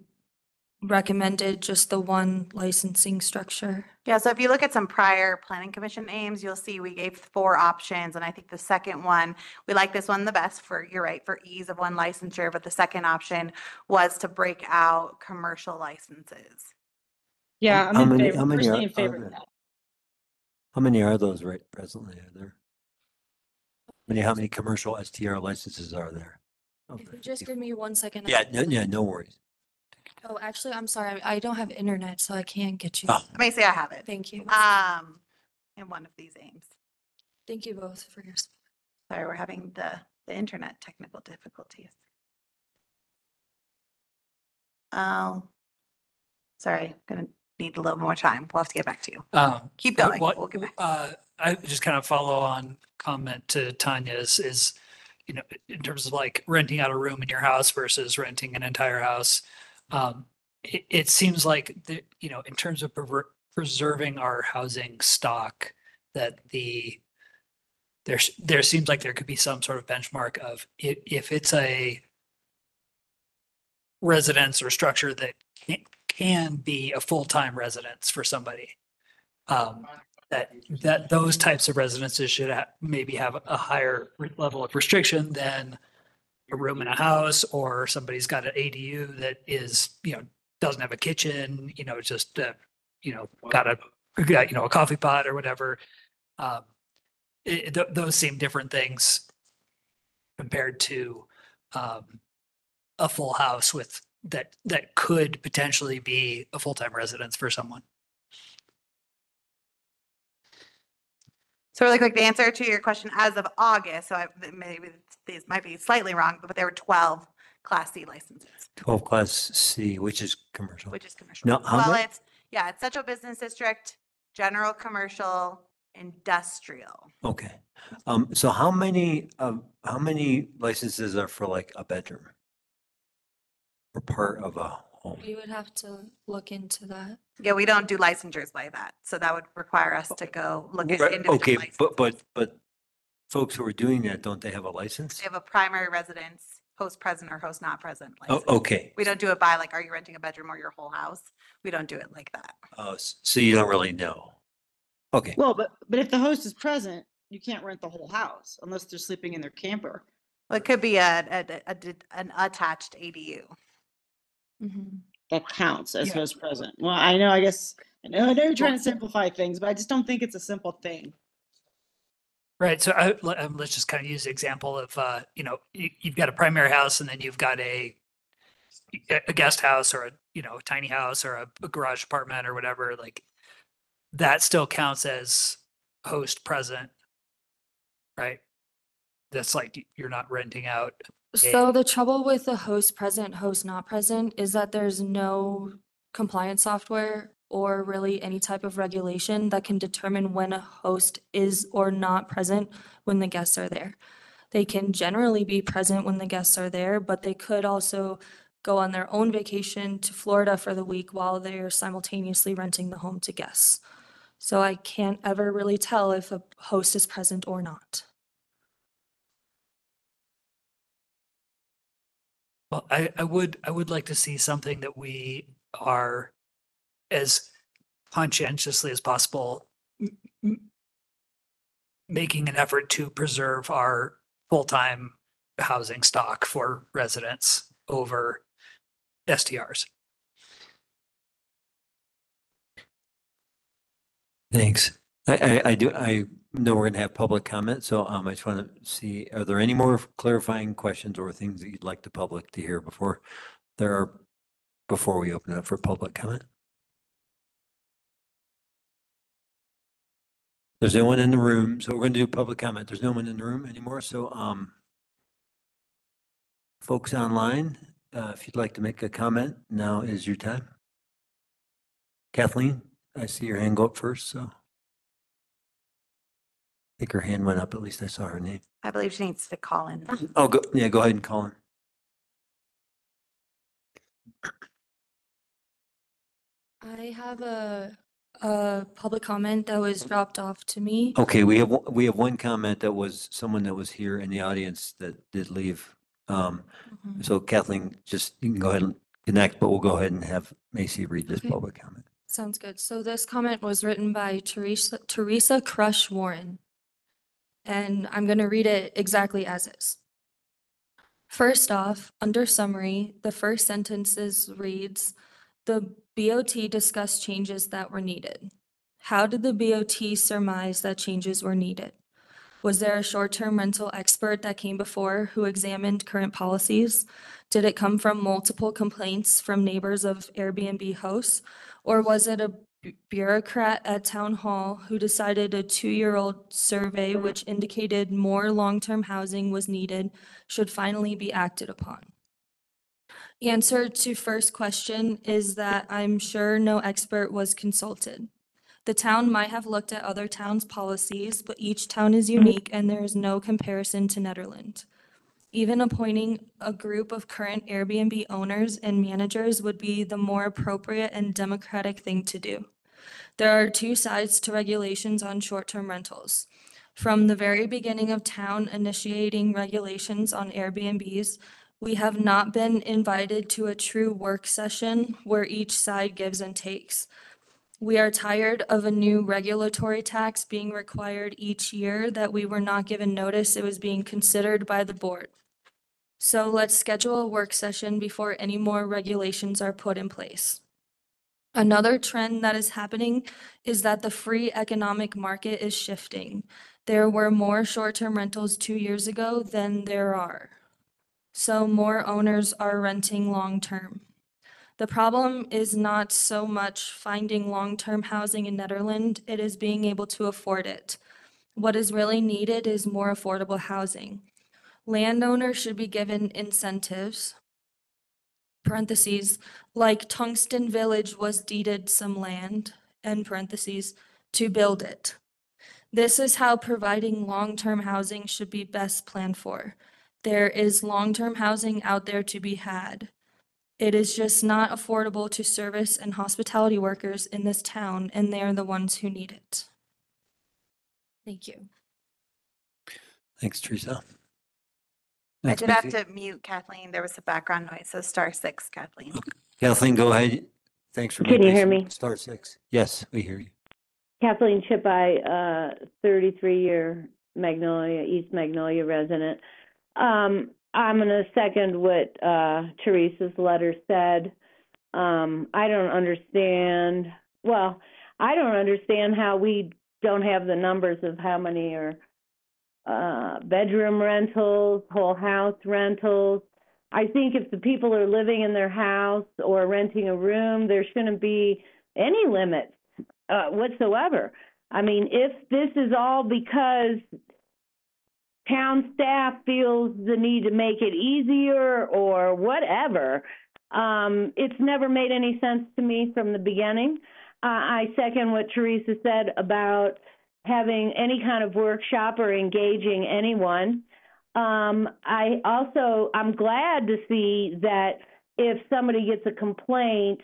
Speaker 5: recommended just the one licensing structure.
Speaker 6: Yeah, so if you look at some prior planning commission aims, you'll see we gave four options, and I think the second one, we like this one the best for, you're right, for ease of one licensure, but the second option was to break out commercial licenses.
Speaker 10: Yeah, I'm
Speaker 1: How
Speaker 10: in
Speaker 1: many-
Speaker 10: favor,
Speaker 1: how many
Speaker 10: personally
Speaker 1: are-
Speaker 10: in favor
Speaker 1: are
Speaker 10: of
Speaker 1: there?
Speaker 10: that.
Speaker 1: How many are those right presently? Are there? How Many, how many commercial STR licenses are there?
Speaker 5: If
Speaker 1: Okay.
Speaker 5: you just give me one second. I
Speaker 1: Yeah,
Speaker 5: can-
Speaker 1: no, yeah, no worries.
Speaker 5: Oh, actually, I'm sorry. I don't have internet, so I can't get you.
Speaker 1: Oh.
Speaker 6: Let me see, I have it.
Speaker 5: Thank you.
Speaker 6: Um, in one of these aims.
Speaker 5: Thank you both for your. support.
Speaker 6: Sorry, we're having the, the internet technical difficulties. Oh, sorry, gonna need a little more time. We'll have to get back to you.
Speaker 8: Um,
Speaker 6: Keep
Speaker 8: uh,
Speaker 6: going.
Speaker 8: what-
Speaker 6: We'll get back.
Speaker 8: I just kind of follow on comment to Tanya's is, you know, in terms of like renting out a room in your house versus renting an entire house. Um, it, it seems like the, you know, in terms of preserving our housing stock, that the there's, there seems like there could be some sort of benchmark of if, if it's a residence or structure that can, can be a full-time residence for somebody. Um, that, that those types of residences should ha- maybe have a higher level of restriction than a room in a house or somebody's got an ADU that is, you know, doesn't have a kitchen, you know, just, uh, you know, got a, got, you know, a coffee pot or whatever. Um, it, th- those seem different things compared to, um, a full house with that, that could potentially be a full-time residence for someone.
Speaker 6: So really quick, the answer to your question, as of August, so I, maybe these might be slightly wrong, but there were 12 Class C licenses,
Speaker 1: Twelve class C, which is commercial.
Speaker 6: which is commercial.
Speaker 1: No, how
Speaker 6: Well,
Speaker 1: many?
Speaker 6: it's, yeah, it's central business district, general commercial, industrial.
Speaker 1: Okay. Um, so how many, um, how many licenses are for like a bedroom? Or part of a home?
Speaker 5: We would have to look into that.
Speaker 6: Yeah, we don't do licensures by that, so that would require us to go look at
Speaker 1: Right,
Speaker 6: individual
Speaker 1: Okay,
Speaker 6: licenses.
Speaker 1: but, but, but folks who are doing that, don't they have a license?
Speaker 6: They have a primary residence, host present or host not present
Speaker 1: Oh,
Speaker 6: license.
Speaker 1: okay.
Speaker 6: We don't do it by like, are you renting a bedroom or your whole house? We don't do it like that.
Speaker 1: Uh, s- so you don't really know? Okay,
Speaker 10: Well, but, but if the host is present, you can't rent the whole house unless they're sleeping in their camper.
Speaker 6: Well, It could be a, a, a- a- an attached ADU.
Speaker 5: Mhm.
Speaker 10: That counts as
Speaker 8: Yeah.
Speaker 10: host present. Well, I know, I guess, I know, I know you're trying to simplify things, but I just don't think it's a simple thing.
Speaker 8: Right, so I, um, let's just kind of use the example of, uh, you know, you, you've got a primary house and then you've got a a- a guest house or a, you know, a tiny house or a, a garage apartment or whatever, like that still counts as host present, right? That's like you're not renting out.
Speaker 5: So the trouble with the host present, host not present is that there's no compliance software or really any type of regulation that can determine when a host is or not present when the guests are there. They can generally be present when the guests are there, but they could also go on their own vacation to Florida for the week while they're simultaneously renting the home to guests. So I can't ever really tell if a host is present or not.
Speaker 8: Well, I, I would, I would like to see something that we are as conscientiously as possible m- m- making an effort to preserve our full-time housing stock for residents over STRs.
Speaker 1: thanks. I, I, I do, I know we're gonna have public comment, so, um, I just want to see, are there any more clarifying questions or things that you'd like the public to hear before there are, before we open it up for public comment? There's no one in the room, so we're going to do public comment. There's no one in the room anymore, so, um, folks online, uh, if you'd like to make a comment, now is your time. Kathleen, I see your hand go up first, so. I think her hand went up, at least I saw her name.
Speaker 6: I believe she needs to call in.
Speaker 1: Oh, go, yeah, go ahead and call in.
Speaker 5: I have a, a public comment that was dropped off to me.
Speaker 1: Okay, we have, one- we have one comment that was someone that was here in the audience that did leave. Um,
Speaker 5: Mhm.
Speaker 1: so Kathleen, just, you can go ahead and connect, but we'll go ahead and have Macy read this
Speaker 5: Okay.
Speaker 1: public comment.
Speaker 5: Sounds good. So this comment was written by Teresa, Teresa Crush Warren. And I'm going to read it exactly as is. First off, under summary, the first sentences reads, the BOT discussed changes that were needed. How did the BOT surmise that changes were needed? Was there a short-term rental expert that came before who examined current policies? Did it come from multiple complaints from neighbors of Airbnb hosts? Or was it a bu- bureaucrat at town hall who decided a two-year-old survey which indicated more long-term housing was needed should finally be acted upon? Answer to first question is that I'm sure no expert was consulted. The town might have looked at other towns' policies, but each town is unique and there is no comparison to Nederlands. Even appointing a group of current Airbnb owners and managers would be the more appropriate and democratic thing to do. There are two sides to regulations on short-term rentals. From the very beginning of town initiating regulations on Airbnbs, we have not been invited to a true work session where each side gives and takes. We are tired of a new regulatory tax being required each year that we were not given notice it was being considered by the board. So let's schedule a work session before any more regulations are put in place. Another trend that is happening is that the free economic market is shifting. There were more short-term rentals two years ago than there are. So more owners are renting long-term. The problem is not so much finding long-term housing in Nederlands, it is being able to afford it. What is really needed is more affordable housing. Landowners should be given incentives, parentheses, like Tungsten Village was deeded some land, end parentheses, to build it. This is how providing long-term housing should be best planned for. There is long-term housing out there to be had. It is just not affordable to service and hospitality workers in this town, and they're the ones who need it. Thank you.
Speaker 1: Thanks, Teresa.
Speaker 6: I
Speaker 1: Next,
Speaker 6: did have
Speaker 1: Macy.
Speaker 6: to mute Kathleen. There was a background noise, so star six, Kathleen.
Speaker 1: Kathleen, go ahead. Thanks for.
Speaker 14: Can
Speaker 1: being
Speaker 14: you hear me?
Speaker 1: Star six. Yes, we hear you.
Speaker 14: Kathleen Chipai, uh, 33-year Magnolia, East Magnolia resident. Um, I'm going to second what uh, Teresa's letter said. Um, I don't understand, well, I don't understand how we don't have the numbers of how many are uh, bedroom rentals, whole house rentals. I think if the people are living in their house or renting a room, there shouldn't be any limits uh, whatsoever. I mean, if this is all because town staff feels the need to make it easier or whatever, um, it's never made any sense to me from the beginning. Uh, I second what Teresa said about having any kind of workshop or engaging anyone. Um, I also, I'm glad to see that if somebody gets a complaint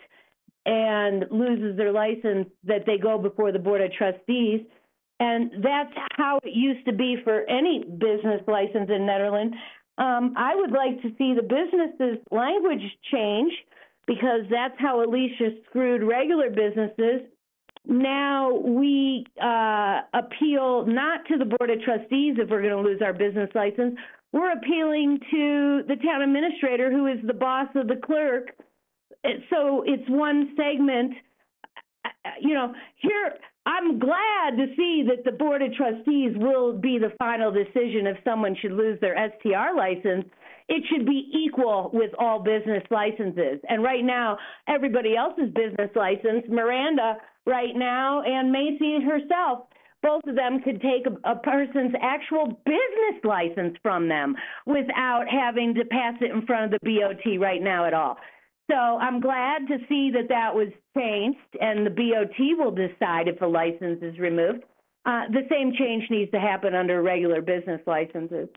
Speaker 14: and loses their license, that they go before the Board of Trustees. And that's how it used to be for any business license in Nederlands. Um, I would like to see the businesses' language change because that's how Alicia screwed regular businesses. Now we uh, appeal not to the Board of Trustees if we're going to lose our business license. We're appealing to the town administrator, who is the boss of the clerk. Uh, So it's one segment. Uh, You know, here, I'm glad to see that the Board of Trustees will be the final decision if someone should lose their STR license. It should be equal with all business licenses. And right now, everybody else's business license, Miranda right now, and Macy herself, both of them could take a, a person's actual business license from them without having to pass it in front of the BOT right now at all. So I'm glad to see that that was changed and the BOT will decide if a license is removed. Uh, the same change needs to happen under regular business licenses.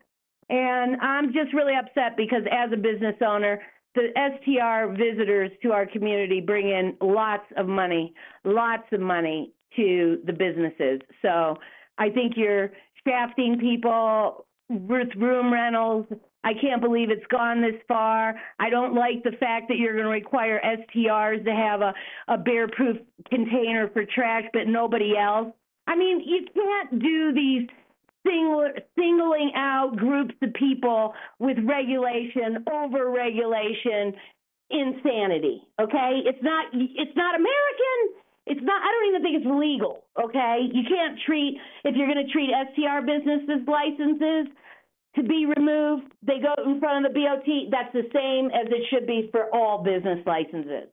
Speaker 14: And I'm just really upset because as a business owner, the STR visitors to our community bring in lots of money, lots of money to the businesses. So I think you're shafting people with room rentals. I can't believe it's gone this far. I don't like the fact that you're going to require STRs to have a, a bear-proof container for trash, but nobody else. I mean, you can't do these single, singling out groups of people with regulation, over regulation, insanity. Okay, it's not. It's not American. It's not. I don't even think it's legal. Okay, you can't treat if you're going to treat STR businesses licenses to be removed. They go in front of the BOT. That's the same as it should be for all business licenses.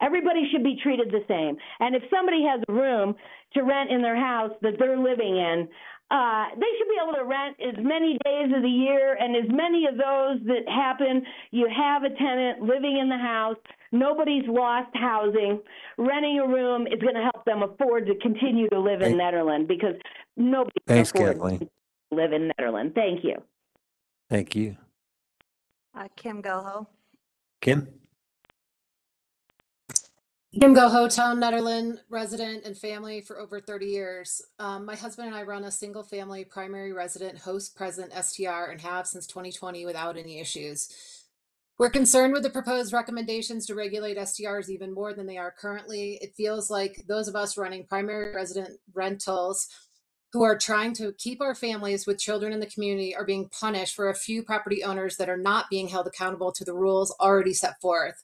Speaker 14: Everybody should be treated the same. And if somebody has a room to rent in their house that they're living in, uh, they should be able to rent as many days of the year and as many of those that happen. You have a tenant living in the house. Nobody's lost housing. Renting a room is going to help them afford to continue to live in Nederlands because nobody
Speaker 1: Thanks, Kathleen.
Speaker 14: To live in Nederlands. Thank you.
Speaker 1: Thank you.
Speaker 6: Uh, Kim Goho.
Speaker 1: Kim?
Speaker 15: Kim Goho, Town Nederland resident and family for over 30 years. Um, my husband and I run a single family primary resident host present STR and have since 2020 without any issues. We're concerned with the proposed recommendations to regulate STRs even more than they are currently. It feels like those of us running primary resident rentals who are trying to keep our families with children in the community are being punished for a few property owners that are not being held accountable to the rules already set forth.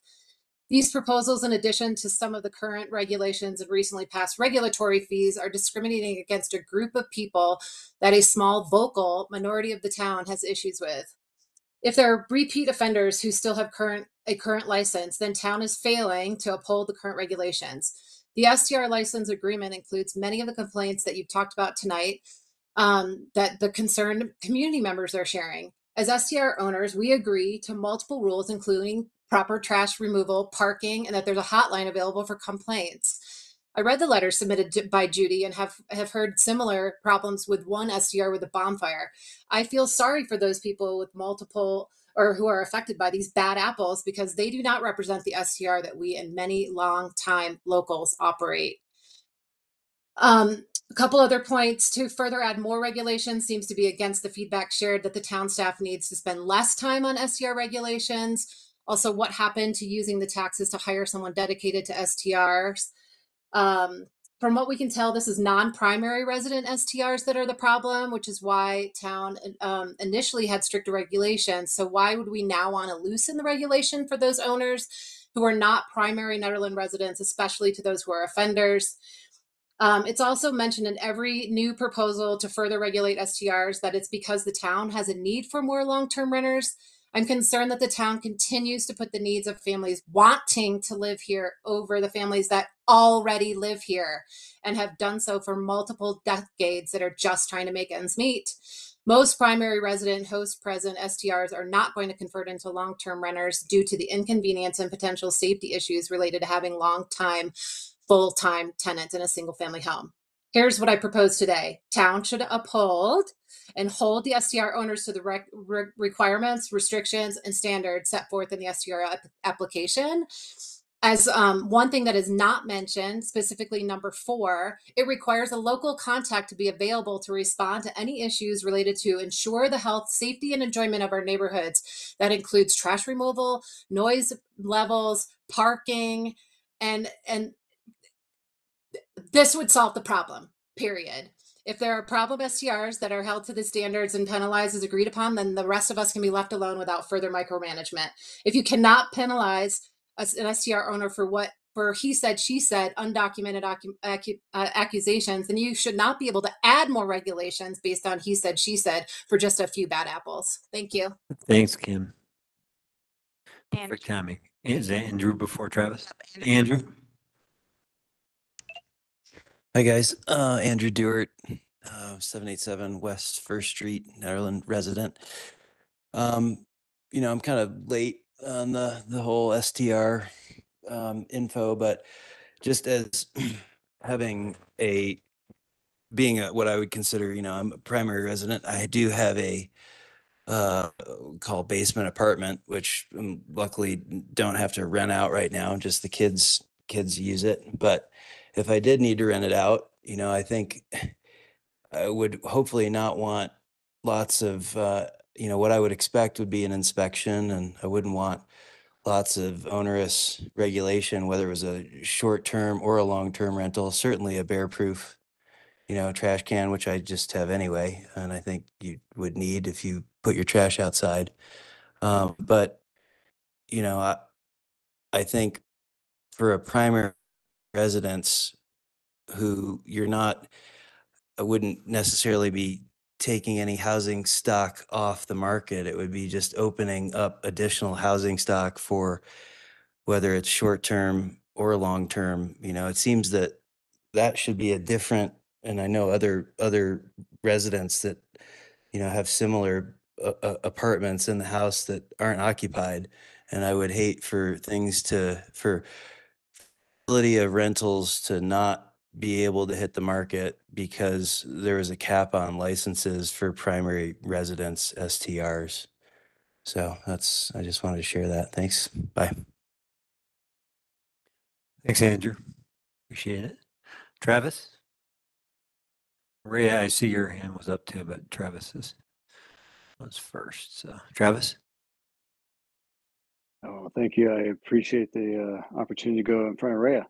Speaker 15: These proposals, in addition to some of the current regulations and recently passed regulatory fees, are discriminating against a group of people that a small vocal minority of the town has issues with. If there are repeat offenders who still have current a current license, then town is failing to uphold the current regulations. The STR license agreement includes many of the complaints that you've talked about tonight, um, that the concerned community members are sharing. As STR owners, we agree to multiple rules, including proper trash removal, parking, and that there's a hotline available for complaints. I read the letter submitted by Judy and have, have heard similar problems with one STR with a bonfire. I feel sorry for those people with multiple or who are affected by these bad apples because they do not represent the STR that we and many long time locals operate. Um, a couple other points to further add more regulation seems to be against the feedback shared that the town staff needs to spend less time on STR regulations. Also, what happened to using the taxes to hire someone dedicated to STRs? Um, from what we can tell, this is non-primary resident STRs that are the problem, which is why town um, initially had stricter regulations. So why would we now want to loosen the regulation for those owners who are not primary Nederland residents, especially to those who are offenders? Um, it's also mentioned in every new proposal to further regulate STRs that it's because the town has a need for more long-term renters. I'm concerned that the town continues to put the needs of families wanting to live here over the families that already live here and have done so for multiple decades that are just trying to make ends meet. Most primary resident host present STRs are not going to convert into long term renters due to the inconvenience and potential safety issues related to having long time, full time tenants in a single family home. Here's what I propose today. Town should uphold and hold the STR owners to the re- requirements, restrictions, and standards set forth in the STR ap- application. As um, one thing that is not mentioned, specifically number four, it requires a local contact to be available to respond to any issues related to ensure the health, safety, and enjoyment of our neighborhoods. That includes trash removal, noise levels, parking, and and this would solve the problem, period. If there are problem STRs that are held to the standards and penalized as agreed upon, then the rest of us can be left alone without further micromanagement. If you cannot penalize an STR owner for what for he said, she said, undocumented acu- acu- uh, accusations, then you should not be able to add more regulations based on he said, she said for just a few bad apples. Thank you.
Speaker 1: Thanks, Kim. Perfect timing. Is Andrew before Travis? Andrew?
Speaker 16: Hi, guys. Uh, Andrew Dewart, uh, seven eight seven West First Street, Maryland resident. Um, you know, I'm kind of late on the, the whole STR, um, info, but just as having a, being a, what I would consider, you know, I'm a primary resident, I do have a, uh, called basement apartment, which um, luckily don't have to rent out right now, just the kids, kids use it. But if I did need to rent it out, you know, I think I would hopefully not want lots of, uh, you know, what I would expect would be an inspection and I wouldn't want lots of onerous regulation, whether it was a short-term or a long-term rental, certainly a bear-proof, you know, trash can, which I just have anyway, and I think you would need if you put your trash outside. Um, but, you know, I, I think for a primary residence who you're not, I wouldn't necessarily be taking any housing stock off the market. It would be just opening up additional housing stock for whether it's short-term or long-term, you know, it seems that that should be a different, and I know other, other residents that, you know, have similar uh, uh, apartments in the house that aren't occupied. And I would hate for things to, for ability of rentals to not be able to hit the market because there was a cap on licenses for primary residence STRs. So that's, I just wanted to share that. Thanks. Bye.
Speaker 1: Thanks, Andrew. Appreciate it. Travis? Ray, I see your hand was up too, but Travis is, was first. So Travis?
Speaker 17: Oh, thank you. I appreciate the uh, opportunity to go in front of Rhea.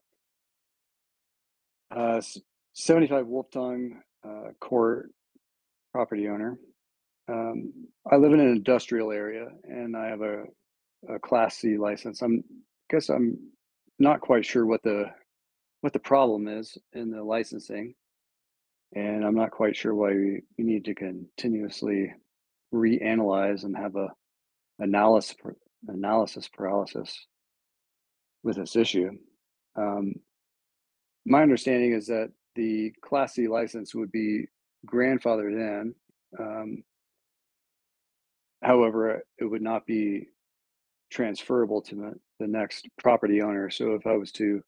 Speaker 17: Uh, 75 Wolf Tongue uh, Court property owner. Um, I live in an industrial area and I have a, a Class C license. I'm guess I'm not quite sure what the what the problem is in the licensing, and I'm not quite sure why we, we need to continuously reanalyze and have a analysis analysis paralysis with this issue. Um, my understanding is that the Class C license would be grandfathered in. Um, however, it would not be transferable to the, the next property owner. So if I was to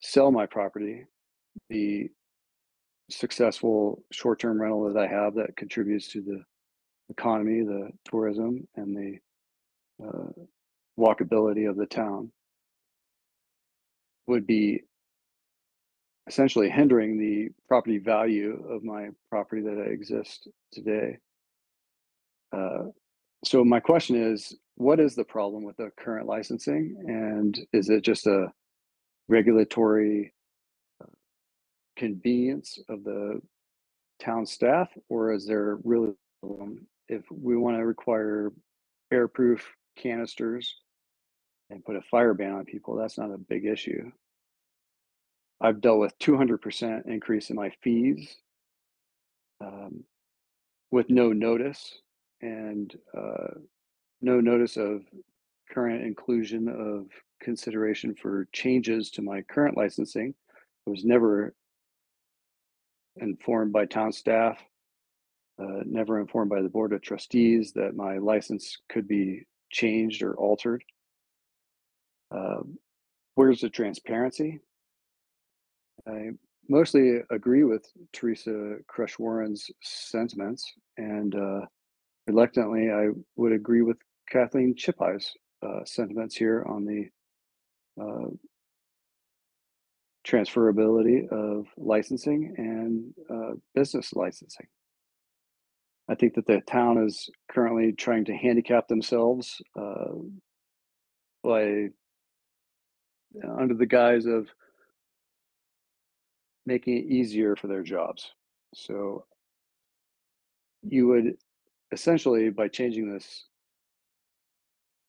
Speaker 17: sell my property, the successful short-term rental that I have that contributes to the economy, the tourism, and the uh, walkability of the town would be essentially hindering the property value of my property that I exist today. Uh, so my question is, what is the problem with the current licensing, and is it just a regulatory uh, convenience of the town staff, or is there really if we want to require airproof canisters and put a fire ban on people? That's not a big issue. I've dealt with 200% increase in my fees um, with no notice and uh, no notice of current inclusion of consideration for changes to my current licensing. I was never informed by town staff, uh, never informed by the board of trustees that my license could be changed or altered. Uh, where's the transparency? I mostly agree with Teresa Crush Warren's sentiments, and uh, reluctantly, I would agree with Kathleen Chipai's uh, sentiments here on the uh, transferability of licensing and uh, business licensing. I think that the town is currently trying to handicap themselves uh, by under the guise of making it easier for their jobs. So you would essentially, by changing this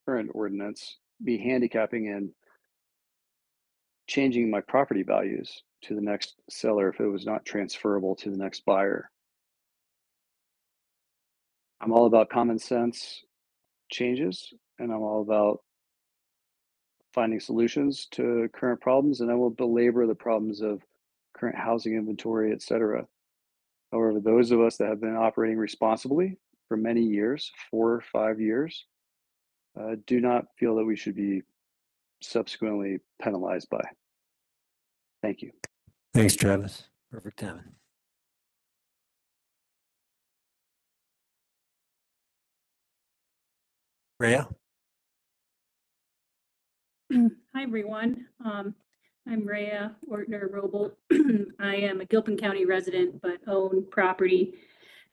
Speaker 17: current ordinance, be handicapping and changing my property values to the next seller if it was not transferable to the next buyer. I'm all about common sense changes and I'm all about finding solutions to current problems and I will belabor the problems of current housing inventory, et cetera. However, those of us that have been operating responsibly for many years, four or five years, uh, do not feel that we should be subsequently penalized by. Thank you.
Speaker 1: Thanks, Travis. Perfect timing. Rhea?
Speaker 18: Hi, everyone. Um, I'm Rhea Ortner Roble. I am a Gilpin County resident, but own property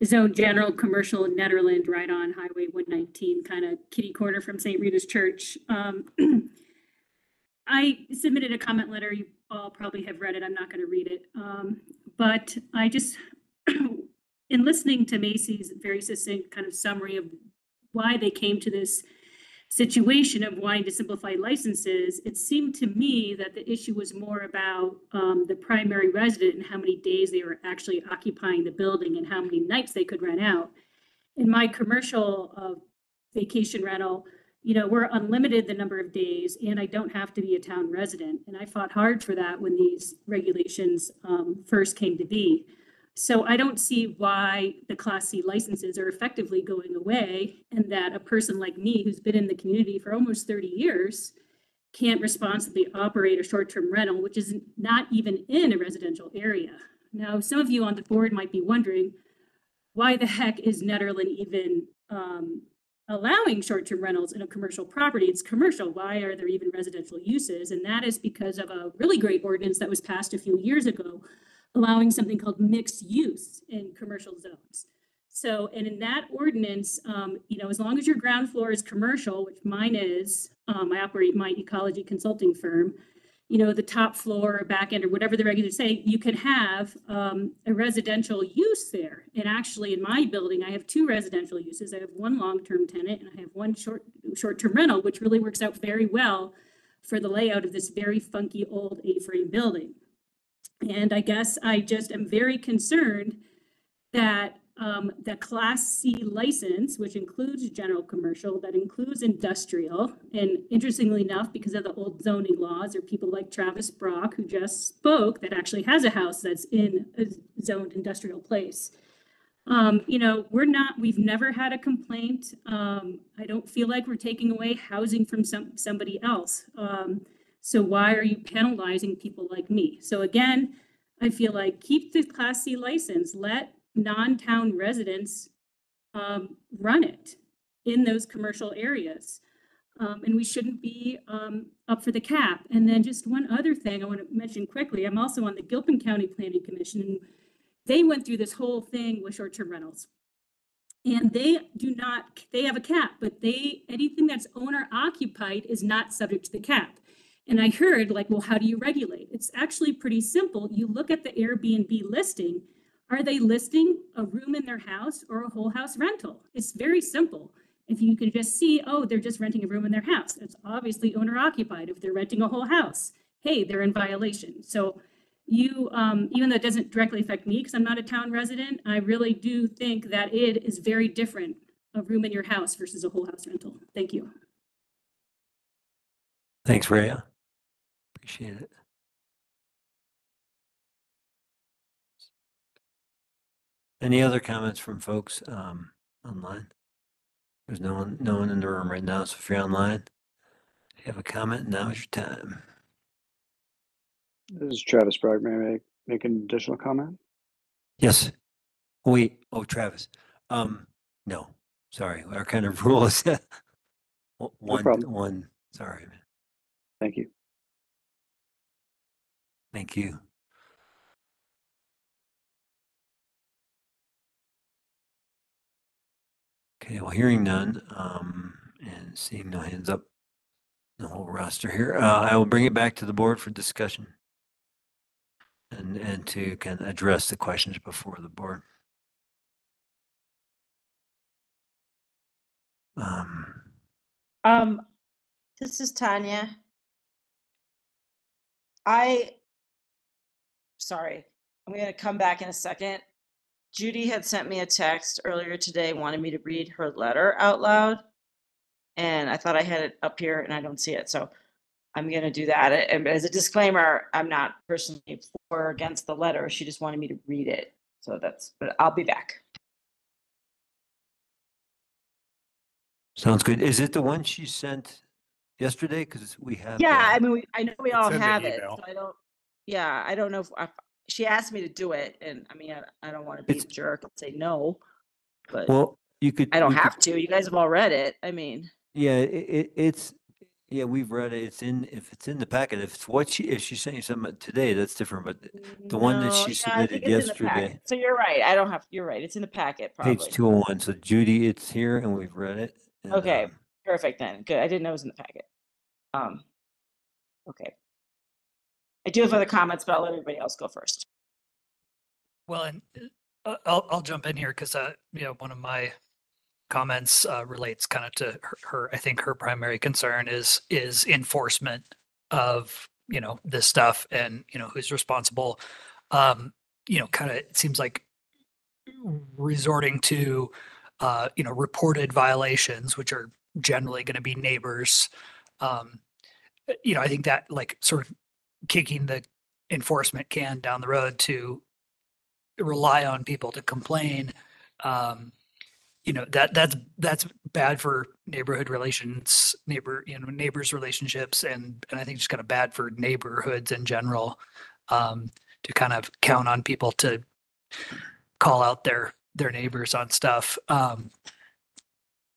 Speaker 18: zone general commercial in Nederland, right on Highway 119, kind of kitty corner from St. Rita's Church. Um, I submitted a comment letter. You all probably have read it. I'm not going to read it. Um, but I just, in listening to Macy's very succinct kind of summary of why they came to this situation of wanting to simplify licenses, it seemed to me that the issue was more about um, the primary resident and how many days they were actually occupying the building and how many nights they could rent out. In my commercial uh, vacation rental, you know, we're unlimited the number of days and I don't have to be a town resident. And I fought hard for that when these regulations um, first came to be. So I don't see why the Class C licenses are effectively going away and that a person like me who's been in the community for almost 30 years can't responsibly operate a short-term rental, which is not even in a residential area. Now, some of you on the board might be wondering, why the heck is Nederland even um, allowing short-term rentals in a commercial property? It's commercial. Why are there even residential uses? And that is because of a really great ordinance that was passed a few years ago allowing something called mixed use in commercial zones. So, and in that ordinance, um, you know, as long as your ground floor is commercial, which mine is, um, I operate my ecology consulting firm, you know, the top floor or back end or whatever the regulars say, you can have um, a residential use there. And actually, in my building, I have two residential uses. I have one long-term tenant and I have one short short-term rental, which really works out very well for the layout of this very funky old A-frame building. And I guess I just am very concerned that um, the Class C license, which includes general commercial, that includes industrial, and interestingly enough, because of the old zoning laws, or people like Travis Brock, who just spoke, that actually has a house that's in a zoned industrial place. Um, you know, we're not, we've never had a complaint. Um, I don't feel like we're taking away housing from some, somebody else. Um, so why are you penalizing people like me? So again, I feel like keep the Class C license, let non-town residents um, run it in those commercial areas. Um, and we shouldn't be um, up for the cap. And then just one other thing I want to mention quickly, I'm also on the Gilpin County Planning Commission. and They went through this whole thing with short-term rentals. And they do not, they have a cap, but they, anything that's owner occupied is not subject to the cap. And I heard like, well, how do you regulate? It's actually pretty simple. You look at the Airbnb listing. Are they listing a room in their house or a whole house rental? It's very simple. If you can just see, oh, they're just renting a room in their house, it's obviously owner occupied. If they're renting a whole house, hey, they're in violation. So you, um, even though it doesn't directly affect me because I'm not a town resident, I really do think that it is very different, a room in your house versus a whole house rental. Thank you.
Speaker 1: Thanks, Rhea. Appreciate it. Any other comments from folks um, online? There's no one, no one in the room right now, so if you're online, if you have a comment, now is your time.
Speaker 17: This is Travis Bragg. May I make, make an additional comment?
Speaker 1: Yes. Wait, oh, Travis. Um, no, sorry, our kind of rule is one,
Speaker 17: problem.
Speaker 1: one, sorry.
Speaker 17: Thank you.
Speaker 1: Thank you. Okay, well, hearing none, um, and seeing no hands up, the whole roster here, uh, I will bring it back to the board for discussion. And, and to can address the questions before the board. Um,
Speaker 4: Um, this is Tanya. I, sorry, I'm gonna come back in a second. Judy had sent me a text earlier today, wanted me to read her letter out loud. And I thought I had it up here and I don't see it, so I'm gonna do that. And as a disclaimer, I'm not personally for or against the letter. She just wanted me to read it. So that's, but I'll be back.
Speaker 1: Sounds good. Is it the one she sent yesterday? Because we have.
Speaker 4: Yeah, I mean, we, I know we all
Speaker 12: in the
Speaker 4: have it,
Speaker 12: email.
Speaker 4: so I don't, yeah, I don't know if, I- she asked me to do it and I mean, I, I don't want to be a jerk and say no. But
Speaker 1: Well, you could.
Speaker 4: I don't
Speaker 1: you could-
Speaker 4: have to. You guys have all read it. I mean,
Speaker 1: Yeah, it, it, it's, yeah, we've read it. It's in, if it's in the packet, if it's what she, if she sent you something today, that's different, but the one that she submitted
Speaker 4: think it's in the packet.
Speaker 1: yesterday,
Speaker 4: So you're right. I don't have, you're right. It's in the packet
Speaker 1: page two oh one. So Judy, it's here and we've read it. and,
Speaker 4: Okay,
Speaker 1: um,
Speaker 4: perfect then. Good. I didn't know it was in the packet. Um, okay. I do have other comments, but I'll let everybody else go first.
Speaker 8: Well, and uh, I'll, I'll jump in here because, uh, you know, one of my comments uh, relates kind of to her, her, I think her primary concern is, is enforcement of, you know, this stuff and, you know, who's responsible. Um, you know, kind of, it seems like resorting to, uh, you know, reported violations, which are generally going to be neighbors. Um, uh, you know, I think that like sort of kicking the enforcement can down the road to rely on people to complain um you know that that's that's bad for neighborhood relations neighbor you know neighbors relationships and and i think just kind of bad for neighborhoods in general um to kind of count on people to call out their their neighbors on stuff. Um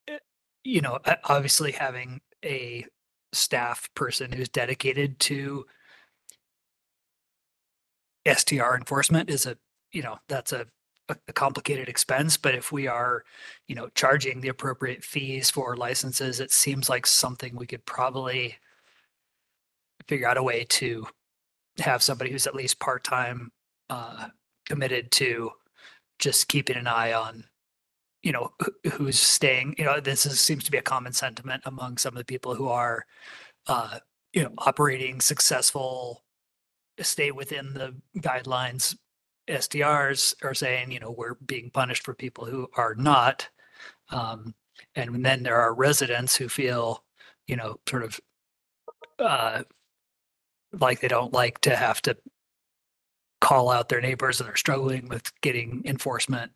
Speaker 8: eh, you know obviously having a staff person who's dedicated to STR enforcement is a, you know, that's a, a complicated expense, but if we are, you know, charging the appropriate fees for licenses, it seems like something we could probably figure out a way to have somebody who's at least part-time, uh, committed to just keeping an eye on, you know, who- who's staying, you know, this is, seems to be a common sentiment among some of the people who are, uh, you know, operating successful stay within the guidelines. STRs are saying, you know, we're being punished for people who are not. Um, and then there are residents who feel, you know, sort of uh, like they don't like to have to call out their neighbors that are struggling with getting enforcement.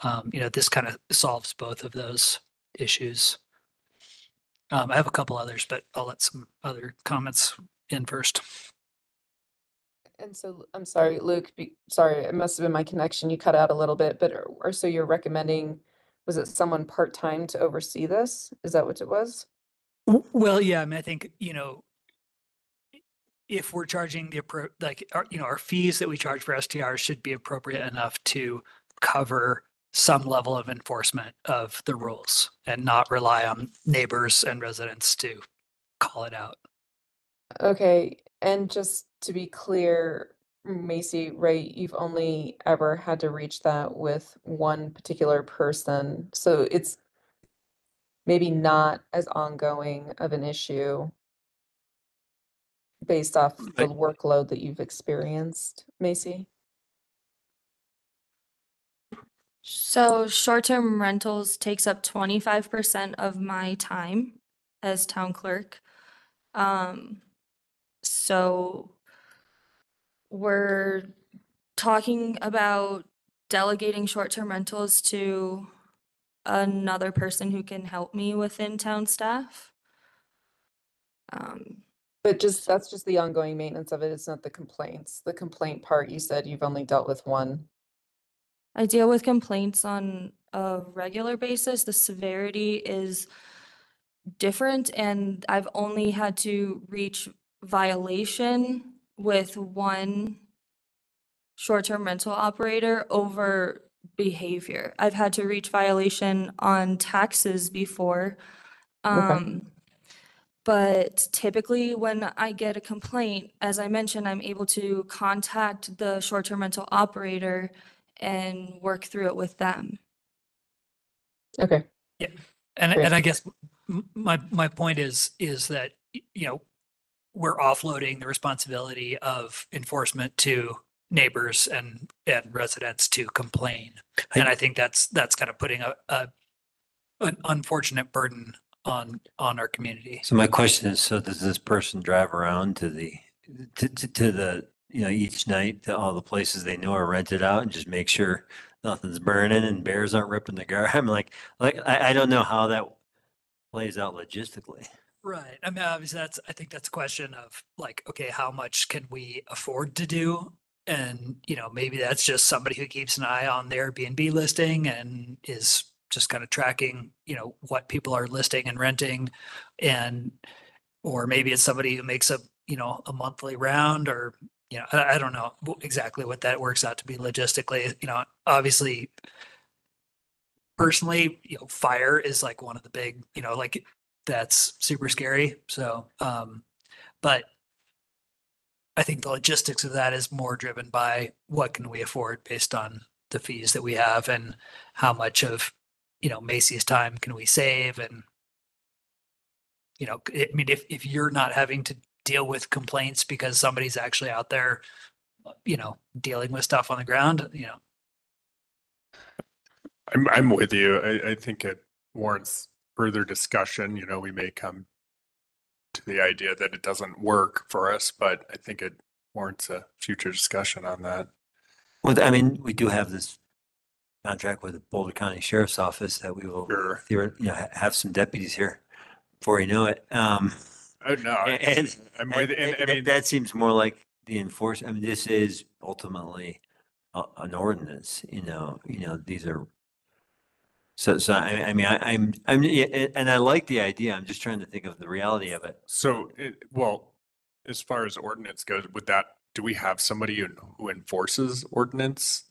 Speaker 8: um, you know, this kind of solves both of those issues. Um, I have a couple others, but I'll let some other comments in first.
Speaker 2: And so, I'm sorry, Luke, be- sorry, it must have been my connection. You cut out a little bit, but, or- or so you're recommending, was it someone part-time to oversee this? Is that what it was?
Speaker 8: Well, yeah, I mean, I think, you know, if we're charging the appro, like, our, you know, our fees that we charge for STRs should be appropriate enough to cover some level of enforcement of the rules and not rely on neighbors and residents to call it out.
Speaker 2: Okay, and just to be clear, Macy, right, you've only ever had to reach that with one particular person, so it's maybe not as ongoing of an issue based off the
Speaker 1: Right.
Speaker 2: workload that you've experienced, Macy?
Speaker 5: So short-term rentals takes up twenty-five percent of my time as town clerk. Um, so we're talking about delegating short-term rentals to another person who can help me within town staff. Um,
Speaker 2: But just, that's just the ongoing maintenance of it, it's not the complaints. The complaint part, you said you've only dealt with one.
Speaker 5: I deal with complaints on a regular basis. The severity is different and I've only had to reach violation with one short-term rental operator over behavior. I've had to reach violation on taxes before. Um, but typically when I get a complaint, as I mentioned, I'm able to contact the short-term rental operator and work through it with them.
Speaker 2: Okay.
Speaker 8: Yeah, and
Speaker 2: Great.
Speaker 8: and I guess m- my my point is is that y- you know we're offloading the responsibility of enforcement to neighbors and and residents to complain, and I think that's that's kind of putting a, a an unfortunate burden on on our community.
Speaker 1: So my question is, so does this person drive around to the, to, to, to the, you know, each night to all the places they know are rented out and just make sure nothing's burning and bears aren't ripping the gar? I'm like, like, I, I don't know how that plays out logistically.
Speaker 8: Right. I mean, obviously, that's, I think that's a question of like, okay, how much can we afford to do? And, you know, maybe that's just somebody who keeps an eye on their Airbnb listing and is just kind of tracking, you know, what people are listing and renting. And, or maybe it's somebody who makes a, you know, a monthly round or, you know, I, I don't know exactly what that works out to be logistically, you know, obviously personally, you know, fire is like one of the big, you know, like that's super scary. So, um, but I think the logistics of that is more driven by what can we afford based on the fees that we have and how much of, you know, Macy's time can we save and you know, I mean, if, if you're not having to deal with complaints because somebody's actually out there, you know, dealing with stuff on the ground, you know,
Speaker 12: I'm, I'm with you. I, I think it warrants further discussion. You know, we may come to the idea that it doesn't work for us, but I think it warrants a future discussion on that.
Speaker 1: Well, I mean, we do have this contract with the Boulder County Sheriff's Office that we will,
Speaker 12: Sure.
Speaker 1: theoret- you know, ha- have some deputies here before you know it. Um,
Speaker 12: Oh, no,
Speaker 1: and,
Speaker 12: I'm
Speaker 1: and-
Speaker 12: with, and I mean,
Speaker 1: that seems more like the enforce, I mean, this is ultimately a, an ordinance, you know, you know, these are. So, so I, I mean, I, I'm, I'm, yeah, and I like the idea. I'm just trying to think of the reality of it.
Speaker 12: so, it, well, as far as ordinance goes, with that, do we have somebody who, who enforces ordinance?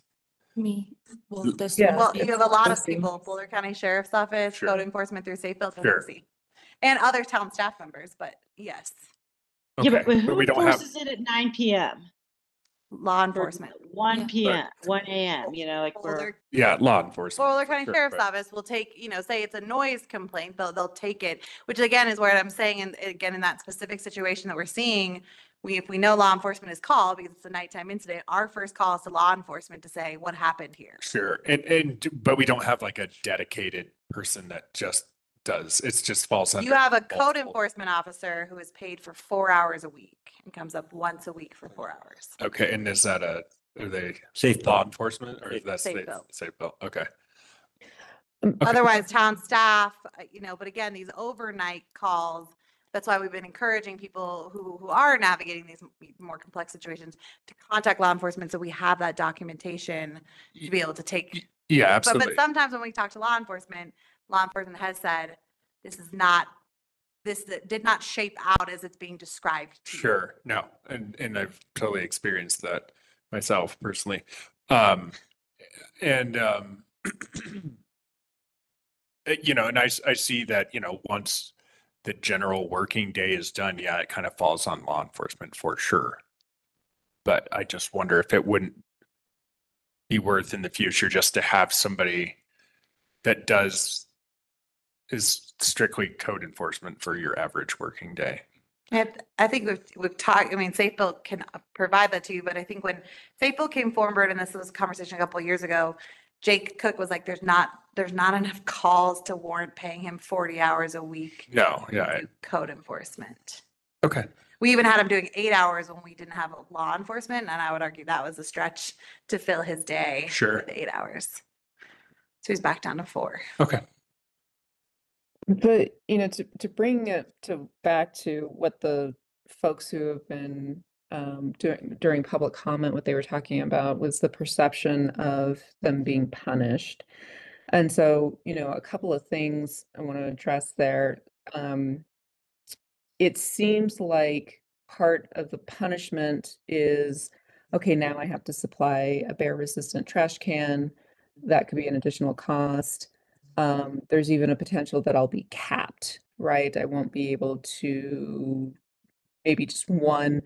Speaker 5: Me, well, this. Yeah. Well,
Speaker 6: you have a lot of people, Boulder County Sheriff's Office,
Speaker 12: Sure.
Speaker 6: Code Enforcement through Safe Building
Speaker 12: Sure.
Speaker 6: OC, and other town staff members, but yes,
Speaker 10: Yeah, but,
Speaker 12: Okay,
Speaker 10: but who
Speaker 12: we don't have,
Speaker 10: enforces it at nine PM?
Speaker 6: Law enforcement.
Speaker 10: One PM, one AM, you know, like we're,
Speaker 6: Boulder,
Speaker 12: yeah, law enforcement.
Speaker 6: Boulder County
Speaker 12: Sure,
Speaker 6: Sheriff's
Speaker 12: but-
Speaker 6: Office will take, you know, say it's a noise complaint, they'll, they'll take it, which again is where I'm saying, and again, in that specific situation that we're seeing, we, if we know law enforcement is called because it's a nighttime incident, our first call is to law enforcement to say what happened here.
Speaker 12: Sure, and, and, but we don't have like a dedicated person that just does, it's just falls under.
Speaker 6: You have a code
Speaker 12: multiple-
Speaker 6: enforcement officer who is paid for four hours a week and comes up once a week for four hours.
Speaker 12: Okay, and is that a, are they
Speaker 1: Safe
Speaker 12: law
Speaker 1: Building.
Speaker 12: enforcement or
Speaker 1: Safe-
Speaker 12: that's
Speaker 6: Safe
Speaker 12: safe,
Speaker 6: Build.
Speaker 12: safe bill? Okay.
Speaker 6: Otherwise, town staff, uh, you know, but again, these overnight calls, that's why we've been encouraging people who, who are navigating these m- more complex situations to contact law enforcement, so we have that documentation to be able to take.
Speaker 12: Yeah,
Speaker 6: But,
Speaker 12: absolutely.
Speaker 6: but sometimes when we talk to law enforcement, law enforcement has said, this is not, this that did not shape out as it's being described to you.
Speaker 12: Sure, no, and and I've totally experienced that myself personally. Um, and um, uh, you know, and I see that, you know, once the general working day is done, yeah, it kind of falls on law enforcement for sure. But I just wonder if it wouldn't be worth in the future just to have somebody that does is strictly code enforcement for your average working day.
Speaker 6: I, I think we've, we've talked, I mean, Safebuilt can provide that to you, but I think when Safebuilt came forward, and this was a conversation a couple of years ago, Jake Cook was like, there's not, there's not enough calls to warrant paying him forty hours a week.
Speaker 12: No, yeah, I-
Speaker 6: do Code enforcement.
Speaker 12: Okay.
Speaker 6: We even had him doing eight hours when we didn't have law enforcement, and I would argue that was a stretch to fill his day.
Speaker 12: Sure.
Speaker 6: with Eight hours. So he's back down to four.
Speaker 12: Okay.
Speaker 2: But, you know, to, to bring it to back to what the folks who have been um, during, during public comment, what they were talking about was the perception of them being punished. And so, you know, a couple of things I want to address there. Um, it seems like part of the punishment is, okay, now I have to supply a bear resistant trash can. That could be an additional cost. Um, there's even a potential that I'll be capped, right? I won't be able to maybe just one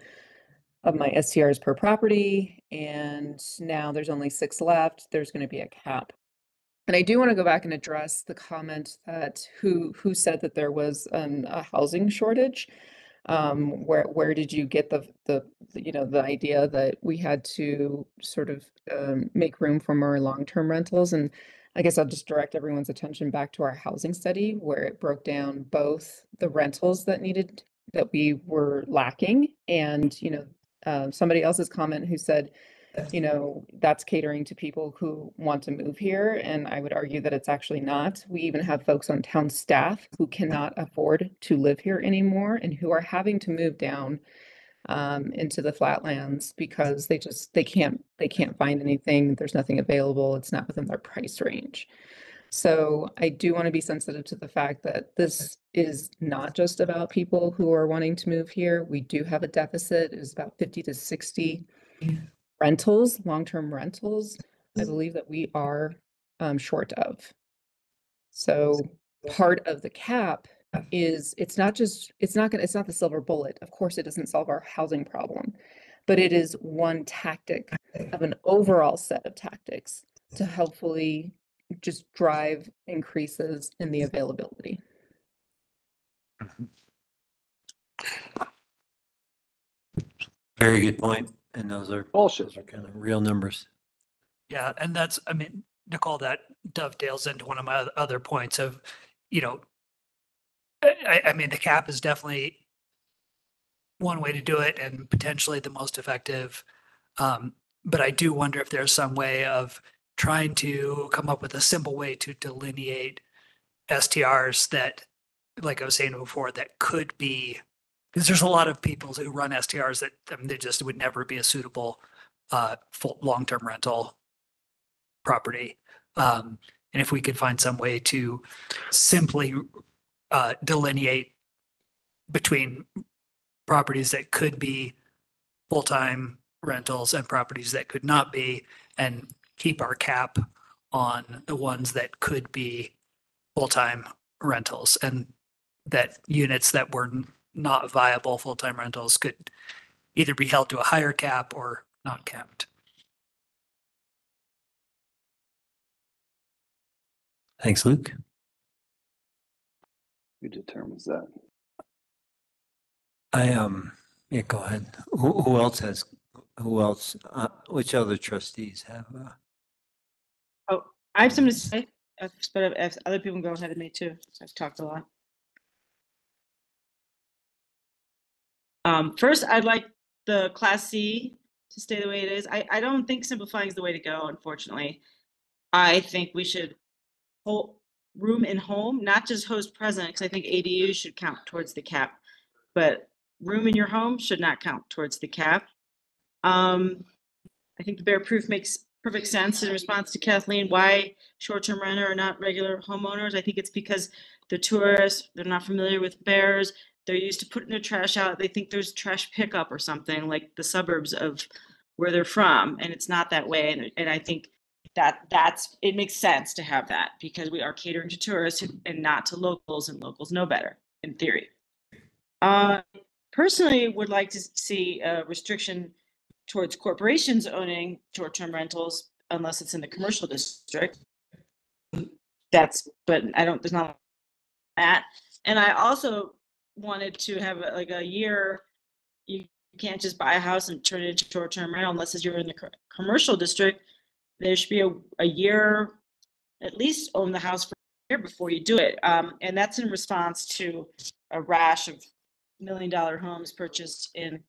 Speaker 2: of my STRs per property. And now there's only six left. There's going to be a cap. And I do want to go back and address the comment that who who said that there was an, a housing shortage. Um, where where did you get the, the you know the idea that we had to sort of um, make room for more long-term rentals? And I guess I'll just direct everyone's attention back to our housing study where it broke down both the rentals that needed that we were lacking and you know uh, somebody else's comment who said you know, that's catering to people who want to move here. And I would argue that it's actually not. We even have folks on town staff who cannot afford to live here anymore and who are having to move down um, into the flatlands because they just, they can't, they can't find anything. There's nothing available. It's not within their price range. So I do want to be sensitive to the fact that this is not just about people who are wanting to move here. We do have a deficit. It is about 50 to 60 rentals, long-term rentals, I believe that we are um, short of. So part of the cap is, it's not just, it's not gonna, it's not the silver bullet. Of course, it doesn't solve our housing problem. But it is one tactic of an overall set of tactics to hopefully just drive increases in the availability. Mm-hmm.
Speaker 1: Very good point. And those are, those are kind of real numbers.
Speaker 8: Yeah, and that's, I mean, Nicole, that dovetails into one of my other points of, you know, I, I- mean, the cap is definitely one way to do it and potentially the most effective. Um, but I do wonder if there's some way of trying to come up with a simple way to delineate STRs that, like I was saying before, that could be, because there's a lot of people who run STRs that, I mean, they just would never be a suitable uh, long-term rental property. Um, and if we could find some way to simply uh, delineate between properties that could be full-time rentals and properties that could not be, and keep our cap on the ones that could be full-time rentals, and that units that were not viable full-time rentals could either be held to a higher cap or not capped.
Speaker 1: Thanks, Luke.
Speaker 17: Who determines that?
Speaker 1: I, um, yeah, go ahead. Who, who else has, who else, uh, which other trustees have, uh,
Speaker 10: Oh, I have something to say, uh, but if- if other people can go ahead of me too. I've talked a lot. Um, first, I'd like the Class C to stay the way it is. I, I don't think simplifying is the way to go, unfortunately. I think we should hold, room in home, not just host present, because I think ADU should count towards the cap. But room in your home should not count towards the cap. Um, I think the bear proof makes perfect sense in response to Kathleen, why short-term renter are not regular homeowners. I think it's because they're tourists, they're not familiar with bears, they're used to putting their trash out, they think there's trash pickup or something, like the suburbs of where they're from, and it's not that way, and, and I think that, that's, it makes sense to have that, because we are catering to tourists and not to locals, and locals know better, in theory. Uh, personally, would like to see a restriction towards corporations owning short-term rentals unless it's in the commercial district. That's, but I don't, there's not that. And I also wanted to have like a year, you can't just buy a house and turn it into short-term rental unless you're in the commercial district. There should be a, a year, at least own the house for a year before you do it. Um, and that's in response to a rash of million dollar homes purchased in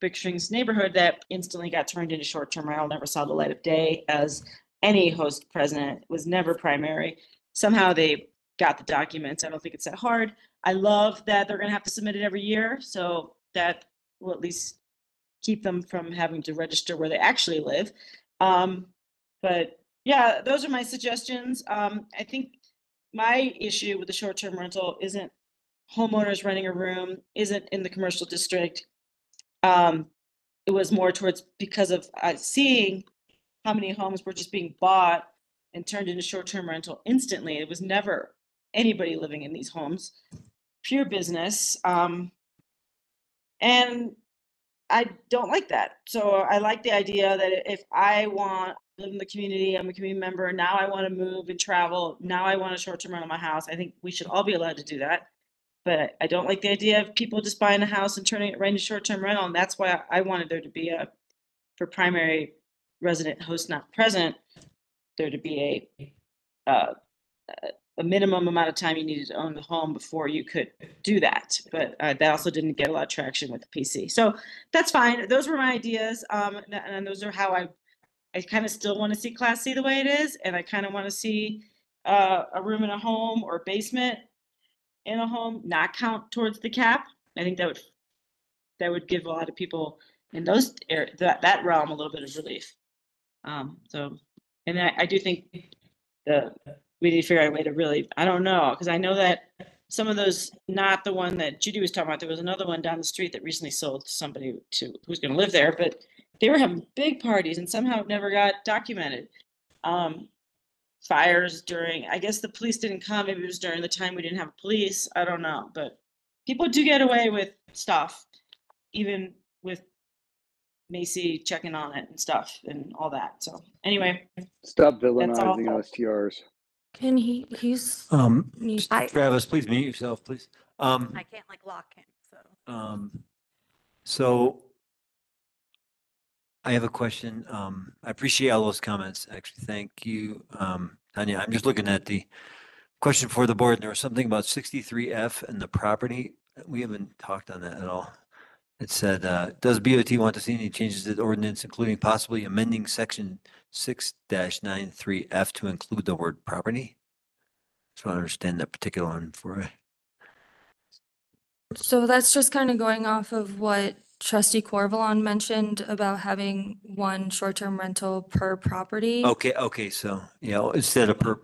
Speaker 10: Big Springs neighborhood that instantly got turned into short-term rental, never saw the light of day as any host president was never primary. Somehow they got the documents. I don't think it's that hard. I love that they're gonna have to submit it every year, so that will at least keep them from having to register where they actually live. Um, but yeah, those are my suggestions. Um, I think my issue with the short-term rental isn't homeowners renting a room, isn't in the commercial district. Um, it was more towards because of uh, seeing how many homes were just being bought and turned into short-term rental instantly. It was never anybody living in these homes, pure business. Um, and I don't like that. So I like the idea that if I want live in the community, I'm a community member, now I want to move and travel, now I want a short-term rental in my house. I think we should all be allowed to do that. But I don't like the idea of people just buying a house and turning it right into short-term rental. And that's why I wanted there to be a, for primary resident host not present, there to be a, uh, a minimum amount of time you needed to own the home before you could do that. But uh, that also didn't get a lot of traction with the PC. So that's fine. Those were my ideas. Um, and- and those are how I, I kind of still want to see Class C the way it is. And I kind of want to see uh, a room in a home or basement in a home not count towards the cap. I think that would, that would give a lot of people in those, that, that realm a little bit of relief. Um, so, and I, I do think the, we need to figure out a way to really, I don't know, because I know that some of those, not the one that Judy was talking about, there was another one down the street that recently sold to somebody to, who's gonna live there, but they were having big parties and somehow it never got documented. Um, fires during, I guess the police didn't come, maybe it was during the time we didn't have police, I don't know, but people do get away with stuff, even with Macy checking on it and stuff and all that, so, anyway.
Speaker 17: Stop
Speaker 10: That's all.
Speaker 17: villainizing OSTRs.
Speaker 5: Can he, he's.
Speaker 1: Um,
Speaker 5: need-
Speaker 1: Travis, please mute yourself, please. Um,
Speaker 6: I can't like lock him, so.
Speaker 1: um, so I have a question. Um, I appreciate all those comments. Actually, thank you, um, Tanya. I'm just looking at the question for the board. There was something about sixty-three F and the property. We haven't talked on that at all. It said, uh, does BOT want to see any changes to the ordinance, including possibly amending section six 93 F to include the word property? Want to understand that particular one for,
Speaker 5: So that's just kind of going off of what trustee Corvalon mentioned about having one short-term rental per property.
Speaker 1: okay, okay, so, you know, instead of per,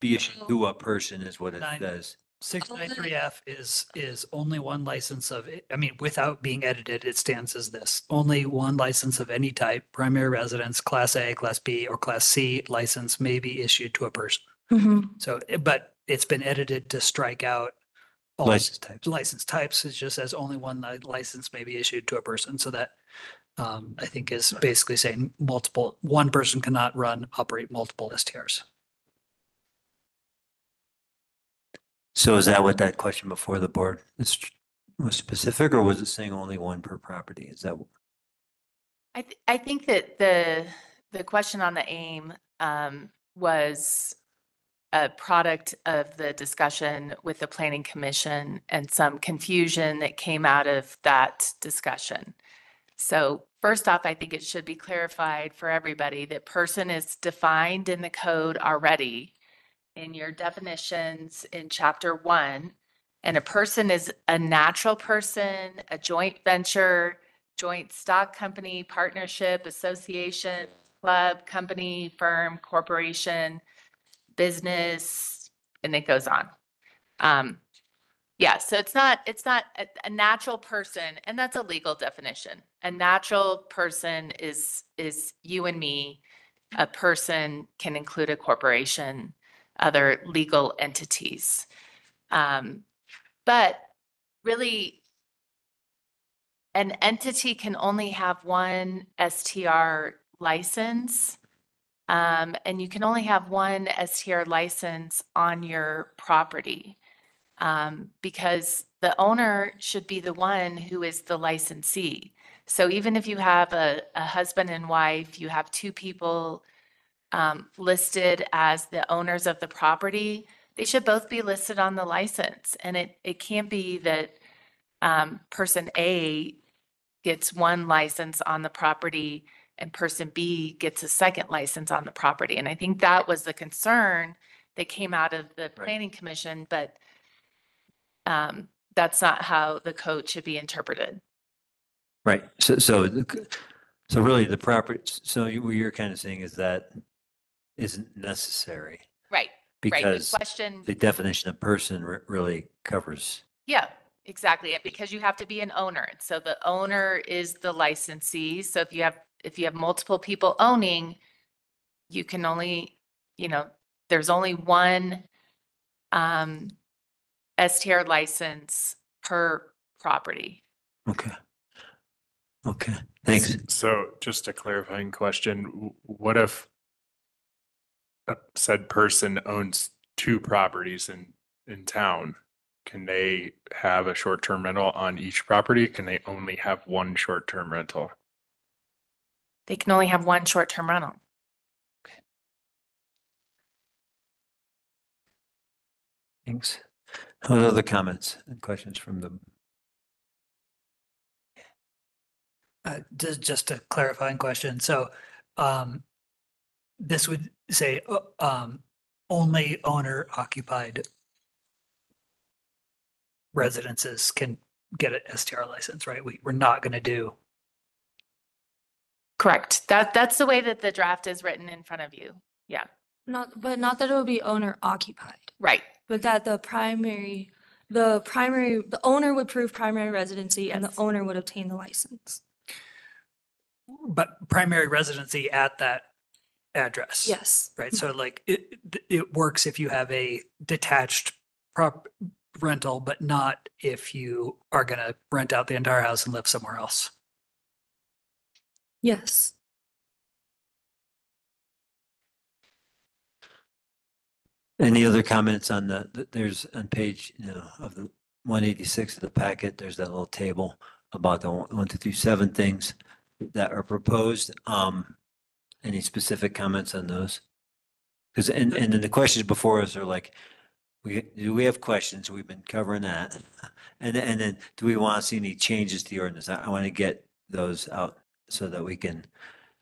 Speaker 1: be issued to a person is what it
Speaker 8: Nine.
Speaker 1: says.
Speaker 8: Six nine three F is, is only one license of, I mean, without being edited, it stands as this. Only one license of any type, primary residence, class A, class B, or class C license may be issued to a person.
Speaker 5: Mhm.
Speaker 8: So, eh, but it's been edited to strike out all
Speaker 1: License types.
Speaker 8: license types. It just as only one li- license may be issued to a person. So that um, I think is basically saying multiple, one person cannot run, operate multiple STRs.
Speaker 1: So is that what that question before the board is, was specific, or was it saying only one per property? Is that?
Speaker 11: I, th- I think that the, the question on the aim um, was a product of the discussion with the planning commission and some confusion that came out of that discussion. So first off, I think it should be clarified for everybody that person is defined in the code already. in your definitions in chapter one. And a person is a natural person, a joint venture, joint stock company, partnership, association, club, company, firm, corporation, business, and it goes on. Um, yeah, so it's not, it's not a, a natural person, and that's a legal definition. A natural person is, is you and me. A person can include a corporation, other legal entities. Um, but really, an entity can only have one STR license. Um, and you can only have one STR license on your property. Um, because the owner should be the one who is the licensee. So even if you have a, a husband and wife, you have two people um, listed as the owners of the property, they should both be listed on the license. And it, it can't be that um, person A gets one license on the property and person B gets a second license on the property. And I think that was the concern that came out of the planning commission, but um, that's not how the code should be interpreted.
Speaker 1: Right, so, so, the so really the property, so you- what you're kind of saying is that isn't necessary.
Speaker 11: Right, right. The
Speaker 1: Because
Speaker 11: question,
Speaker 1: the definition of person re- really covers,
Speaker 11: yeah, exactly. Because you have to be an owner. So the owner is the licensee. So if you have, if you have multiple people owning, you can only, you know, there's only one um, STR license per property.
Speaker 1: okay. Okay, thanks.
Speaker 12: So just a clarifying question, w- what if a said person owns two properties in, in town? Can they have a short-term rental on each property? Can they only have one short-term rental?
Speaker 11: They can only have one short-term rental.
Speaker 1: Thanks. What other comments and questions from the,
Speaker 8: Uh, just, just a clarifying question. So, um, this would say, uh, um, only owner occupied residences can get an STR license, right? We, we're not going to do,
Speaker 11: Correct. That, that's the way that the draft is written in front of you. Yeah,
Speaker 5: Not, but not that it would be owner occupied,
Speaker 11: right.
Speaker 5: but that the primary, the primary, the owner would prove primary residency and the
Speaker 11: Yes.
Speaker 5: owner would obtain the license.
Speaker 8: but primary residency at that address.
Speaker 5: Yes.
Speaker 8: Right, mm-hmm. so like it, it- it works if you have a detached prop rental, but not if you are gonna rent out the entire house and live somewhere else.
Speaker 5: Yes.
Speaker 1: any other comments on the, th- there's on page, you know, of the one eighty-six of the packet, there's that little table about the one, one, two, three, seven things that are proposed. Um, any specific comments on those? Because, and, and then the questions before us are like, we, do we have questions? We've been covering that. And, and then, do we want to see any changes to the ordinance? I, I want to get those out so that we can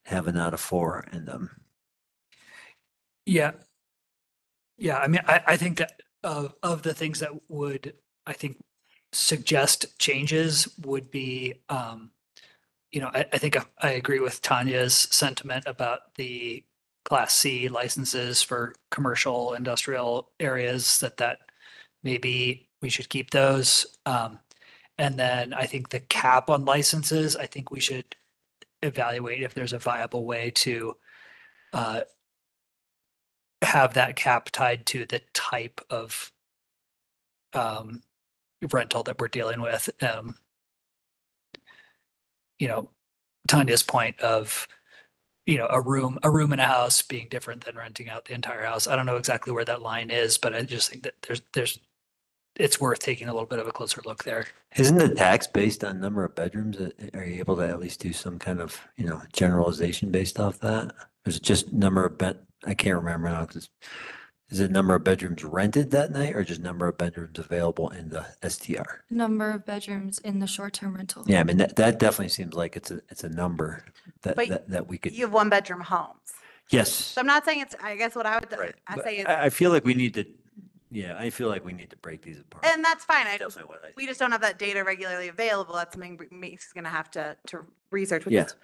Speaker 1: have an out of four in them.
Speaker 8: Yeah. Yeah, I mean, I, I think that of, of the things that would, I think, suggest changes would be, um, you know, I, I think I- I agree with Tanya's sentiment about the Class C licenses for commercial industrial areas, that that maybe we should keep those. Um, and then I think the cap on licenses, I think we should evaluate if there's a viable way to, uh, have that cap tied to the type of um, rental that we're dealing with. Um, you know, Tanya's point of, you know, a room, a room in a house being different than renting out the entire house. I don't know exactly where that line is, but I just think that there's, there's, it's worth taking a little bit of a closer look there.
Speaker 1: Isn't the tax based on number of bedrooms? Uh, Are you able to at least do some kind of, you know, generalization based off that? Or is it just number of bed, I can't remember now, 'cause is it number of bedrooms rented that night or just number of bedrooms available in the STR?
Speaker 5: Number of bedrooms in the short-term rental.
Speaker 1: Yeah, I mean, that, that definitely seems like it's a, it's a number that,
Speaker 6: But
Speaker 1: that, that we could,
Speaker 6: You have one bedroom homes.
Speaker 1: Yes.
Speaker 6: So I'm not saying it's, I guess what I would,
Speaker 1: Right.
Speaker 6: I
Speaker 1: But
Speaker 6: say is,
Speaker 1: I, I feel like we need to, yeah, I feel like we need to break these apart.
Speaker 6: and that's fine. I just,
Speaker 1: Definitely what I-
Speaker 6: we just don't have that data regularly available. That's something Macy's gonna have to, to research, which
Speaker 1: Yeah.
Speaker 6: is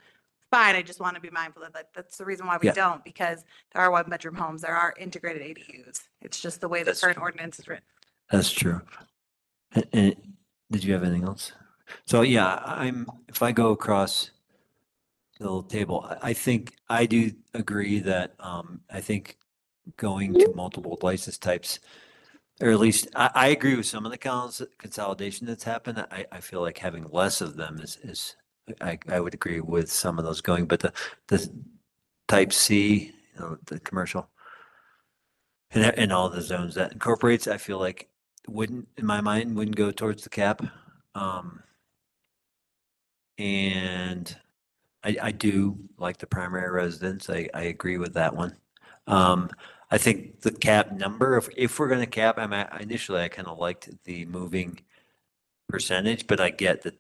Speaker 6: fine. I just want to be mindful of that. That's the reason why we
Speaker 1: Yeah.
Speaker 6: don't, because there are one bedroom homes, there are integrated ADUs. It's just the way the
Speaker 1: That's
Speaker 6: current
Speaker 1: true.
Speaker 6: ordinance is written.
Speaker 1: That's true. And, and did you have anything else? So yeah, I'm, if I go across the little table, I, I think, I do agree that, um, I think going to multiple license types, or at least, I, I agree with some of the cons- consolidation that's happened. I, I feel like having less of them is, is, I, I would agree with some of those going, but the, the type C, you know, the commercial, and, and all the zones that incorporates, I feel like wouldn't, in my mind, wouldn't go towards the cap. Um, and I, I do like the primary residence. I, I agree with that one. Um, I think the cap number, if, if we're gonna cap, I'm, at- initially, I kind of liked the moving percentage, but I get that,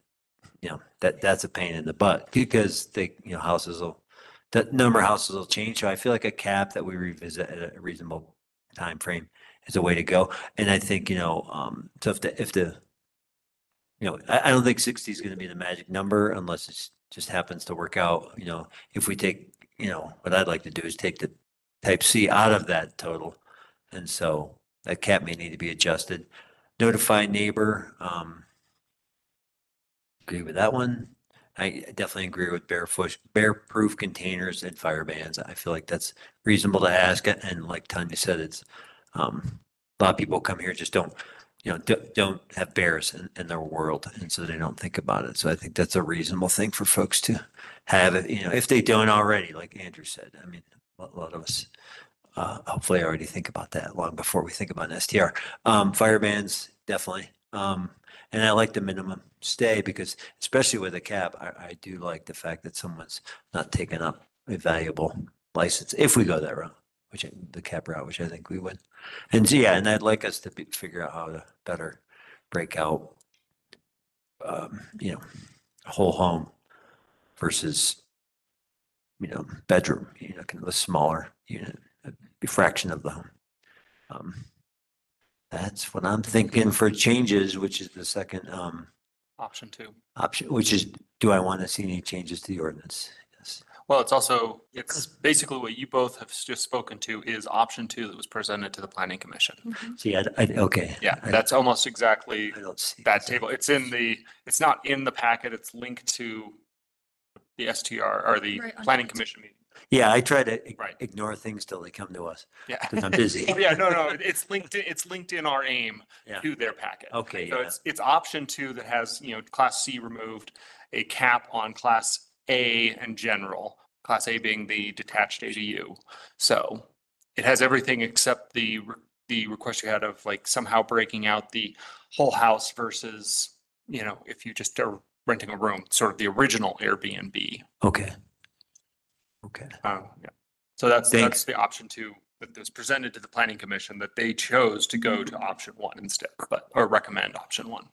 Speaker 1: you know, that, that's a pain in the butt because they, you know, houses will, the number of houses will change. So I feel like a cap that we revisit at a reasonable time frame is a way to go. And I think, you know, um, so if the, if the, you know, I, I don't think sixty is gonna be the magic number unless it's just happens to work out, you know, if we take, you know, what I'd like to do is take the type C out of that total. And so that cap may need to be adjusted. Notify neighbor, um, agree with that one. I definitely agree with barefoot, bear-proof containers and fire bans. I feel like that's reasonable to ask. And like Tanya said, it's, um, a lot of people come here just don't, you know, don't, don't have bears in, in their world. And so they don't think about it. So I think that's a reasonable thing for folks to have, you know, if they don't already, like Andrew said, I mean, a lot of us, uh, hopefully already think about that long before we think about an STR. Um, fire bans, definitely. Um, and I like the minimum stay because especially with a cap, I, I do like the fact that someone's not taking up a valuable license if we go that route, which I- the cap route, which I think we would. And so, yeah, and I'd like us to be, figure out how to better break out, um, you know, whole home versus, you know, bedroom, you know, kind of a smaller unit, a fraction of the home. Um, that's what I'm thinking for changes, which is the second, um,
Speaker 7: Option two.
Speaker 1: option, which is, do I want to see any changes to the ordinance? Yes.
Speaker 7: Well, it's also, it's basically what you both have just spoken to is option two that was presented to the planning commission.
Speaker 1: See, I, I, okay.
Speaker 7: Yeah,
Speaker 1: I-
Speaker 7: that's almost exactly
Speaker 1: I don't see.
Speaker 7: that table. It's in the, it's not in the packet, it's linked to the STR or the
Speaker 5: Right, on
Speaker 7: planning
Speaker 5: it.
Speaker 7: commission meeting.
Speaker 1: Yeah, I try to ig-
Speaker 7: Right.
Speaker 1: ignore things till they come to us.
Speaker 7: Yeah.
Speaker 1: 'Cause I'm busy.
Speaker 7: Oh, Yeah, no, no, it's linked, in- it's linked in our aim
Speaker 1: Yeah.
Speaker 7: to their packet.
Speaker 1: Okay,
Speaker 7: So
Speaker 1: yeah.
Speaker 7: it's, it's option two that has, you know, class C removed, a cap on class A and general, class A being the detached ADU. So it has everything except the, re- the request you had of like somehow breaking out the whole house versus, you know, if you just are renting a room, sort of the original Airbnb.
Speaker 1: Okay. Okay.
Speaker 7: Um, yeah. So that's, that's the option two that was presented to the planning commission that they chose to go to option one instead, but, or recommend option one.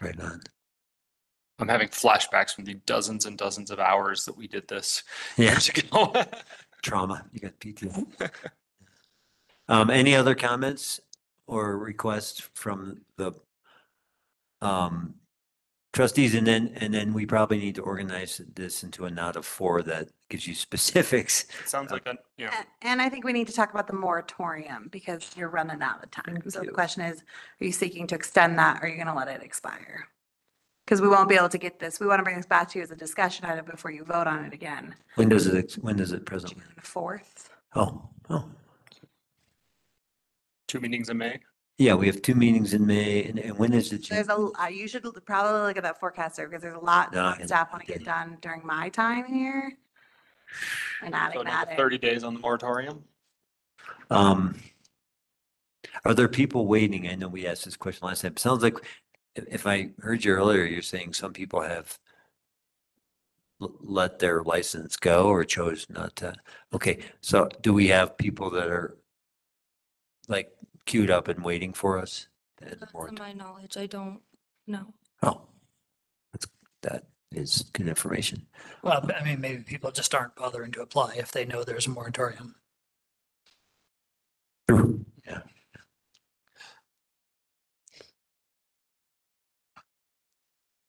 Speaker 1: Right on.
Speaker 7: I'm having flashbacks from the dozens and dozens of hours that we did this
Speaker 1: Yeah,
Speaker 7: years ago.
Speaker 1: trauma. You got PTSD. Um, any other comments or requests from the um, trustees? And then, and then we probably need to organize this into a knot of four that gives you specifics.
Speaker 7: It sounds like, a you know,
Speaker 6: A- And I think we need to talk about the moratorium because you're running out of time. So the question is, are you seeking to extend that or are you going to let it expire? Because we won't be able to get this, we want to bring this back to you as a discussion item before you vote on it again.
Speaker 1: When does it, ex- when does it presently?
Speaker 6: June fourth.
Speaker 1: Oh, oh,
Speaker 7: two meetings in May.
Speaker 1: Yeah, we have two meetings in May and, and when is it?
Speaker 6: There's a, uh, you should probably look at that forecaster because there's a lot
Speaker 1: No, I
Speaker 6: that staff want to
Speaker 1: didn't.
Speaker 6: get done during my time here. And adding
Speaker 7: So
Speaker 6: that
Speaker 7: another
Speaker 6: in.
Speaker 7: thirty days on the moratorium.
Speaker 1: Um, are there people waiting? I know we asked this question last time. Sounds like if, if I heard you earlier, you're saying some people have l- let their license go or chose not to. Okay, so do we have people that are like queued up and waiting for us? at
Speaker 5: Not To
Speaker 1: moratorium?
Speaker 5: my knowledge, I don't know.
Speaker 1: Oh, that's, that is good information.
Speaker 8: Well, I mean, maybe people just aren't bothering to apply if they know there's a moratorium.
Speaker 1: Yeah.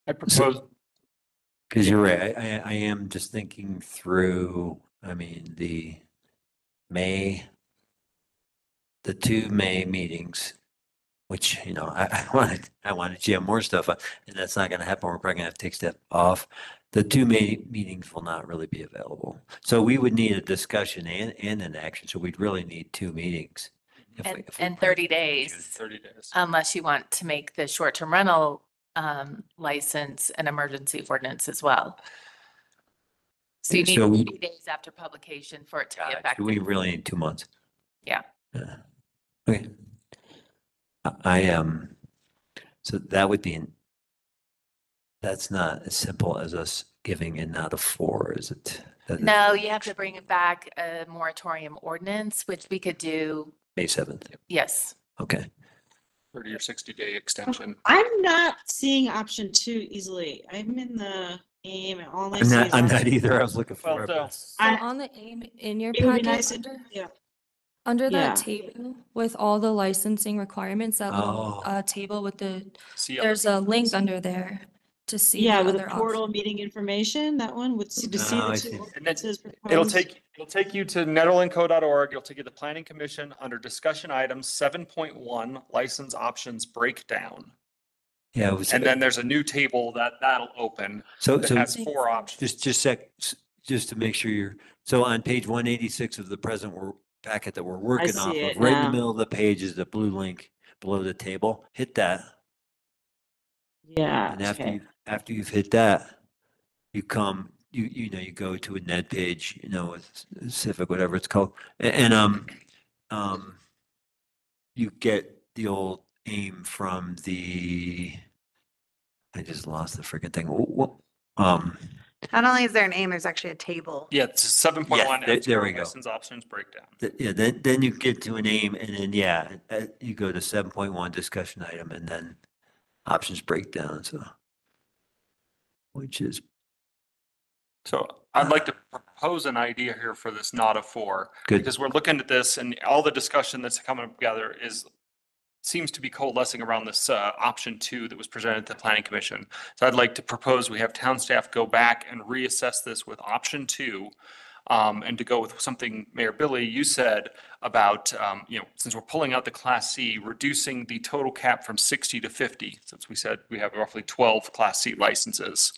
Speaker 7: I propose,
Speaker 1: Because you're right, I, I, I am just thinking through, I mean, the May, the two May meetings, which, you know, I, I wanted, I wanted to jam more stuff, and that's not gonna happen. We're probably gonna have to take step off. The two May meetings will not really be available. So we would need a discussion and, and an action, so we'd really need two meetings. if we-
Speaker 11: And,
Speaker 1: if we
Speaker 11: and
Speaker 1: plan
Speaker 11: thirty days,
Speaker 7: thirty days.
Speaker 11: unless you want to make the short-term rental um, license an emergency ordinance as well. So you need
Speaker 1: So we-
Speaker 11: thirty days after publication for it to be effective.
Speaker 1: We really need two months.
Speaker 11: Yeah.
Speaker 1: Yeah. Okay. I- I am, so that would be, an- that's not as simple as us giving a not a four, is it? That-
Speaker 11: No, you have to bring it back a moratorium ordinance, which we could do,
Speaker 1: May seventh,
Speaker 11: yes.
Speaker 1: okay.
Speaker 7: Thirty or sixty day oh, extension.
Speaker 10: I'm not seeing option two easily. I'm in the aim and all I
Speaker 1: I'm
Speaker 10: see
Speaker 1: not, I'm not
Speaker 10: option-
Speaker 1: either, I was looking for it.
Speaker 7: so-
Speaker 1: but-
Speaker 5: So
Speaker 10: I-
Speaker 5: on the aim in your
Speaker 10: It would be
Speaker 5: packet,
Speaker 10: nice, if-
Speaker 5: under,
Speaker 10: yeah.
Speaker 5: Under
Speaker 10: Yeah.
Speaker 5: that table with all the licensing requirements, that little
Speaker 1: Oh.
Speaker 5: uh, table with the,
Speaker 7: See,
Speaker 5: there's a link under there to see the
Speaker 10: Yeah, with the
Speaker 5: other
Speaker 10: portal
Speaker 5: options.
Speaker 10: meeting information, that one would see, to see
Speaker 1: Oh,
Speaker 10: the
Speaker 1: I
Speaker 10: two.
Speaker 7: And then
Speaker 10: ordinances
Speaker 7: It'll
Speaker 10: proposed.
Speaker 7: take, it'll take you to nederlandco.org. It'll take you to the planning commission under discussion items, seven point one, license options breakdown.
Speaker 1: Yeah, it was,
Speaker 7: And then there's a new table that, that'll open
Speaker 1: so,
Speaker 7: that
Speaker 1: so
Speaker 7: has four options.
Speaker 1: just, just sec, s- just to make sure you're, so on page one eighty-six of the present wor- packet that we're working off
Speaker 10: see
Speaker 1: of, right in the middle of the page is the blue link below the table. Hit that.
Speaker 10: Yeah,
Speaker 1: And after
Speaker 10: okay.
Speaker 1: you, after you've hit that, you come, you, you know, you go to a net page, you know, with Civic, whatever it's called. a- And, um, um, you get the old aim from the, I just lost the freaking thing. Wh- wh- Um,
Speaker 6: Not only is there an aim, there's actually a table.
Speaker 7: Yeah, it's seven point one.
Speaker 1: there- there we go.
Speaker 7: License options breakdown.
Speaker 1: th- yeah, then, then you get to a name and then, yeah, uh, you go to seven point one discussion item and then options breakdown, so. Which is
Speaker 7: So I'd like to propose an idea here for this not a four.
Speaker 1: Good.
Speaker 7: Because we're looking at this and all the discussion that's coming together is, seems to be coalescing around this, uh, option two that was presented to the planning commission. So I'd like to propose we have town staff go back and reassess this with option two. Um, and to go with something, Mayor Billy, you said about, um, you know, since we're pulling out the class C, reducing the total cap from sixty to fifty, since we said we have roughly twelve class C licenses.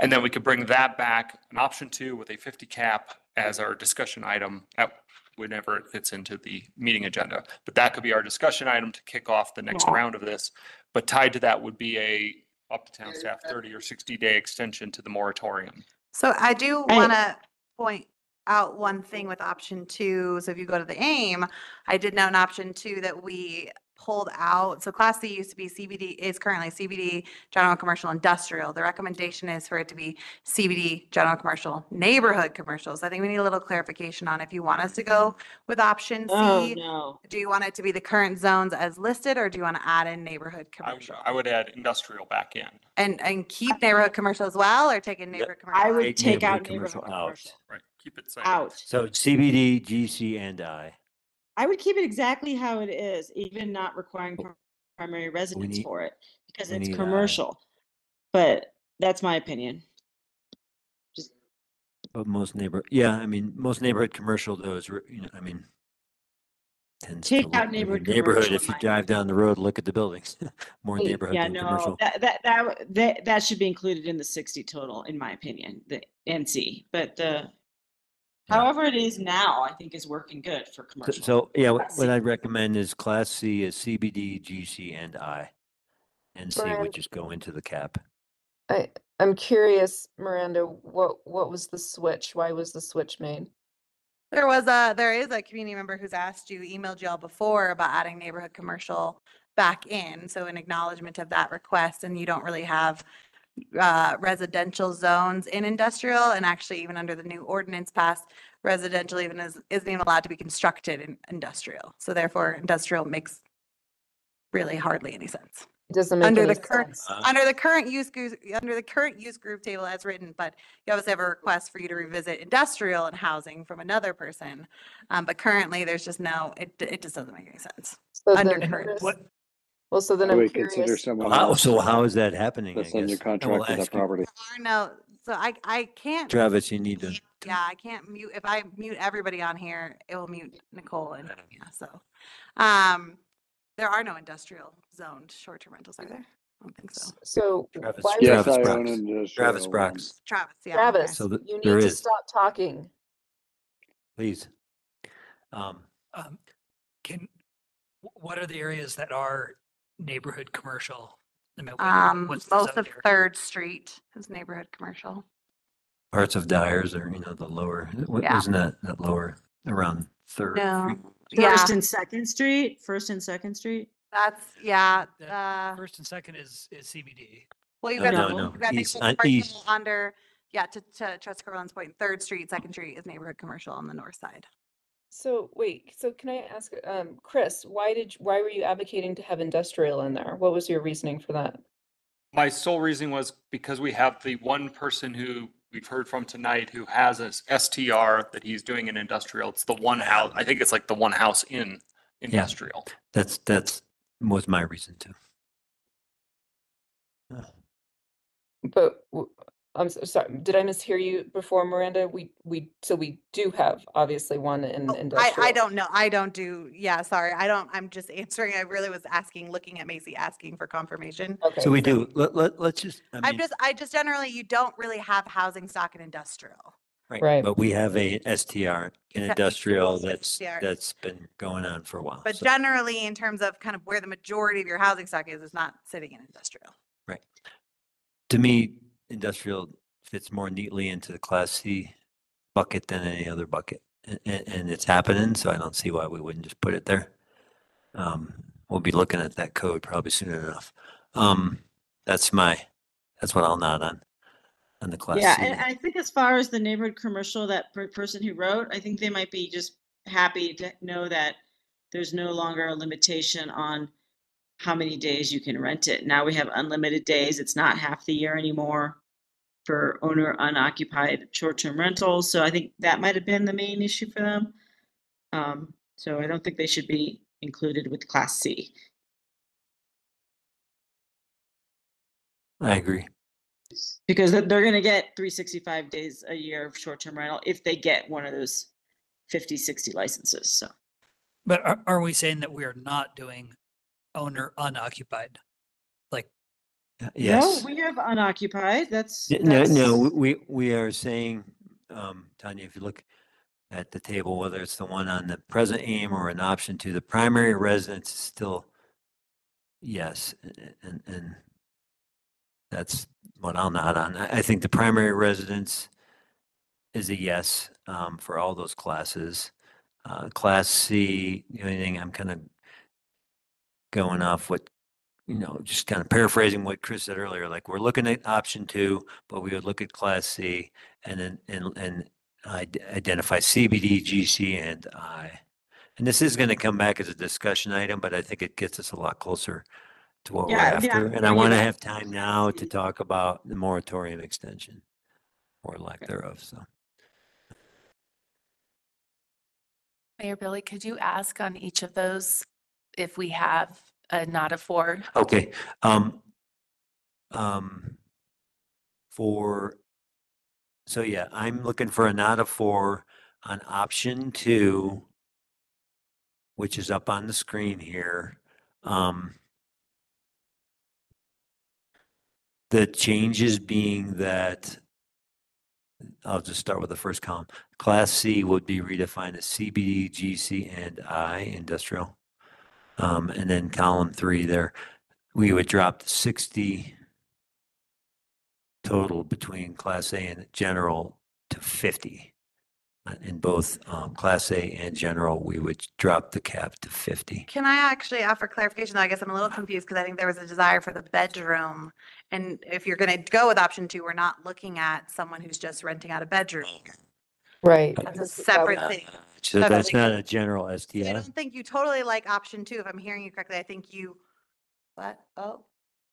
Speaker 7: And then we could bring that back, an option two with a fifty cap as our discussion item at whenever it fits into the meeting agenda. But that could be our discussion item to kick off the next round of this. But tied to that would be a up to town staff thirty or sixty day extension to the moratorium.
Speaker 6: So I do
Speaker 10: I-
Speaker 6: want to point out one thing with option two. So if you go to the aim, I did note in option two that we pulled out. So class C used to be CBD, is currently CBD, general commercial industrial. The recommendation is for it to be CBD, general commercial, neighborhood commercials. I think we need a little clarification on if you want us to go with option
Speaker 10: Oh,
Speaker 6: C.
Speaker 10: no.
Speaker 6: Do you want it to be the current zones as listed or do you want to add in neighborhood
Speaker 7: I would,
Speaker 6: commercial?
Speaker 7: I would add industrial back in.
Speaker 6: And, and keep neighborhood commercial as well or take in neighborhood commercial?
Speaker 10: I
Speaker 6: out?
Speaker 10: would
Speaker 1: Take
Speaker 10: take out
Speaker 1: neighborhood
Speaker 10: neighborhood
Speaker 1: commercial out.
Speaker 7: Right, keep it same.
Speaker 10: Out.
Speaker 1: So CBD, GC and I.
Speaker 10: I would keep it exactly how it is, even not requiring primary residence
Speaker 1: need-
Speaker 10: for it, because it's
Speaker 1: need, uh,
Speaker 10: commercial. But that's my opinion.
Speaker 1: Just But most neighbor, yeah, I mean, most neighborhood commercial though is, you know, I mean. tends to
Speaker 10: Take
Speaker 1: look
Speaker 10: out neighborhood
Speaker 1: Neighborhood, if you drive down the road, look at the buildings, more neighborhood
Speaker 10: Yeah,
Speaker 1: than
Speaker 10: no,
Speaker 1: commercial.
Speaker 10: that, that, that, that, that should be included in the sixty total, in my opinion, the NC, but, uh, however it is now, I think is working good for
Speaker 1: So-
Speaker 10: commercial.
Speaker 1: So, yeah, what
Speaker 10: Class
Speaker 1: what
Speaker 10: C.
Speaker 1: I'd recommend is class C is CBD, GC and I. And C
Speaker 2: Brian.
Speaker 1: would just go into the cap.
Speaker 2: I, I'm curious, Miranda, what, what was the switch? Why was the switch made?
Speaker 6: There was a, there is a community member who's asked you, emailed y'all before about adding neighborhood commercial back in. So in acknowledgement of that request, and you don't really have uh, residential zones in industrial, and actually even under the new ordinance passed, residential even is, isn't even allowed to be constructed in industrial. So therefore, industrial makes really hardly any sense.
Speaker 2: It doesn't make
Speaker 6: Under
Speaker 2: any
Speaker 6: the current,
Speaker 2: sense.
Speaker 6: under the current use group, under the current use group table as written, but you obviously have a request for you to revisit industrial and housing from another person. Um, but currently, there's just no, it, it just doesn't make any sense.
Speaker 2: So
Speaker 6: Under
Speaker 2: then
Speaker 6: current.
Speaker 2: what- Well, so then
Speaker 17: Do
Speaker 2: I'm
Speaker 17: we consider
Speaker 2: curious.
Speaker 17: someone
Speaker 1: How,
Speaker 17: else
Speaker 1: so how is that happening, I
Speaker 17: that's under
Speaker 1: guess? And we'll
Speaker 17: contract for that
Speaker 1: ask you-
Speaker 17: property?
Speaker 6: Or no, so I, I can't.
Speaker 1: Travis, you need to,
Speaker 6: Yeah, I can't mute, if I mute everybody on here, it will mute Nicole and, yeah, so. Um, there are no industrial zoned short-term rentals, are there? I don't think so.
Speaker 2: So
Speaker 1: Travis,
Speaker 2: why
Speaker 17: Yes,
Speaker 1: Travis
Speaker 17: I
Speaker 1: Brox.
Speaker 17: own industrial.
Speaker 1: Travis Brox,
Speaker 6: Travis, yeah. okay.
Speaker 2: Travis,
Speaker 1: So th-
Speaker 2: you
Speaker 1: there
Speaker 2: need to
Speaker 1: is.
Speaker 2: stop talking.
Speaker 1: please. Um,
Speaker 8: Um, can, wh- what are the areas that are neighborhood commercial? I mean, what-
Speaker 6: Um,
Speaker 8: what's the
Speaker 6: most of
Speaker 8: there?
Speaker 6: Third Street is neighborhood commercial.
Speaker 1: parts of Dyers or, you know, the lower, what-
Speaker 6: Yeah.
Speaker 1: isn't that, that lower around Third?
Speaker 6: No, yeah,
Speaker 10: First and Second Street, First and Second Street.
Speaker 6: that's, yeah,
Speaker 8: That
Speaker 6: uh,
Speaker 8: First and second is, is CBD.
Speaker 6: well, you've
Speaker 1: No,
Speaker 6: got,
Speaker 1: no,
Speaker 6: the-
Speaker 1: no,
Speaker 6: you've got
Speaker 1: east-
Speaker 6: neighborhood
Speaker 1: on
Speaker 6: commercial
Speaker 1: east.
Speaker 6: under, yeah, to, to Trustee Corvallis point, Third Street, Second Street is neighborhood commercial on the north side.
Speaker 2: So wait, so can I ask, um, Chris, why did, why were you advocating to have industrial in there? What was your reasoning for that?
Speaker 7: My sole reason was because we have the one person who we've heard from tonight who has a s- STR that he's doing in industrial. It's the one house, I think it's like the one house in industrial.
Speaker 1: That's, that's, was my reason too.
Speaker 2: But w- I'm so sorry, did I mishear you before, Miranda? We, we, so we do have obviously one in
Speaker 6: Oh, I,
Speaker 2: industrial.
Speaker 6: I don't know, I don't do, yeah, sorry, I don't, I'm just answering, I really was asking, looking at Macy, asking for confirmation.
Speaker 2: Okay.
Speaker 1: So we do, let, let, let's just, I
Speaker 6: I'm
Speaker 1: mean,
Speaker 6: just, I just generally, you don't really have housing stock in industrial.
Speaker 1: right,
Speaker 2: Right.
Speaker 1: but we have a STR in
Speaker 6: Exactly.
Speaker 1: industrial that's,
Speaker 6: STR.
Speaker 1: that's been going on for a while.
Speaker 6: But
Speaker 1: So-
Speaker 6: generally, in terms of kind of where the majority of your housing stock is, is not sitting in industrial. Right.
Speaker 1: To me, industrial fits more neatly into the class C bucket than any other bucket. And, and it's happening, so I don't see why we wouldn't just put it there. Um, we'll be looking at that code probably soon enough. Um, that's my, that's what I'll nod on, on the class
Speaker 10: Yeah,
Speaker 1: C.
Speaker 10: and I think as far as the neighborhood commercial, that per- person who wrote, I think they might be just happy to know that there's no longer a limitation on how many days you can rent it. Now we have unlimited days. It's not half the year anymore for owner unoccupied short-term rentals. So I think that might have been the main issue for them. Um, so I don't think they should be included with Class C.
Speaker 1: I agree.
Speaker 10: Because they're they're gonna get three sixty-five days a year of short-term rental if they get one of those 50, 60 licenses, so.
Speaker 8: But are, are we saying that we are not doing owner unoccupied? Like,
Speaker 1: Uh, Yes.
Speaker 10: No, we have unoccupied, that's.
Speaker 1: Y- No, no, we, we are saying, um, Tanya, if you look at the table, whether it's the one on the present aim or an option to the primary residence is still yes, a- a- and, and that's what I'll nod on. I, I think the primary residence is a yes, um, for all those classes. Uh, class C, the only thing I'm kind of going off what you know, just kind of paraphrasing what Chris said earlier, like we're looking at option two, but we would look at class C and then, and, and ide- identify CBD, GC and I. And this is going to come back as a discussion item, but I think it gets us a lot closer to what we're
Speaker 10: Yeah, yeah,
Speaker 1: after. And I
Speaker 10: bring it
Speaker 1: want to have time now to mm-hmm. talk about the moratorium extension or lack thereof, so.
Speaker 11: Mayor Billy, could you ask on each of those if we have a not a four?
Speaker 1: Okay, um, um, for, so yeah, I'm looking for a not a four on option two, which is up on the screen here. Um, the changes being that, I'll just start with the first column. Class C would be redefined as CBD, GC, and I, industrial. Um, and then column three there, we would drop the sixty total between class A and general to fifty. Uh, In both, um, class A and general, we would drop the cap to fifty.
Speaker 6: Can I actually offer clarification? though? I guess I'm a little confused because I think there was a desire for the bedroom. And if you're going to go with option two, we're not looking at someone who's just renting out a bedroom.
Speaker 2: Right.
Speaker 6: That's a separate thing.
Speaker 1: So that's not a general
Speaker 6: I
Speaker 1: STI.
Speaker 6: don't think you totally like option two. If I'm hearing you correctly, I think you, what? Oh,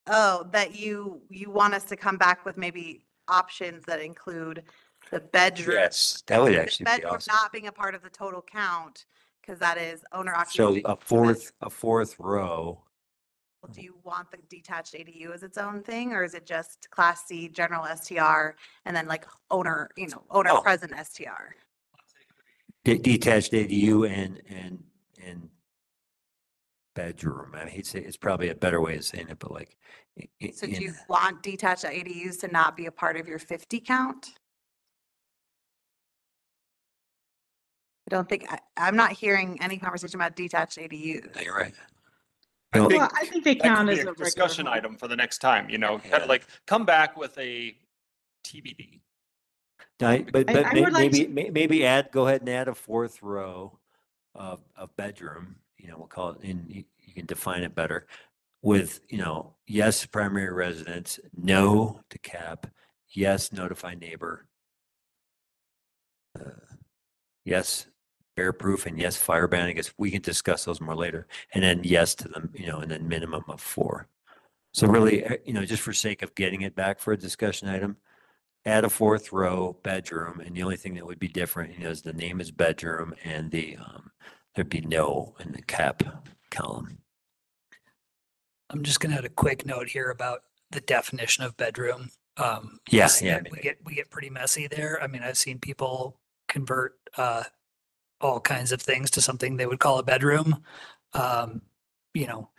Speaker 6: Oh, that you, you want us to come back with maybe options that include the bedroom.
Speaker 1: Yes, that would
Speaker 6: the
Speaker 1: actually be
Speaker 6: bedroom
Speaker 1: awesome.
Speaker 6: Not being a part of the total count, because that is owner
Speaker 1: So
Speaker 6: occupancy.
Speaker 1: a fourth, a fourth row,
Speaker 6: Do you want the detached ADU as its own thing, or is it just class C, general STR, and then like owner, you know, owner
Speaker 1: Oh.
Speaker 6: present STR?
Speaker 1: De- detached ADU and, and, and bedroom. I hate to say, it's probably a better way of saying it, but like. i- i-
Speaker 6: So do
Speaker 1: in-
Speaker 6: you want detached ADUs to not be a part of your fifty count? I don't think, I, I'm not hearing any conversation about detached ADUs.
Speaker 1: You're right.
Speaker 7: I
Speaker 1: No,
Speaker 7: think
Speaker 10: Well, I think they
Speaker 7: that could
Speaker 10: count
Speaker 7: be
Speaker 10: as
Speaker 7: a
Speaker 10: a regular
Speaker 7: discussion
Speaker 10: home.
Speaker 7: item for the next time, you know, kind
Speaker 1: Yeah.
Speaker 7: of like, come back with a TBD.
Speaker 1: I- But,
Speaker 10: I-
Speaker 1: but
Speaker 10: I
Speaker 1: may-
Speaker 10: like
Speaker 1: maybe,
Speaker 10: to-
Speaker 1: maybe add, go ahead and add a fourth row of, of bedroom, you know, we'll call it, and you, you can define it better. With, you know, yes, primary residence, no to cap, yes, notify neighbor. uh, Yes, bear proof and yes, fire ban. I guess we can discuss those more later. And then yes to them, you know, and then minimum of four. So really, uh, you know, just for sake of getting it back for a discussion item, add a fourth row bedroom, and the only thing that would be different, you know, is the name is bedroom and the, um, there'd be no in the cap column.
Speaker 8: I'm just gonna add a quick note here about the definition of bedroom. Um,
Speaker 1: Yeah,
Speaker 8: s-
Speaker 1: yeah, I mean,
Speaker 8: We get, we get pretty messy there. I mean, I've seen people convert, uh, all kinds of things to something they would call a bedroom. Um, you know,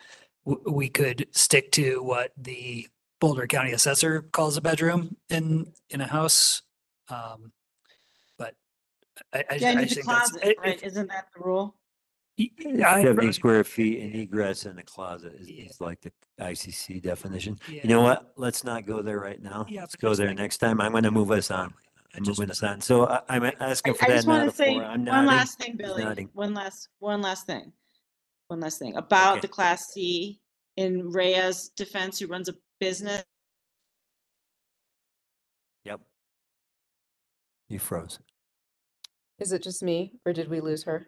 Speaker 8: w- we could stick to what the Boulder County Assessor calls a bedroom in, in a house. Um, but I, I,
Speaker 10: Yeah,
Speaker 8: I
Speaker 10: you need
Speaker 8: just
Speaker 10: the
Speaker 8: think that's.
Speaker 10: closet,
Speaker 8: it-
Speaker 10: right?
Speaker 8: it-
Speaker 10: Isn't that the rule?
Speaker 8: I-
Speaker 1: Seventy square feet and egress in a closet is, is like the ICC definition. You know
Speaker 8: Yeah.
Speaker 1: what? Let's not go there right now.
Speaker 8: Yeah,
Speaker 1: Let's
Speaker 8: but
Speaker 1: go
Speaker 8: just
Speaker 1: there
Speaker 8: like-
Speaker 1: next time. I'm gonna move us on. I'm
Speaker 8: just
Speaker 1: moving us on. So I, I'm
Speaker 10: I,
Speaker 1: asking for
Speaker 10: I
Speaker 1: that
Speaker 10: just want to say
Speaker 1: four. I'm
Speaker 10: one
Speaker 1: nodding.
Speaker 10: last thing, Billy.
Speaker 1: nodding.
Speaker 10: One last, one last thing. One last thing about
Speaker 1: Okay.
Speaker 10: the Class C in Rhea's defense, who runs a business.
Speaker 1: Yep. You froze.
Speaker 2: Is it just me or did we lose her?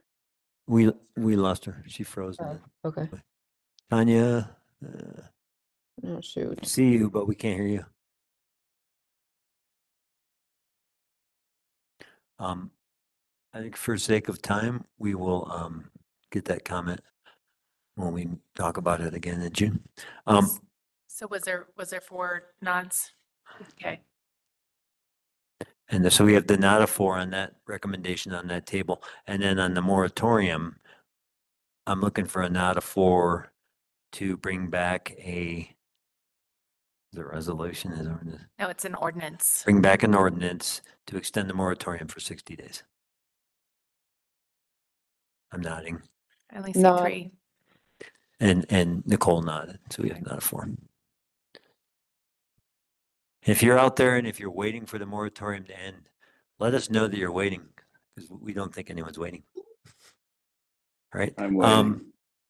Speaker 1: We, we lost her. She froze.
Speaker 2: Oh, okay.
Speaker 1: Tanya, uh,
Speaker 2: Oh, shoot.
Speaker 1: see you, but we can't hear you. Um, I think for sake of time, we will, um, get that comment when we talk about it again in June. Um,
Speaker 11: So was there, was there four nods? Okay.
Speaker 1: And so we have the nada four on that recommendation on that table. And then on the moratorium, I'm looking for a nada four to bring back a, the resolution is, ordinance-
Speaker 11: No, it's an ordinance.
Speaker 1: bring back an ordinance to extend the moratorium for 60 days. I'm nodding
Speaker 11: I only see
Speaker 2: Nod.
Speaker 11: three.
Speaker 1: and, and Nicole nodded. So we have nada four. If you're out there and if you're waiting for the moratorium to end, let us know that you're waiting because we don't think anyone's waiting. Right?
Speaker 17: I'm waiting.
Speaker 1: Um,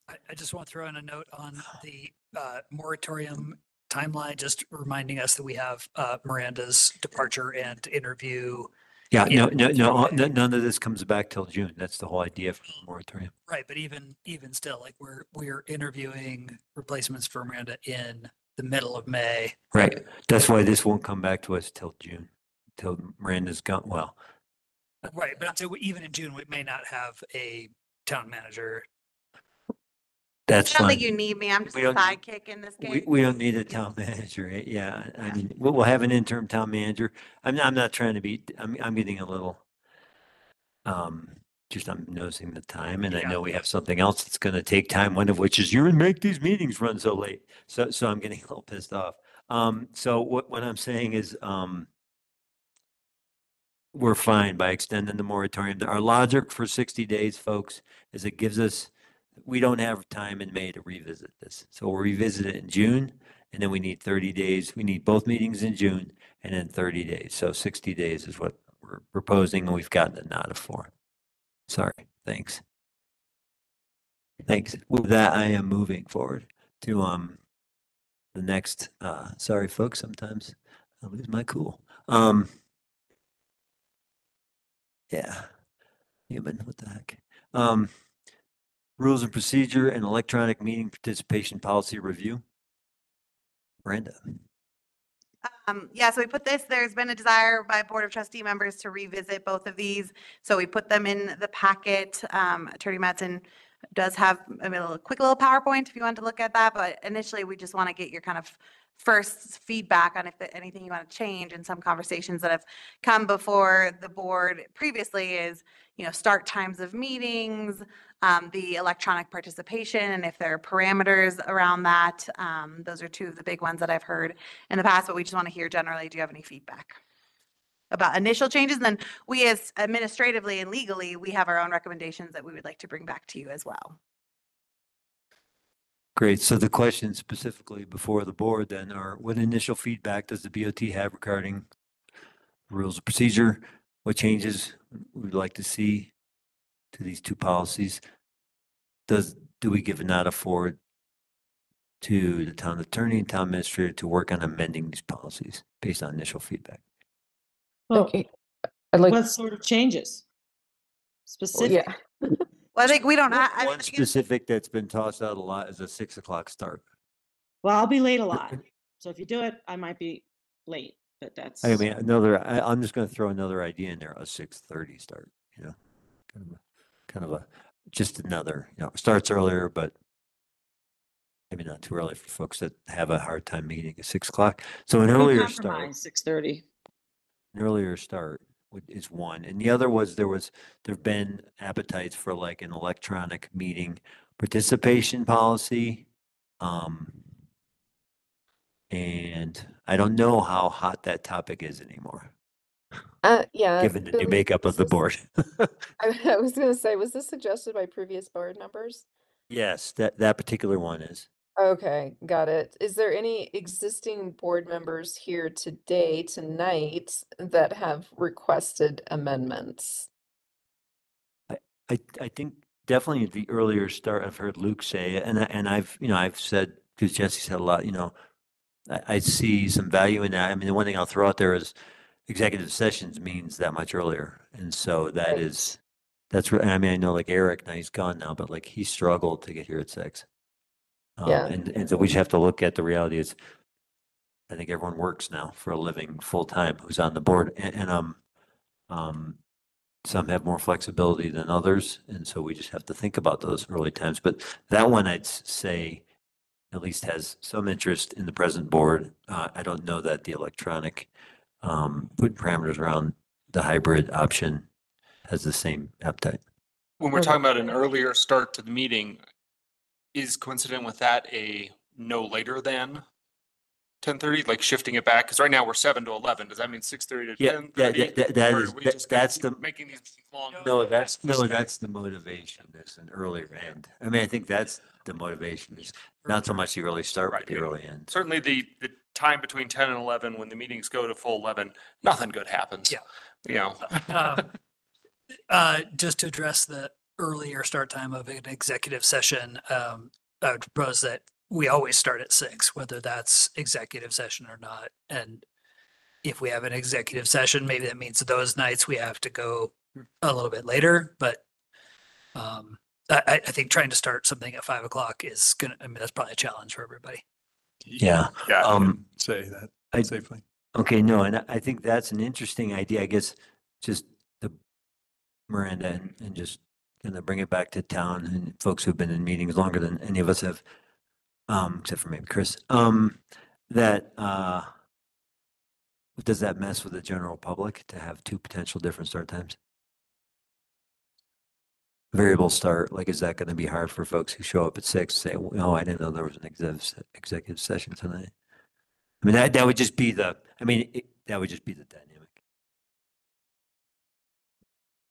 Speaker 8: I, I just want to throw in a note on the uh, moratorium timeline, just reminding us that we have uh, Miranda's departure and interview.
Speaker 1: yeah,
Speaker 8: Yeah,
Speaker 1: no, no, no,
Speaker 8: right.
Speaker 1: no- none of this comes back till June. That's the whole idea for the moratorium.
Speaker 8: Right, but even, even still, like we're, we're interviewing replacements for Miranda in the middle of May.
Speaker 1: Right. That's why this won't come back to us till June, till Miranda's gone. Well,
Speaker 8: Right, but so even in June, we may not have a town manager.
Speaker 1: that's
Speaker 6: I don't
Speaker 1: fine.
Speaker 6: you need me. I'm just
Speaker 1: We
Speaker 6: a
Speaker 1: don't need-
Speaker 6: sidekick in this
Speaker 1: We,
Speaker 6: game.
Speaker 1: we don't need a town manager. eh? Yeah, I mean, we'll, we'll have an interim town manager. I'm, not- I'm not trying to be, I'm, I'm getting a little, um, just I'm noticing the time and I know we have something else that's gonna take time, one of which is you and make these meetings run so late. So, so I'm getting a little pissed off. Um, so what, what I'm saying is, um, we're fine by extending the moratorium. Our logic for sixty days, folks, is it gives us, we don't have time in May to revisit this. So we'll revisit it in June, and then we need thirty days. We need both meetings in June and then thirty days. So sixty days is what we're proposing, and we've gotten a nod of four. Sorry, thanks. Thanks. With that, I am moving forward to, um, the next, uh, sorry, folks, sometimes I lose my cool. Um, yeah, human, what the heck? Um, rules and procedure and electronic meeting participation policy review. Miranda.
Speaker 6: Um, yeah, so we put this, there's been a desire by Board of Trustee members to revisit both of these. So we put them in the packet. Um, Attorney Mattson does have a little, quick little PowerPoint if you want to look at that, but initially we just want to get your kind of first feedback on if anything you want to change and some conversations that have come before the board previously is, you know, start times of meetings, um, the electronic participation, and if there are parameters around that. Um, those are two of the big ones that I've heard in the past, but we just want to hear generally, do you have any feedback? About initial changes, and then we as administratively and legally, we have our own recommendations that we would like to bring back to you as well.
Speaker 1: Great. So the question specifically before the board then are, what initial feedback does the BOT have regarding rules of procedure? What changes we'd like to see to these two policies? Does, do we give a nod forward to the town attorney and town administrator to work on amending these policies based on initial feedback?
Speaker 2: Okay. I'd like,
Speaker 10: What sort of changes? Specific?
Speaker 2: yeah.
Speaker 6: Well, I think we don't, ha- I
Speaker 1: One
Speaker 6: think it's-
Speaker 1: specific that's been tossed out a lot is a six o'clock start.
Speaker 10: Well, I'll be late a lot. So if you do it, I might be late, but that's.
Speaker 1: I mean, another, I, I'm just gonna throw another idea in there, a six thirty start, you know? Kind of a, kind of a, just another, you know, starts earlier, but maybe not too early for folks that have a hard time meeting at six o'clock. So an earlier start,
Speaker 10: Six thirty.
Speaker 1: an earlier start would, is one. And the other was, there was, there've been appetites for like an electronic meeting participation policy. Um, and I don't know how hot that topic is anymore,
Speaker 2: Uh, yeah.
Speaker 1: given the new makeup of the board.
Speaker 2: I, I was gonna say, was this suggested by previous board members?
Speaker 1: Yes, that, that particular one is.
Speaker 2: Okay, got it. Is there any existing board members here today, tonight, that have requested amendments?
Speaker 1: I, I think definitely the earlier start, I've heard Luke say, it, and I, and I've, you know, I've said, because Jesse said a lot, you know, I, I see some value in that. I mean, the one thing I'll throw out there is executive sessions means that much earlier. And so that
Speaker 2: Right.
Speaker 1: is, that's, re- I mean, I know like Eric, now he's gone now, but like he struggled to get here at six. Um,
Speaker 2: Yeah.
Speaker 1: And, and so we just have to look at the reality is, I think everyone works now for a living full time who's on the board and, and, um, um, some have more flexibility than others, and so we just have to think about those early times. But that one, I'd say, at least has some interest in the present board. Uh, I don't know that the electronic, um, put parameters around the hybrid option has the same appetite.
Speaker 7: When we're talking about an earlier start to the meeting, is coincident with that a no later than ten thirty, like shifting it back? Because right now we're seven to eleven. Does that mean six thirty to
Speaker 1: Yeah,
Speaker 7: ten
Speaker 1: that,
Speaker 7: thirty?
Speaker 1: that- that, that is, that- that's the,
Speaker 7: Making these long.
Speaker 1: no, that's, no, that's the motivation, is an earlier end. I mean, I think that's the motivation, is not so much the early start, but the
Speaker 7: yeah.
Speaker 1: early end.
Speaker 7: Certainly the, the time between ten and eleven, when the meetings go to full eleven, nothing good happens.
Speaker 8: Yeah.
Speaker 7: You know,
Speaker 8: Um, Uh, just to address the earlier start time of an executive session, um, I would propose that we always start at six, whether that's executive session or not. And if we have an executive session, maybe that means those nights we have to go a little bit later, but um, I, I I think trying to start something at five o'clock is gonna, I mean, that's probably a challenge for everybody.
Speaker 1: Yeah.
Speaker 12: Yeah, I
Speaker 1: Um,
Speaker 12: can say that
Speaker 1: I-
Speaker 12: safely.
Speaker 1: Okay, no, and I- I think that's an interesting idea. I guess just the Miranda and, and just gonna bring it back to town and folks who've been in meetings longer than any of us have, um, except for maybe Chris, um, that, uh, does that mess with the general public to have two potential different start times? Variable start, like, is that gonna be hard for folks who show up at six, say, oh, I didn't know there was an executive, executive session tonight? I mean, that, that would just be the, I mean, it, that would just be the dynamic.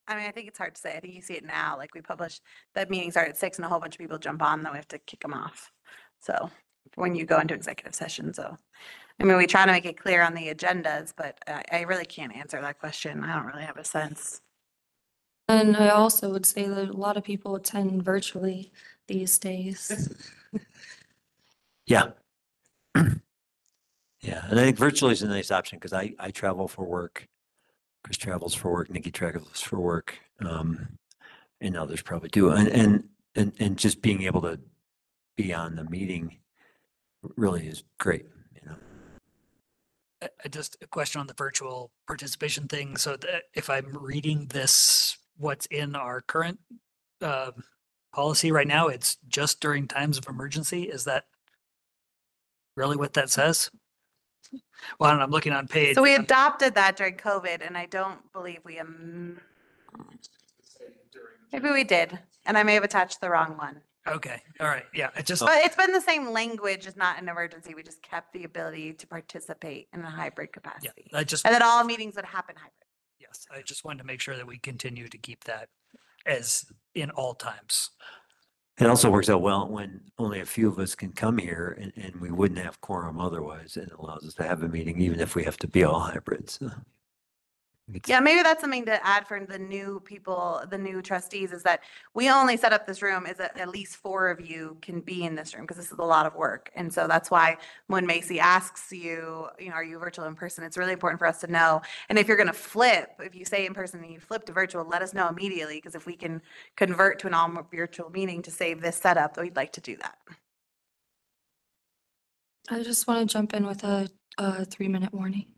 Speaker 6: I mean, I think it's hard to say. I think you see it now, like we publish, that meeting started at six and a whole bunch of people jump on, then we have to kick them off. So when you go into executive session, so. I mean, we try to make it clear on the agendas, but I, I really can't answer that question. I don't really have a sense.
Speaker 5: And I also would say that a lot of people attend virtually these days.
Speaker 1: Yeah. Yeah, and I think virtually is a nice option because I, I travel for work. Chris travels for work, Nikki travels for work, um, and others probably do. And, and, and, and just being able to be on the meeting really is great. you know.
Speaker 8: I- I just a question on the virtual participation thing. So that if I'm reading this, what's in our current um, policy right now, it's just during times of emergency. Is that really what that says? Well, and I'm looking on page.
Speaker 6: So we adopted that during COVID and I don't believe we, um, maybe we did. And I may have attached the wrong one.
Speaker 8: Okay, all right, yeah, it just.
Speaker 6: But it's been the same language, it's not an emergency. We just kept the ability to participate in a hybrid capacity.
Speaker 8: I just.
Speaker 6: And that all meetings would happen hybrid.
Speaker 8: Yes, I just wanted to make sure that we continue to keep that as in all times.
Speaker 1: It also works out well when only a few of us can come here and, and we wouldn't have quorum otherwise. and It allows us to have a meeting even if we have to be all hybrid. So
Speaker 6: Yeah, maybe that's something to add for the new people, the new trustees, is that we only set up this room is that at least four of you can be in this room because this is a lot of work. And so that's why when Macy asks you, you know, are you virtual in person? It's really important for us to know. And if you're going to flip, if you say in person and you flip to virtual, let us know immediately because if we can convert to an all virtual meeting to save this setup, we'd like to do that.
Speaker 5: I just want to jump in with a, a three-minute warning.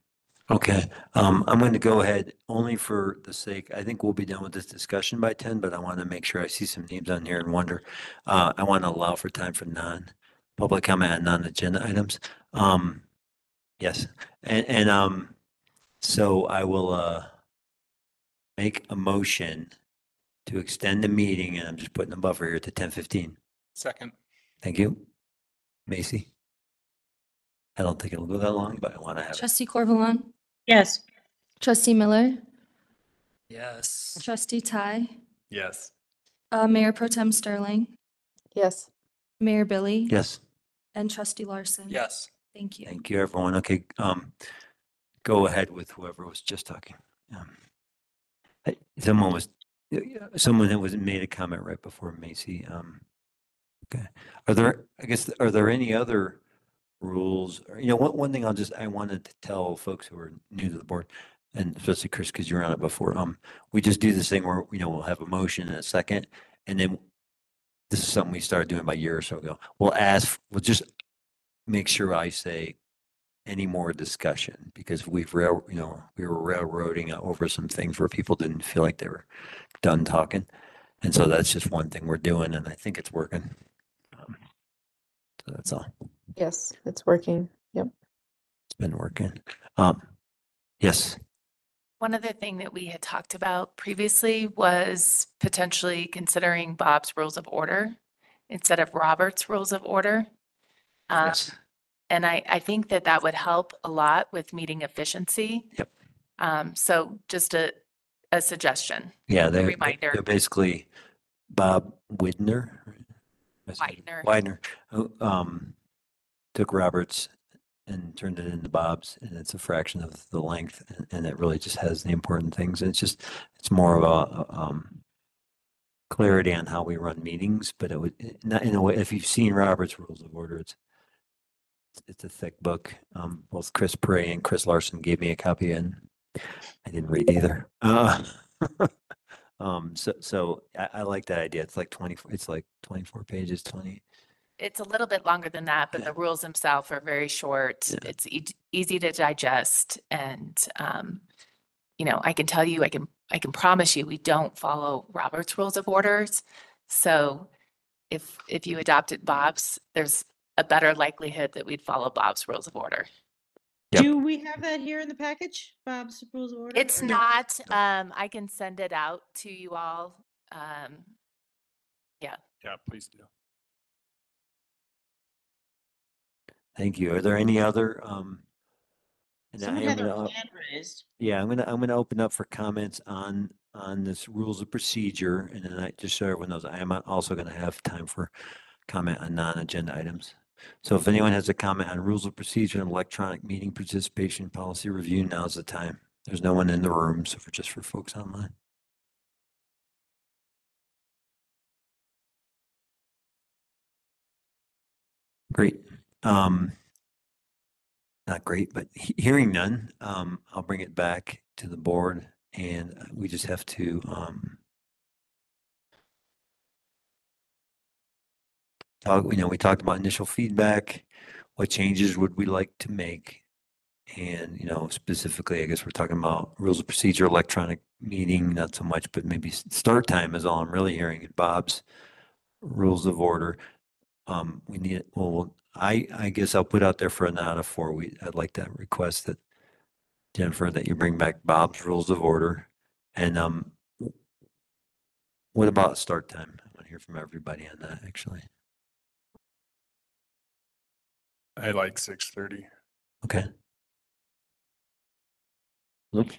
Speaker 1: Okay, um, I'm going to go ahead only for the sake, I think we'll be done with this discussion by ten, but I want to make sure I see some names on here and wonder. Uh, I want to allow for time for non-public comment on non-agenda items. Um, yes, and, and, um, so I will, uh, make a motion to extend the meeting, and I'm just putting a buffer here to ten fifteen.
Speaker 7: Second.
Speaker 1: Thank you. Macy? I don't think it'll go that long, but I want to have it.
Speaker 5: Trustee Corvalon,
Speaker 10: Yes.
Speaker 5: trustee Miller,
Speaker 8: Yes.
Speaker 5: trustee Ty,
Speaker 12: Yes.
Speaker 5: uh, Mayor Pro Tem Sterling,
Speaker 2: Yes.
Speaker 5: Mayor Billy.
Speaker 1: Yes.
Speaker 5: And trustee Larson.
Speaker 7: Yes.
Speaker 5: Thank you.
Speaker 1: Thank you, everyone. Okay, um, go ahead with whoever was just talking. Um, hey, Someone was, someone that was made a comment right before Macy. Um, okay, are there, I guess, are there any other rules? Or, You know, one, one thing I'll just, I wanted to tell folks who are new to the board, and especially Chris, because you were on it before, um, we just do this thing where, you know, we'll have a motion in a second, and then this is something we started doing about a year or so ago. We'll ask, we'll just make sure I say any more discussion because we've rail, you know, we were railroading over some things where people didn't feel like they were done talking. And so that's just one thing we're doing and I think it's working. Um, So that's all.
Speaker 2: Yes, it's working. Yep.
Speaker 1: It's been working. Um, yes,
Speaker 11: One other thing that we had talked about previously was potentially considering Bob's Rules of Order instead of Robert's Rules of Order. Um,
Speaker 1: yes,
Speaker 11: And I, I think that that would help a lot with meeting efficiency.
Speaker 1: Yep.
Speaker 11: Um, so just a, a suggestion.
Speaker 1: yeah, they're,
Speaker 11: reminder.
Speaker 1: they're basically Bob Widner. Is it
Speaker 11: Widener.
Speaker 1: Widener, who, um, took Roberts and turned it into Bob's and it's a fraction of the length and, and it really just has the important things. And it's just, it's more of a, um, clarity on how we run meetings, but it would, not in a way, if you've seen Robert's Rules of Order, it's, it's a thick book. Um, both Chris Prey and Chris Larson gave me a copy and I didn't read either. Uh, um, so, so I, I like that idea. It's like twenty, it's like twenty-four pages, twenty.
Speaker 11: It's a little bit longer than that, but the rules themselves are very short.
Speaker 1: Yeah.
Speaker 11: It's ea- easy to digest and, um, you know, I can tell you, I can, I can promise you, we don't follow Robert's Rules of Orders. So if, if you adopted Bob's, there's a better likelihood that we'd follow Bob's Rules of Order.
Speaker 1: Yep.
Speaker 10: Do we have that here in the package, Bob's Rules of Order?
Speaker 11: It's
Speaker 10: or no?
Speaker 11: not, um, I can send it out to you all. Um, yeah.
Speaker 12: Yeah, please do.
Speaker 1: Thank you. Are there any other, um? and I
Speaker 10: Someone
Speaker 1: am
Speaker 10: had their
Speaker 1: gonna
Speaker 10: hand raised.
Speaker 1: Yeah, I'm gonna, I'm gonna open up for comments on, on this rules of procedure. And then I, just so everyone knows, I am also gonna have time for comment on non-agenda items. So if anyone has a comment on rules of procedure and electronic meeting participation policy review, now's the time. There's no one in the room, so for, just for folks online. Great. Um, not great, but he- hearing none, um, I'll bring it back to the board and uh, we just have to, um, talk, you know, we talked about initial feedback. what changes would we like to make? And, you know, specifically, I guess we're talking about rules of procedure, electronic meeting, not so much, but maybe start time is all I'm really hearing. Bob's rules of order. Um, we need, well, I, I guess I'll put out there for an out of four. We, I'd like to request that Jennifer, that you bring back Bob's rules of order. And, um, what about start time? I want to hear from everybody on that, actually.
Speaker 12: I like six thirty.
Speaker 1: Okay. Luke,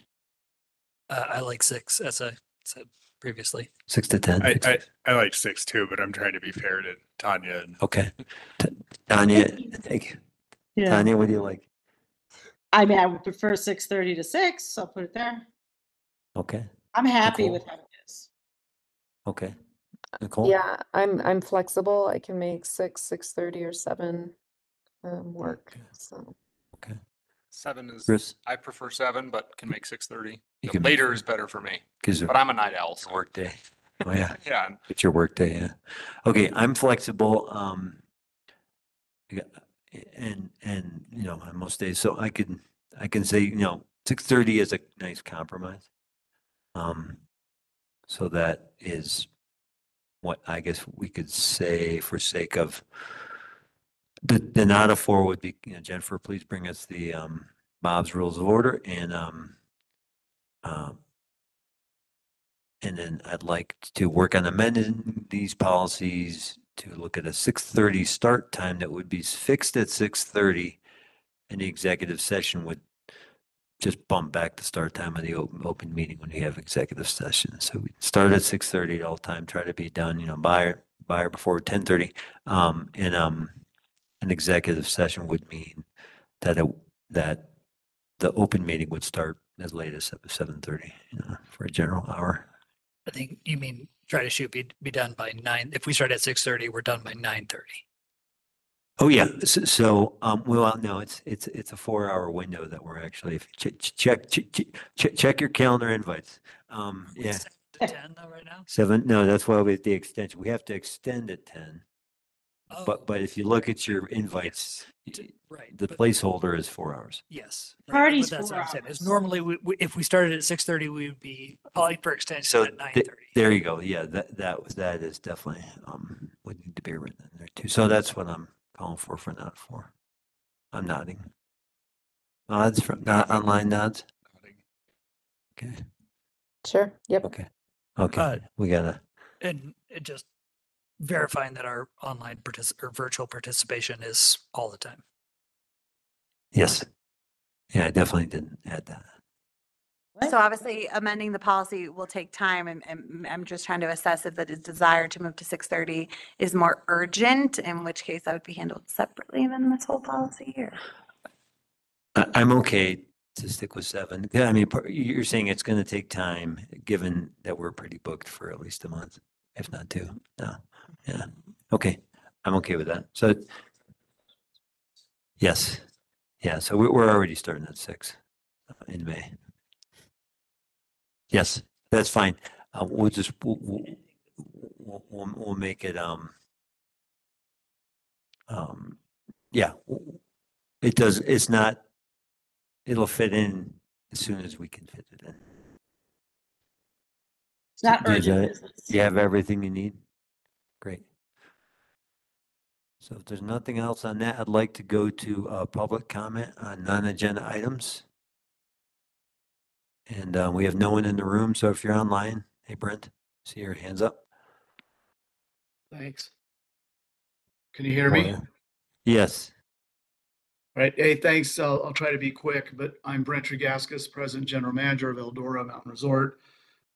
Speaker 8: Uh, I like six, as I said previously.
Speaker 1: six to ten?
Speaker 12: I, I, I like six too, but I'm trying to be fair to Tanya and
Speaker 1: Okay. T- Tanya, thank you.
Speaker 10: Yeah.
Speaker 1: Tanya, what do you like?
Speaker 10: I mean, I would prefer six thirty to six, so I'll put it there.
Speaker 1: Okay,
Speaker 10: I'm happy
Speaker 1: Nicole?
Speaker 10: with how it is.
Speaker 1: okay. Nicole?
Speaker 2: Yeah, I'm, I'm flexible. I can make six, six thirty or seven, um, work, so.
Speaker 7: Seven is,
Speaker 1: Chris?
Speaker 7: I prefer seven, but can make six thirty.
Speaker 1: You can make
Speaker 7: Later is better for me,
Speaker 1: 'Cause
Speaker 7: but I'm a night owl. so-
Speaker 1: Workday. Oh, yeah.
Speaker 7: Yeah, and
Speaker 1: It's your workday, yeah. Okay, I'm flexible, um. yeah, And, and, you know, on most days, so I can, I can say, you know, six thirty is a nice compromise. Um, so that is what I guess we could say for sake of the, the not a four would be, you know, Jennifer, please bring us the, um, Bob's Rules of Order and, um, um, and then I'd like to work on amending these policies to look at a six thirty start time that would be fixed at six thirty. And the executive session would just bump back the start time of the open, open meeting when we have executive session. So we start at six thirty all the time, try to be done, you know, by, by or before ten thirty. Um, and, um, an executive session would mean that it, that the open meeting would start as late as seven thirty, you know, for a general hour.
Speaker 8: I think you mean try to shoot, be, be done by nine. If we start at six thirty, we're done by nine thirty.
Speaker 1: Oh, yeah. So, so, um, well, no, it's, it's, it's a four hour window that we're actually, if you che- check, check, check, check your calendar invites. Um, yeah.
Speaker 8: To ten though right now?
Speaker 1: Seven, no, that's why we have the extension, we have to extend at ten.
Speaker 8: Oh,
Speaker 1: But, but if you look at your invites,
Speaker 8: right,
Speaker 1: the
Speaker 8: but-
Speaker 1: placeholder is four hours.
Speaker 8: Yes. right,
Speaker 10: Party's
Speaker 8: but that's
Speaker 10: four
Speaker 8: what I'm saying, is
Speaker 10: hours.
Speaker 8: normally, we, we- if we started at six thirty, we would be calling for extension
Speaker 1: So
Speaker 8: at nine
Speaker 1: th-
Speaker 8: thirty.
Speaker 1: there you go. Yeah, that, that was, that is definitely, um, would need to be written in there too. So that's what I'm calling for, for not for. I'm nodding. Nods from, not online nods? Okay,
Speaker 2: Sure, yep.
Speaker 1: okay, okay.
Speaker 8: Uh,
Speaker 1: We gotta,
Speaker 8: And it just verifying that our online partic- or virtual participation is all the time.
Speaker 1: yes. Yeah, I definitely didn't add that.
Speaker 6: So obviously amending the policy will take time and, and I'm just trying to assess if the desire to move to six thirty is more urgent, in which case that would be handled separately than this whole policy here.
Speaker 1: I, I'm okay to stick with seven. Yeah, I mean, par- you're saying it's gonna take time, given that we're pretty booked for at least a month, if not two. No, yeah, okay, I'm okay with that. So, yes, yeah, so we're, we're already starting at six uh, in May. Yes, that's fine. Uh, we'll just, we'll, we'll, we'll, we'll- we'll make it, um, um, yeah, w- it does, it's not, it'll fit in as soon as we can fit it in.
Speaker 10: It's not
Speaker 1: Do you
Speaker 10: urgent business.
Speaker 1: You have everything you need? Great. So if there's nothing else on that, I'd like to go to uh public comment on non-agenda items. And uh, we have no one in the room, so if you're online, hey Brent, see your hands up.
Speaker 19: Thanks. Can you hear me?
Speaker 1: Yes,
Speaker 19: All right. Hey, thanks. I'll, I'll try to be quick, but I'm Brent Tregaskis, President General Manager of Eldora Mountain Resort.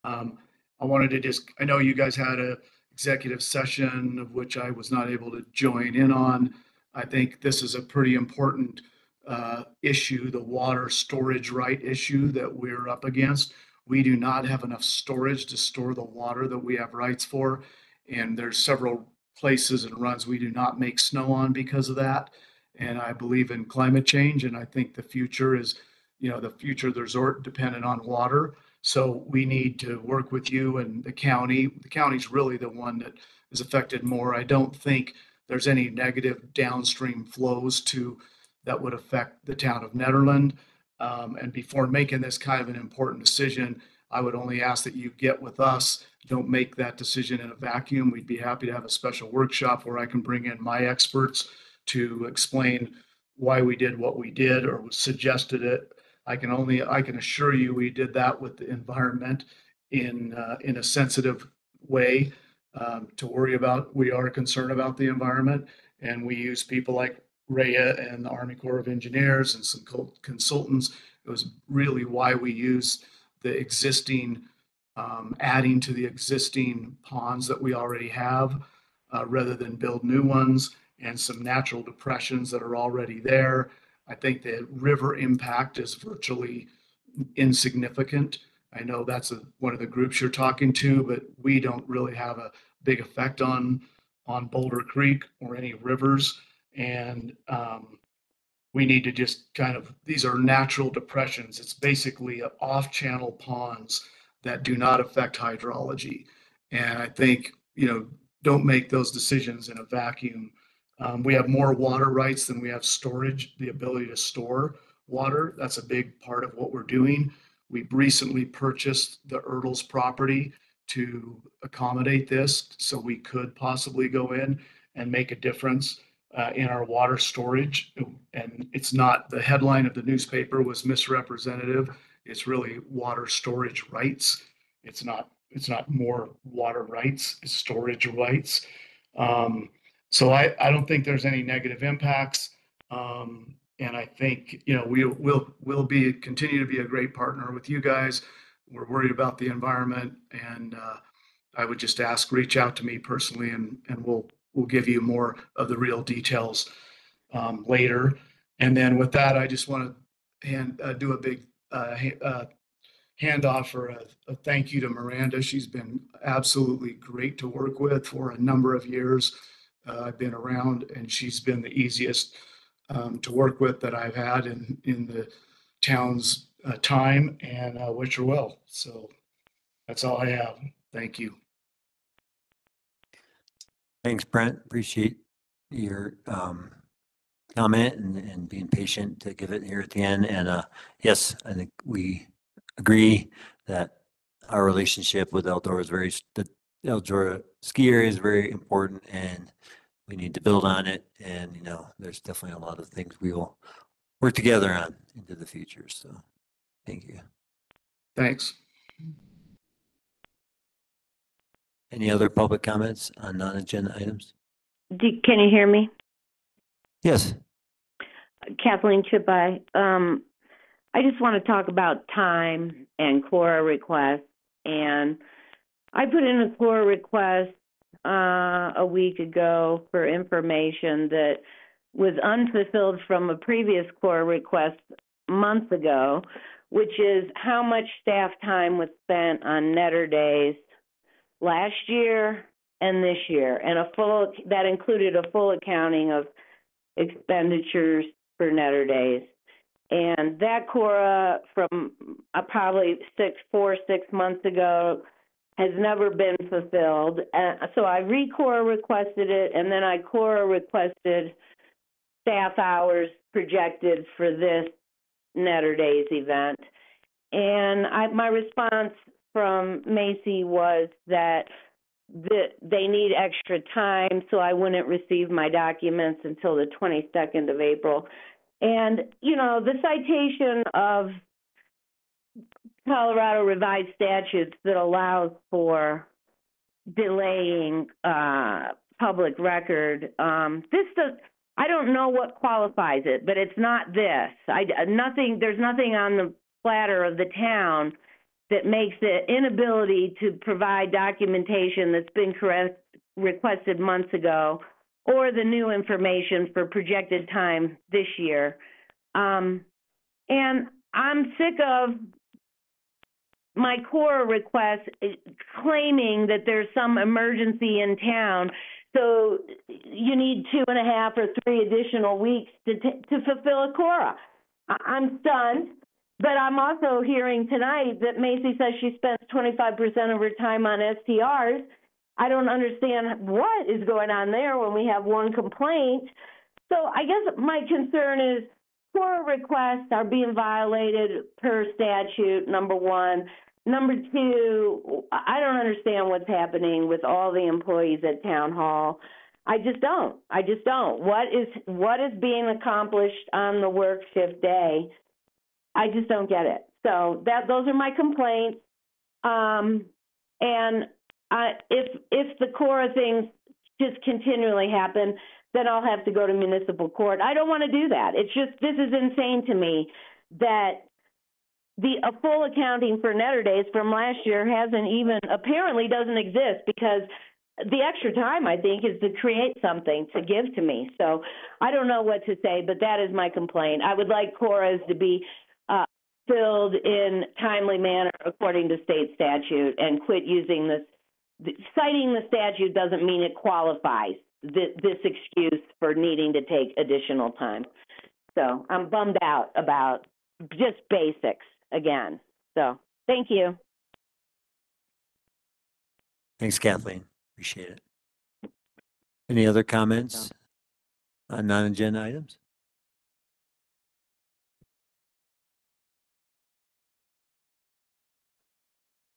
Speaker 19: Um, I wanted to just, I know you guys had a executive session of which I was not able to join in on. I think this is a pretty important uh, issue, the water storage right issue that we're up against. We do not have enough storage to store the water that we have rights for. And there's several places and runs we do not make snow on because of that. And I believe in climate change, and I think the future is, you know, the future of the resort dependent on water. So we need to work with you and the county. The county's really the one that is affected more. I don't think there's any negative downstream flows to, that would affect the town of Nederland. Um, and before making this kind of an important decision, I would only ask that you get with us. Don't make that decision in a vacuum. We'd be happy to have a special workshop where I can bring in my experts to explain why we did what we did or suggested it. I can only, I can assure you, we did that with the environment in, uh, in a sensitive way um, to worry about. We are concerned about the environment and we use people like Rhea and the Army Corps of Engineers and some consultants. It was really why we used the existing, um, adding to the existing ponds that we already have, uh, rather than build new ones and some natural depressions that are already there. I think the river impact is virtually insignificant. I know that's a, one of the groups you're talking to, but we don't really have a big effect on, on Boulder Creek or any rivers. And, um, we need to just kind of, these are natural depressions. It's basically off-channel ponds that do not affect hydrology. And I think, you know, don't make those decisions in a vacuum. Um, we have more water rights than we have storage, the ability to store water. That's a big part of what we're doing. We've recently purchased the Ertles property to accommodate this, so we could possibly go in and make a difference uh, in our water storage. And it's not, the headline of the newspaper was misrepresentative. It's really water storage rights. It's not, it's not more water rights, it's storage rights. Um, so I, I don't think there's any negative impacts. Um, and I think, you know, we will, will be, continue to be a great partner with you guys. We're worried about the environment and, uh, I would just ask, reach out to me personally and, and we'll, we'll give you more of the real details, um, later. And then with that, I just want to hand, uh, do a big, uh, uh, handoff or a, a thank you to Miranda. She's been absolutely great to work with for a number of years. Uh, I've been around and she's been the easiest um, to work with that I've had in, in the town's uh, time and uh, wish her well. So that's all I have. Thank you.
Speaker 1: Thanks, Brent. Appreciate your um, comment and, and being patient to give it here at the end. And uh, yes, I think we agree that our relationship with Eldora is very, Eldora ski area is very important and we need to build on it. And, you know, there's definitely a lot of things we will work together on into the future. So thank you.
Speaker 19: Thanks.
Speaker 1: Any other public comments on non-agenda items?
Speaker 14: Do- Can you hear me?
Speaker 1: Yes.
Speaker 14: Kathleen Chipai. Um, I just want to talk about time and CORA requests. And I put in a CORA request uh, a week ago for information that was unfulfilled from a previous CORA request months ago, which is how much staff time was spent on netter days last year and this year, and a full that included a full accounting of expenditures for netter days. And that CORA from uh, probably six, four, six months ago has never been fulfilled. Uh, so I re-CORA requested it, and then I CORA requested staff hours projected for this Netter Days event. And I, my response from Macy was that the, they need extra time, so I wouldn't receive my documents until the 22nd of April. And, you know, the citation of Colorado revised statutes that allows for delaying uh, public record. Um, this does. I don't know what qualifies it, but it's not this. I nothing. There's nothing on the platter of the town that makes the inability to provide documentation that's been correct, requested months ago, or the new information for projected time this year. Um, and I'm sick of my CORA request claiming that there's some emergency in town. So you need two and a half or three additional weeks to t- to fulfill a CORA. I- I'm stunned, but I'm also hearing tonight that Macy says she spends 25% of her time on STRs, I don't understand what is going on there when we have one complaint. So I guess my concern is CORA requests are being violated per statute, number one. Number two, I don't understand what's happening with all the employees at town hall. I just don't. I just don't. What is, what is being accomplished on the work shift day? I just don't get it. So that, those are my complaints. Um, and I, if, if the core things just continually happen, then I'll have to go to municipal court. I don't want to do that. It's just, this is insane to me that the, a full accounting for Netter Days from last year hasn't even, apparently doesn't exist because the extra time, I think, is to create something to give to me. So I don't know what to say, but that is my complaint. I would like CORAs to be, uh, filled in timely manner according to state statute and quit using this. the- Citing the statute doesn't mean it qualifies this, this excuse for needing to take additional time. So I'm bummed out about just basics again. So, thank you.
Speaker 1: Thanks, Kathleen. Appreciate it. Any other comments on non-agenda items?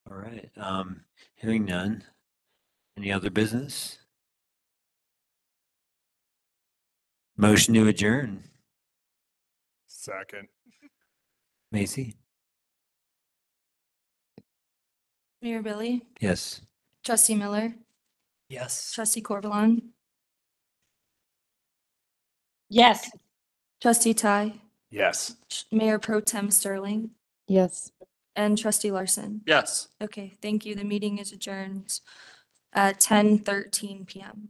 Speaker 1: All right, um, hearing none. Any other business? Motion to adjourn.
Speaker 12: Second.
Speaker 1: Macy?
Speaker 5: Mayor Billy,
Speaker 1: Yes.
Speaker 5: trustee Miller,
Speaker 8: Yes.
Speaker 5: trustee Corvalon,
Speaker 4: Yes.
Speaker 5: trustee Ty,
Speaker 12: Yes.
Speaker 5: Mayor Pro Tem Sterling,
Speaker 2: Yes.
Speaker 5: and trustee Larson.
Speaker 7: Yes.
Speaker 5: Okay, thank you. The meeting is adjourned at ten thirteen PM.